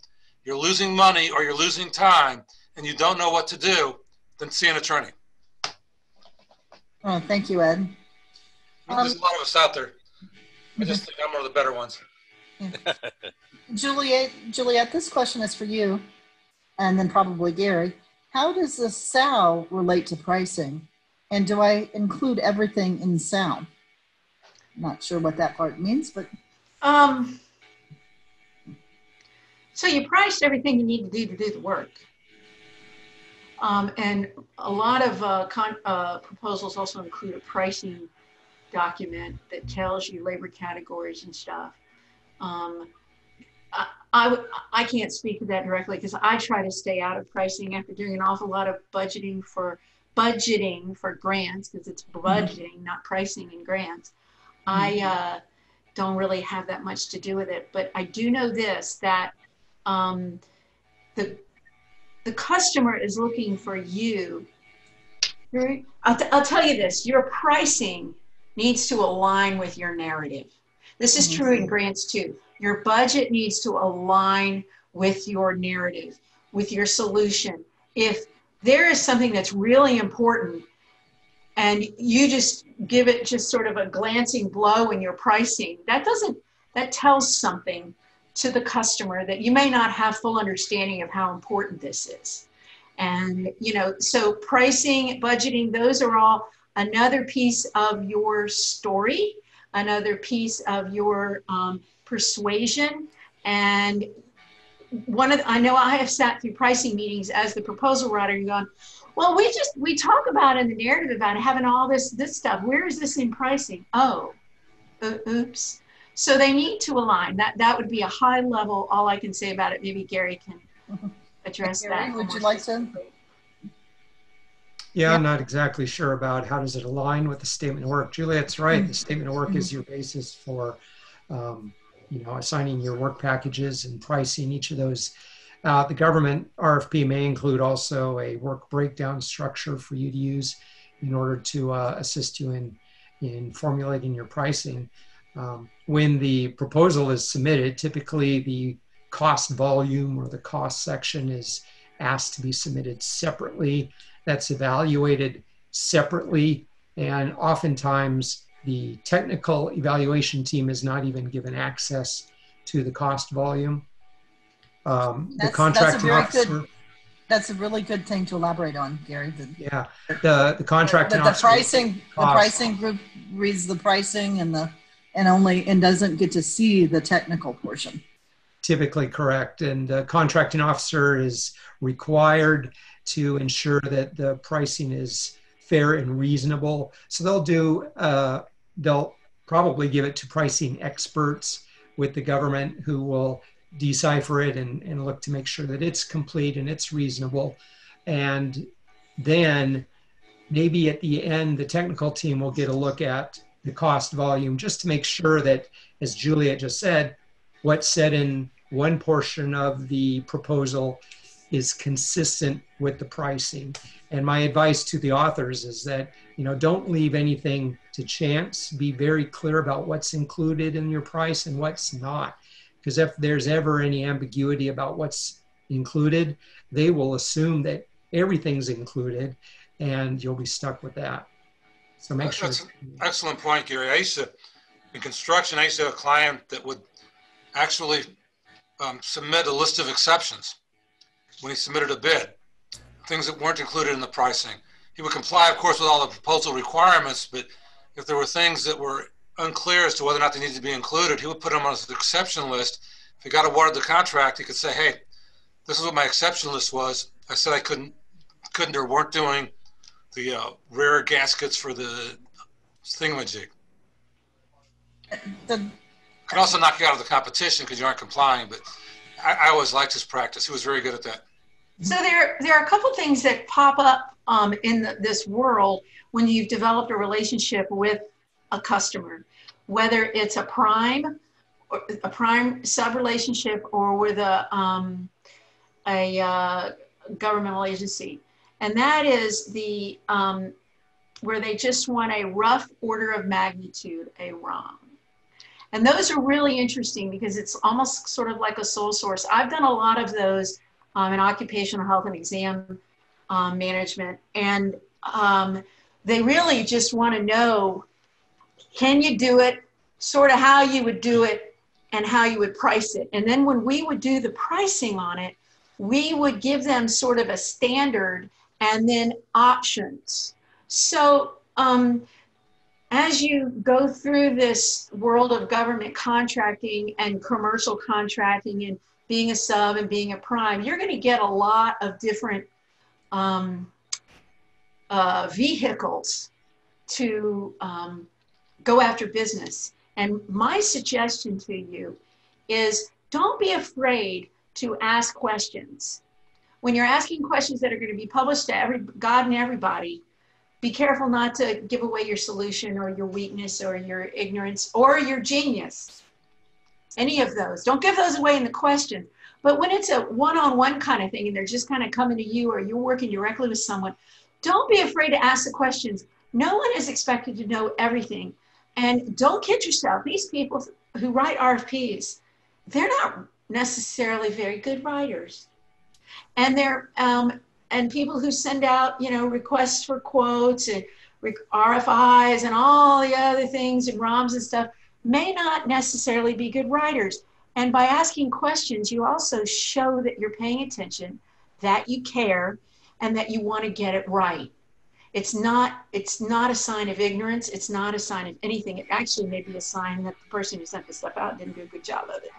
you're losing money or you're losing time, and you don't know what to do, then see an attorney.
Oh, thank you, Ed.
There's a lot of us out there. I just think I'm one of the better ones.
Juliet, Juliet, this question is for you, and then probably Gary. How does the SOW relate to pricing? And do I include everything in SOW? Not sure what that part means, but
Um, so you priced everything you need to do to do the work. Um, and a lot of uh, con- uh, proposals also include a pricing document that tells you labor categories and stuff. Um, I, I, I can't speak to that directly because I try to stay out of pricing after doing an awful lot of budgeting for budgeting for grants because it's budgeting, not pricing and grants. I uh, don't really have that much to do with it, but I do know this that um, the the customer is looking for you. I'll, t- I'll tell you this: your pricing needs to align with your narrative. This is true in mm-hmm. grants too. Your budget needs to align with your narrative, with your solution. If there is something that's really important and you just give it just sort of a glancing blow in your pricing, that doesn't, that tells something to the customer that you may not have full understanding of how important this is. And, you know, so pricing, budgeting, those are all another piece of your story, another piece of your um, persuasion. And one of the, I know I have sat through pricing meetings as the proposal writer and gone, well, we just we talk about in the narrative about having all this this stuff. Where is this in pricing? Oh, oops. So they need to align. That that would be a high level. All I can say about it. Maybe Gary can [laughs] address
Gary,
that.
would you like to?
specifically.
Yeah, I'm not exactly sure about how does it align with the statement of work. Juliet's right. The statement of work is your basis for, um, you know, assigning your work packages and pricing each of those. Uh, the government RFP may include also a work breakdown structure for you to use in order to uh, assist you in in formulating your pricing. Um, when the proposal is submitted, typically the cost volume or the cost section is asked to be submitted separately that's evaluated separately. And oftentimes, the technical evaluation team is not even given access to the cost volume. Um, the
That's- that's a very
officer,
good- That's a really good thing to elaborate on, Gary. The,
yeah, the the contracting
But the
officer.
pricing, the pricing group reads the pricing and the, and only, and doesn't get to see the technical portion.
typically correct. And the contracting officer is required to ensure that the pricing is fair and reasonable. So they'll do, uh, they'll probably give it to pricing experts with the government who will decipher it and, and look to make sure that it's complete and it's reasonable. And then maybe at the end, the technical team will get a look at the cost volume just to make sure that, as Juliet just said, what's said in one portion of the proposal is consistent with the pricing. And my advice to the authors is that, you know, don't leave anything to chance. Be very clear about what's included in your price and what's not. Because if there's ever any ambiguity about what's included, they will assume that everything's included and you'll be stuck with that. So make sure.
That's Excellent point, Gary. I used to, in construction, I used to have a client that would actually um, submit a list of exceptions when he submitted a bid, things that weren't included in the pricing. He would comply, of course, with all the proposal requirements, but if there were things that were unclear as to whether or not they needed to be included, he would put them on his exception list. If he got awarded the contract, he could say, "Hey, this is what my exception list was. I said I couldn't, couldn't or weren't doing the uh, rare gaskets for the thingamajig."
The,
Could also knock you out of the competition because you aren't complying. But I, I always liked his practice. He was very good at that.
So there, there are a couple things that pop up um, in the, this world when you've developed a relationship with a customer, whether it's a prime, or a prime sub relationship, or with a um, a uh, governmental agency, and that is the um, where they just want a rough order of magnitude, a ROM. And those are really interesting because it's almost sort of like a sole source. I've done a lot of those um, in occupational health and exam um, management. And um, they really just want to know can you do it, sort of how you would do it, and how you would price it. And then when we would do the pricing on it, we would give them sort of a standard and then options. So um, as you go through this world of government contracting and commercial contracting and being a sub and being a prime, you're going to get a lot of different um, uh, vehicles to um, go after business. And my suggestion to you is don't be afraid to ask questions. When you're asking questions that are going to be published to every God and everybody, be careful not to give away your solution or your weakness or your ignorance or your genius. Any of those. Don't give those away in the question. But when it's a one on one kind of thing and they're just kind of coming to you or you're working directly with someone, don't be afraid to ask the questions. No one is expected to know everything. And don't kid yourself. These people who write RFPs, they're not necessarily very good writers. And they're um, and people who send out, you know, requests for quotes and RFIs and all the other things and ROMs and stuff may not necessarily be good writers. And by asking questions, you also show that you're paying attention, that you care, and that you want to get it right. It's not it's not a sign of ignorance. It's not a sign of anything. It actually may be a sign that the person who sent the stuff out didn't do a good job of it.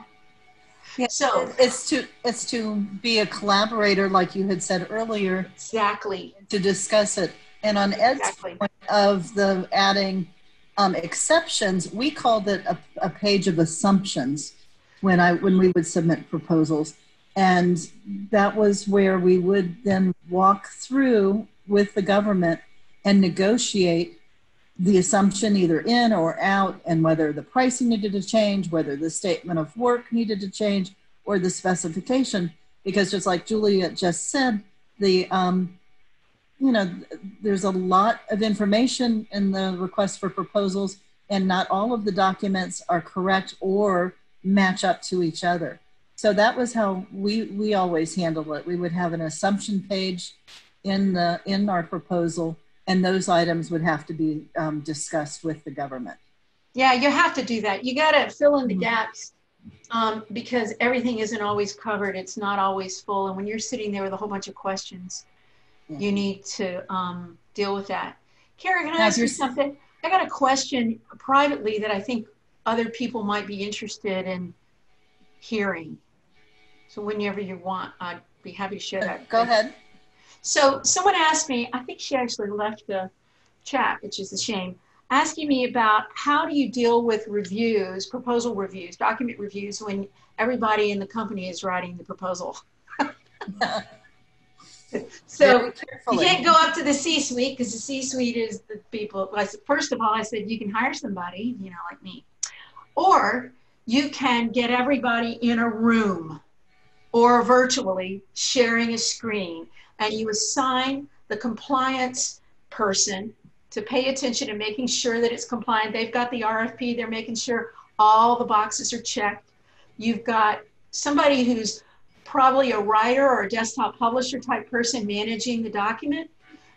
Yeah, so it's to it's to be a collaborator, like you had said earlier.
Exactly.
To discuss it, and on Ed's exactly. point of the adding um, exceptions, we called it a, a page of assumptions when I when we would submit proposals, and that was where we would then walk through with the government and negotiate the assumption either in or out and whether the pricing needed to change, whether the statement of work needed to change or the specification. Because just like Julia just said, the, um, you know, there's a lot of information in the request for proposals and not all of the documents are correct or match up to each other. So that was how we, we always handle it. We would have an assumption page in the, in our proposal and those items would have to be um, discussed with the government.
Yeah, you have to do that. You got to fill in the mm-hmm. gaps um, because everything isn't always covered. It's not always full. And when you're sitting there with a whole bunch of questions, yeah. you need to um, deal with that. Karen, can I ask you something? I got a question privately that I think other people might be interested in hearing. So whenever you want, I'd be happy to share that.
Go ahead.
So someone asked me, I think she actually left the chat, which is a shame, asking me about how do you deal with reviews, proposal reviews, document reviews when everybody in the company is writing the proposal. [laughs] so you can't go up to the C-suite because the C-suite is the people. First of all, I said you can hire somebody, you know, like me, or you can get everybody in a room or virtually sharing a screen and you assign the compliance person to pay attention and making sure that it's compliant. They've got the RFP, they're making sure all the boxes are checked. You've got somebody who's probably a writer or a desktop publisher type person managing the document,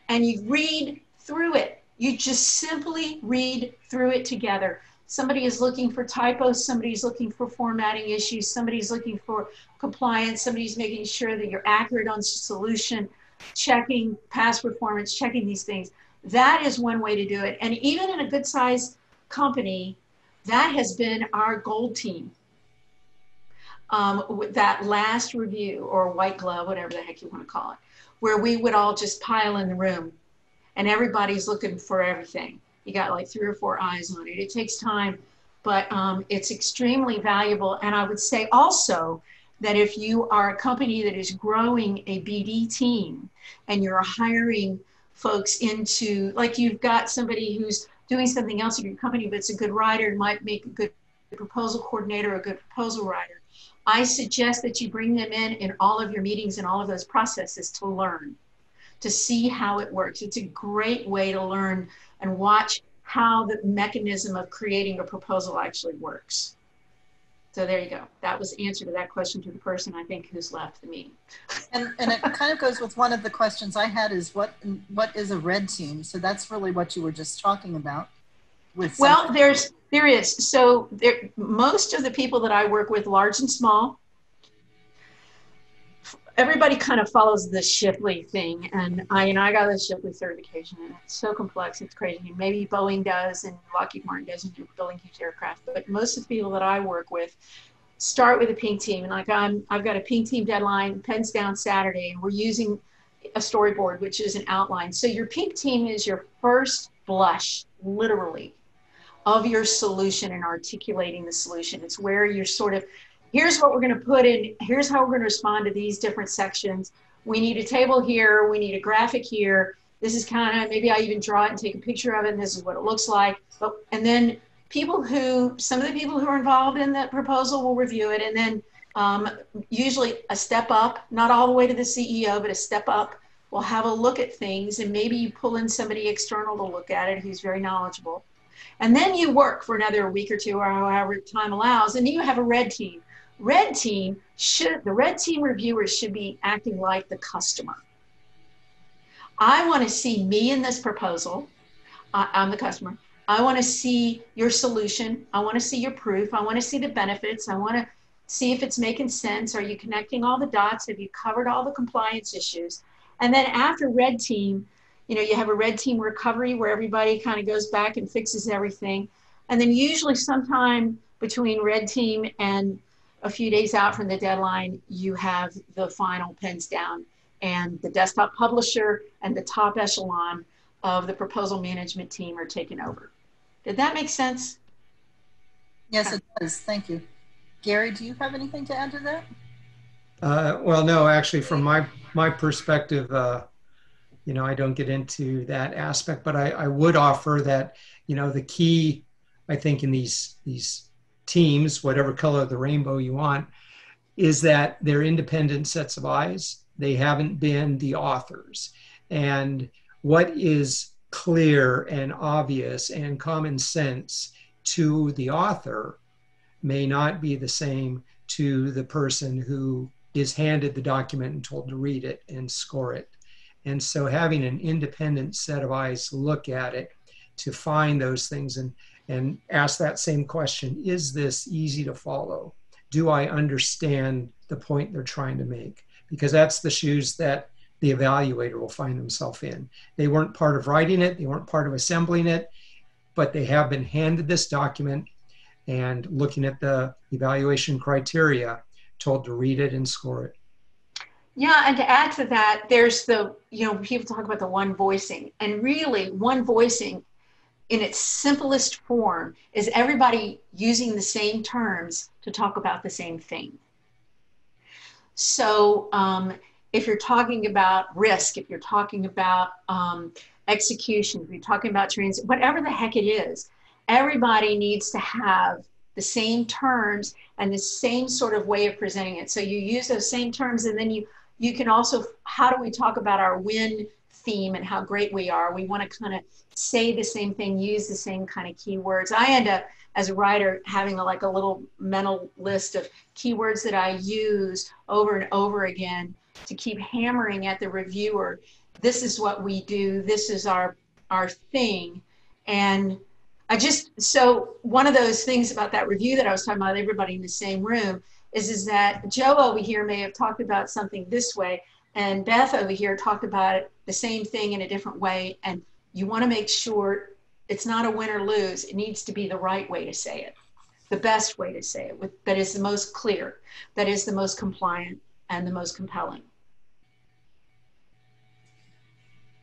and you read through it. You just simply read through it together. Somebody is looking for typos, somebody's looking for formatting issues, somebody's looking for compliance, somebody's making sure that you're accurate on solution, checking past performance, checking these things. That is one way to do it. And even in a good sized company, that has been our gold team. Um, that last review or white glove, whatever the heck you want to call it, where we would all just pile in the room and everybody's looking for everything. You got like three or four eyes on it. It takes time, but um, it's extremely valuable. And I would say also that if you are a company that is growing a BD team and you're hiring folks into, like you've got somebody who's doing something else in your company, but it's a good writer and might make a good proposal coordinator, a good proposal writer. I suggest that you bring them in in all of your meetings and all of those processes to learn to see how it works. It's a great way to learn and watch how the mechanism of creating a proposal actually works. So there you go. That was the answer to that question to the person I think who's left the meeting.
And, and it kind of goes with one of the questions I had is what what is a red team? So that's really what you were just talking about. With
well, there's there is so there most of the people that I work with, large and small, everybody kind of follows the Shipley thing, and I, you know, I got the Shipley certification, and it's so complex, it's crazy. Maybe Boeing does, and Lockheed Martin does, and you're building huge aircraft. But most of the people that I work with start with a pink team, and like I'm, I've got a pink team deadline, pens down Saturday, and we're using a storyboard, which is an outline. So your pink team is your first blush, literally, of your solution and articulating the solution. It's where you're sort of here's what we're going to put in, here's how we're going to respond to these different sections. We need a table here, we need a graphic here. This is kind of, maybe I even draw it and take a picture of it, and this is what it looks like. But, and then people who, some of the people who are involved in that proposal will review it, and then um, usually a step up, not all the way to the CEO, but a step up will have a look at things, and maybe you pull in somebody external to look at it who's very knowledgeable. And then you work for another week or two or however time allows, and then you have a red team Red team should, the red team reviewers should be acting like the customer. I want to see me in this proposal. I'm the customer. I want to see your solution. I want to see your proof. I want to see the benefits. I want to see if it's making sense. Are you connecting all the dots? Have you covered all the compliance issues? And then after red team, you know, you have a red team recovery where everybody kind of goes back and fixes everything. And then usually sometime between red team and a few days out from the deadline, you have the final pens down and the desktop publisher and the top echelon of the proposal management team are taken over. Did that make sense?
Yes, it does. Thank you. Gary, do you have anything to add to that?
Uh, well, no, actually, from my my perspective, uh, you know, I don't get into that aspect, but I, I would offer that, you know, the key, I think, in these these teams, whatever color of the rainbow you want, is that they're independent sets of eyes. They haven't been the authors. And what is clear and obvious and common sense to the author may not be the same to the person who is handed the document and told to read it and score it. And so having an independent set of eyes look at it to find those things and and ask that same question Is this easy to follow? Do I understand the point they're trying to make? Because that's the shoes that the evaluator will find themselves in. They weren't part of writing it, they weren't part of assembling it, but they have been handed this document and looking at the evaluation criteria, told to read it and score it.
Yeah, and to add to that, there's the, you know, people talk about the one voicing, and really, one voicing in its simplest form is everybody using the same terms to talk about the same thing. So um, if you're talking about risk, if you're talking about um, execution, if you're talking about transit, whatever the heck it is, everybody needs to have the same terms and the same sort of way of presenting it. So you use those same terms and then you you can also how do we talk about our win theme and how great we are. We want to kind of say the same thing, use the same kind of keywords. I end up as a writer having a, like a little mental list of keywords that I use over and over again to keep hammering at the reviewer. This is what we do. This is our our thing. And I just so one of those things about that review that I was talking about, everybody in the same room, is is that Joe over here may have talked about something this way, and Beth over here talked about it, the same thing in a different way. And you want to make sure it's not a win or lose. It needs to be the right way to say it, the best way to say it, with, that is the most clear, that is the most compliant, and the most compelling.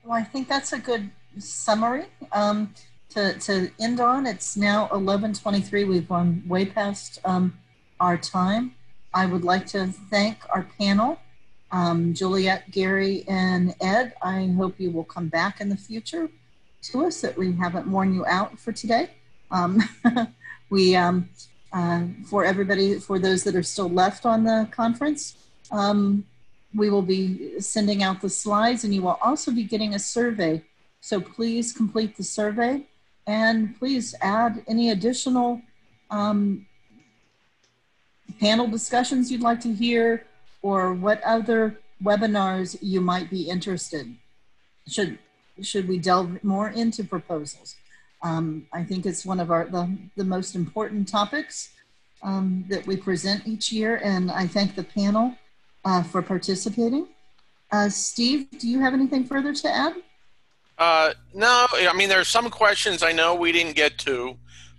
Well, I think that's a good summary um, to, to end on. It's now 11:23. We've gone way past um, our time. I would like to thank our panel um, Juliet, Gary, and Ed, I hope you will come back in the future to us that we haven't worn you out for today. Um, [laughs] we, um, uh, for everybody, for those that are still left on the conference, um, we will be sending out the slides and you will also be getting a survey. So please complete the survey and please add any additional um, panel discussions you'd like to hear or what other webinars you might be interested. Should, should we delve more into proposals? Um, I think it's one of our the, the most important topics um, that we present each year, and I thank the panel uh, for participating. Uh, Steve, do you have anything further to add?
Uh, no, I mean, there's some questions I know we didn't get to,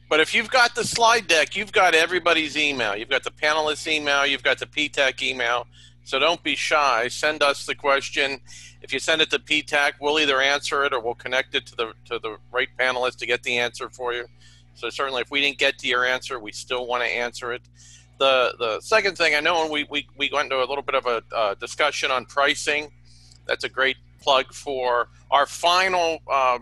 but if you've got the slide deck, you've got everybody's email. You've got the panelists' email, you've got the PTAC email. So don't be shy. Send us the question. If you send it to PTAC, we'll either answer it or we'll connect it to the to the right panelist to get the answer for you. So certainly, if we didn't get to your answer, we still want to answer it. The the second thing I know, when we we we went into a little bit of a uh, discussion on pricing. That's a great plug for our final uh,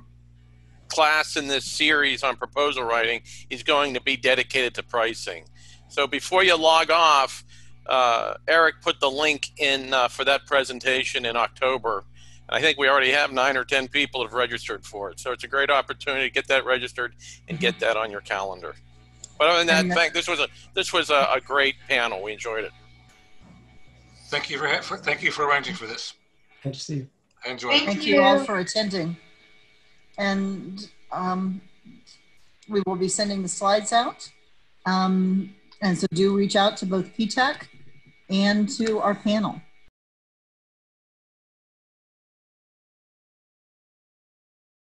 class in this series on proposal writing is going to be dedicated to pricing. So before you log off, uh, Eric put the link in uh, for that presentation in October. And I think we already have nine or 10 people have registered for it. So it's a great opportunity to get that registered and get that on your calendar. But other than that,
And-
thank, this was a this was a, a great panel. We enjoyed it.
Thank you for, for thank you for arranging for this.
Thank you,
I enjoyed it.
Thank you all for attending. And um, we will be sending the slides out. Um, and so do reach out to both PTAC and to our panel.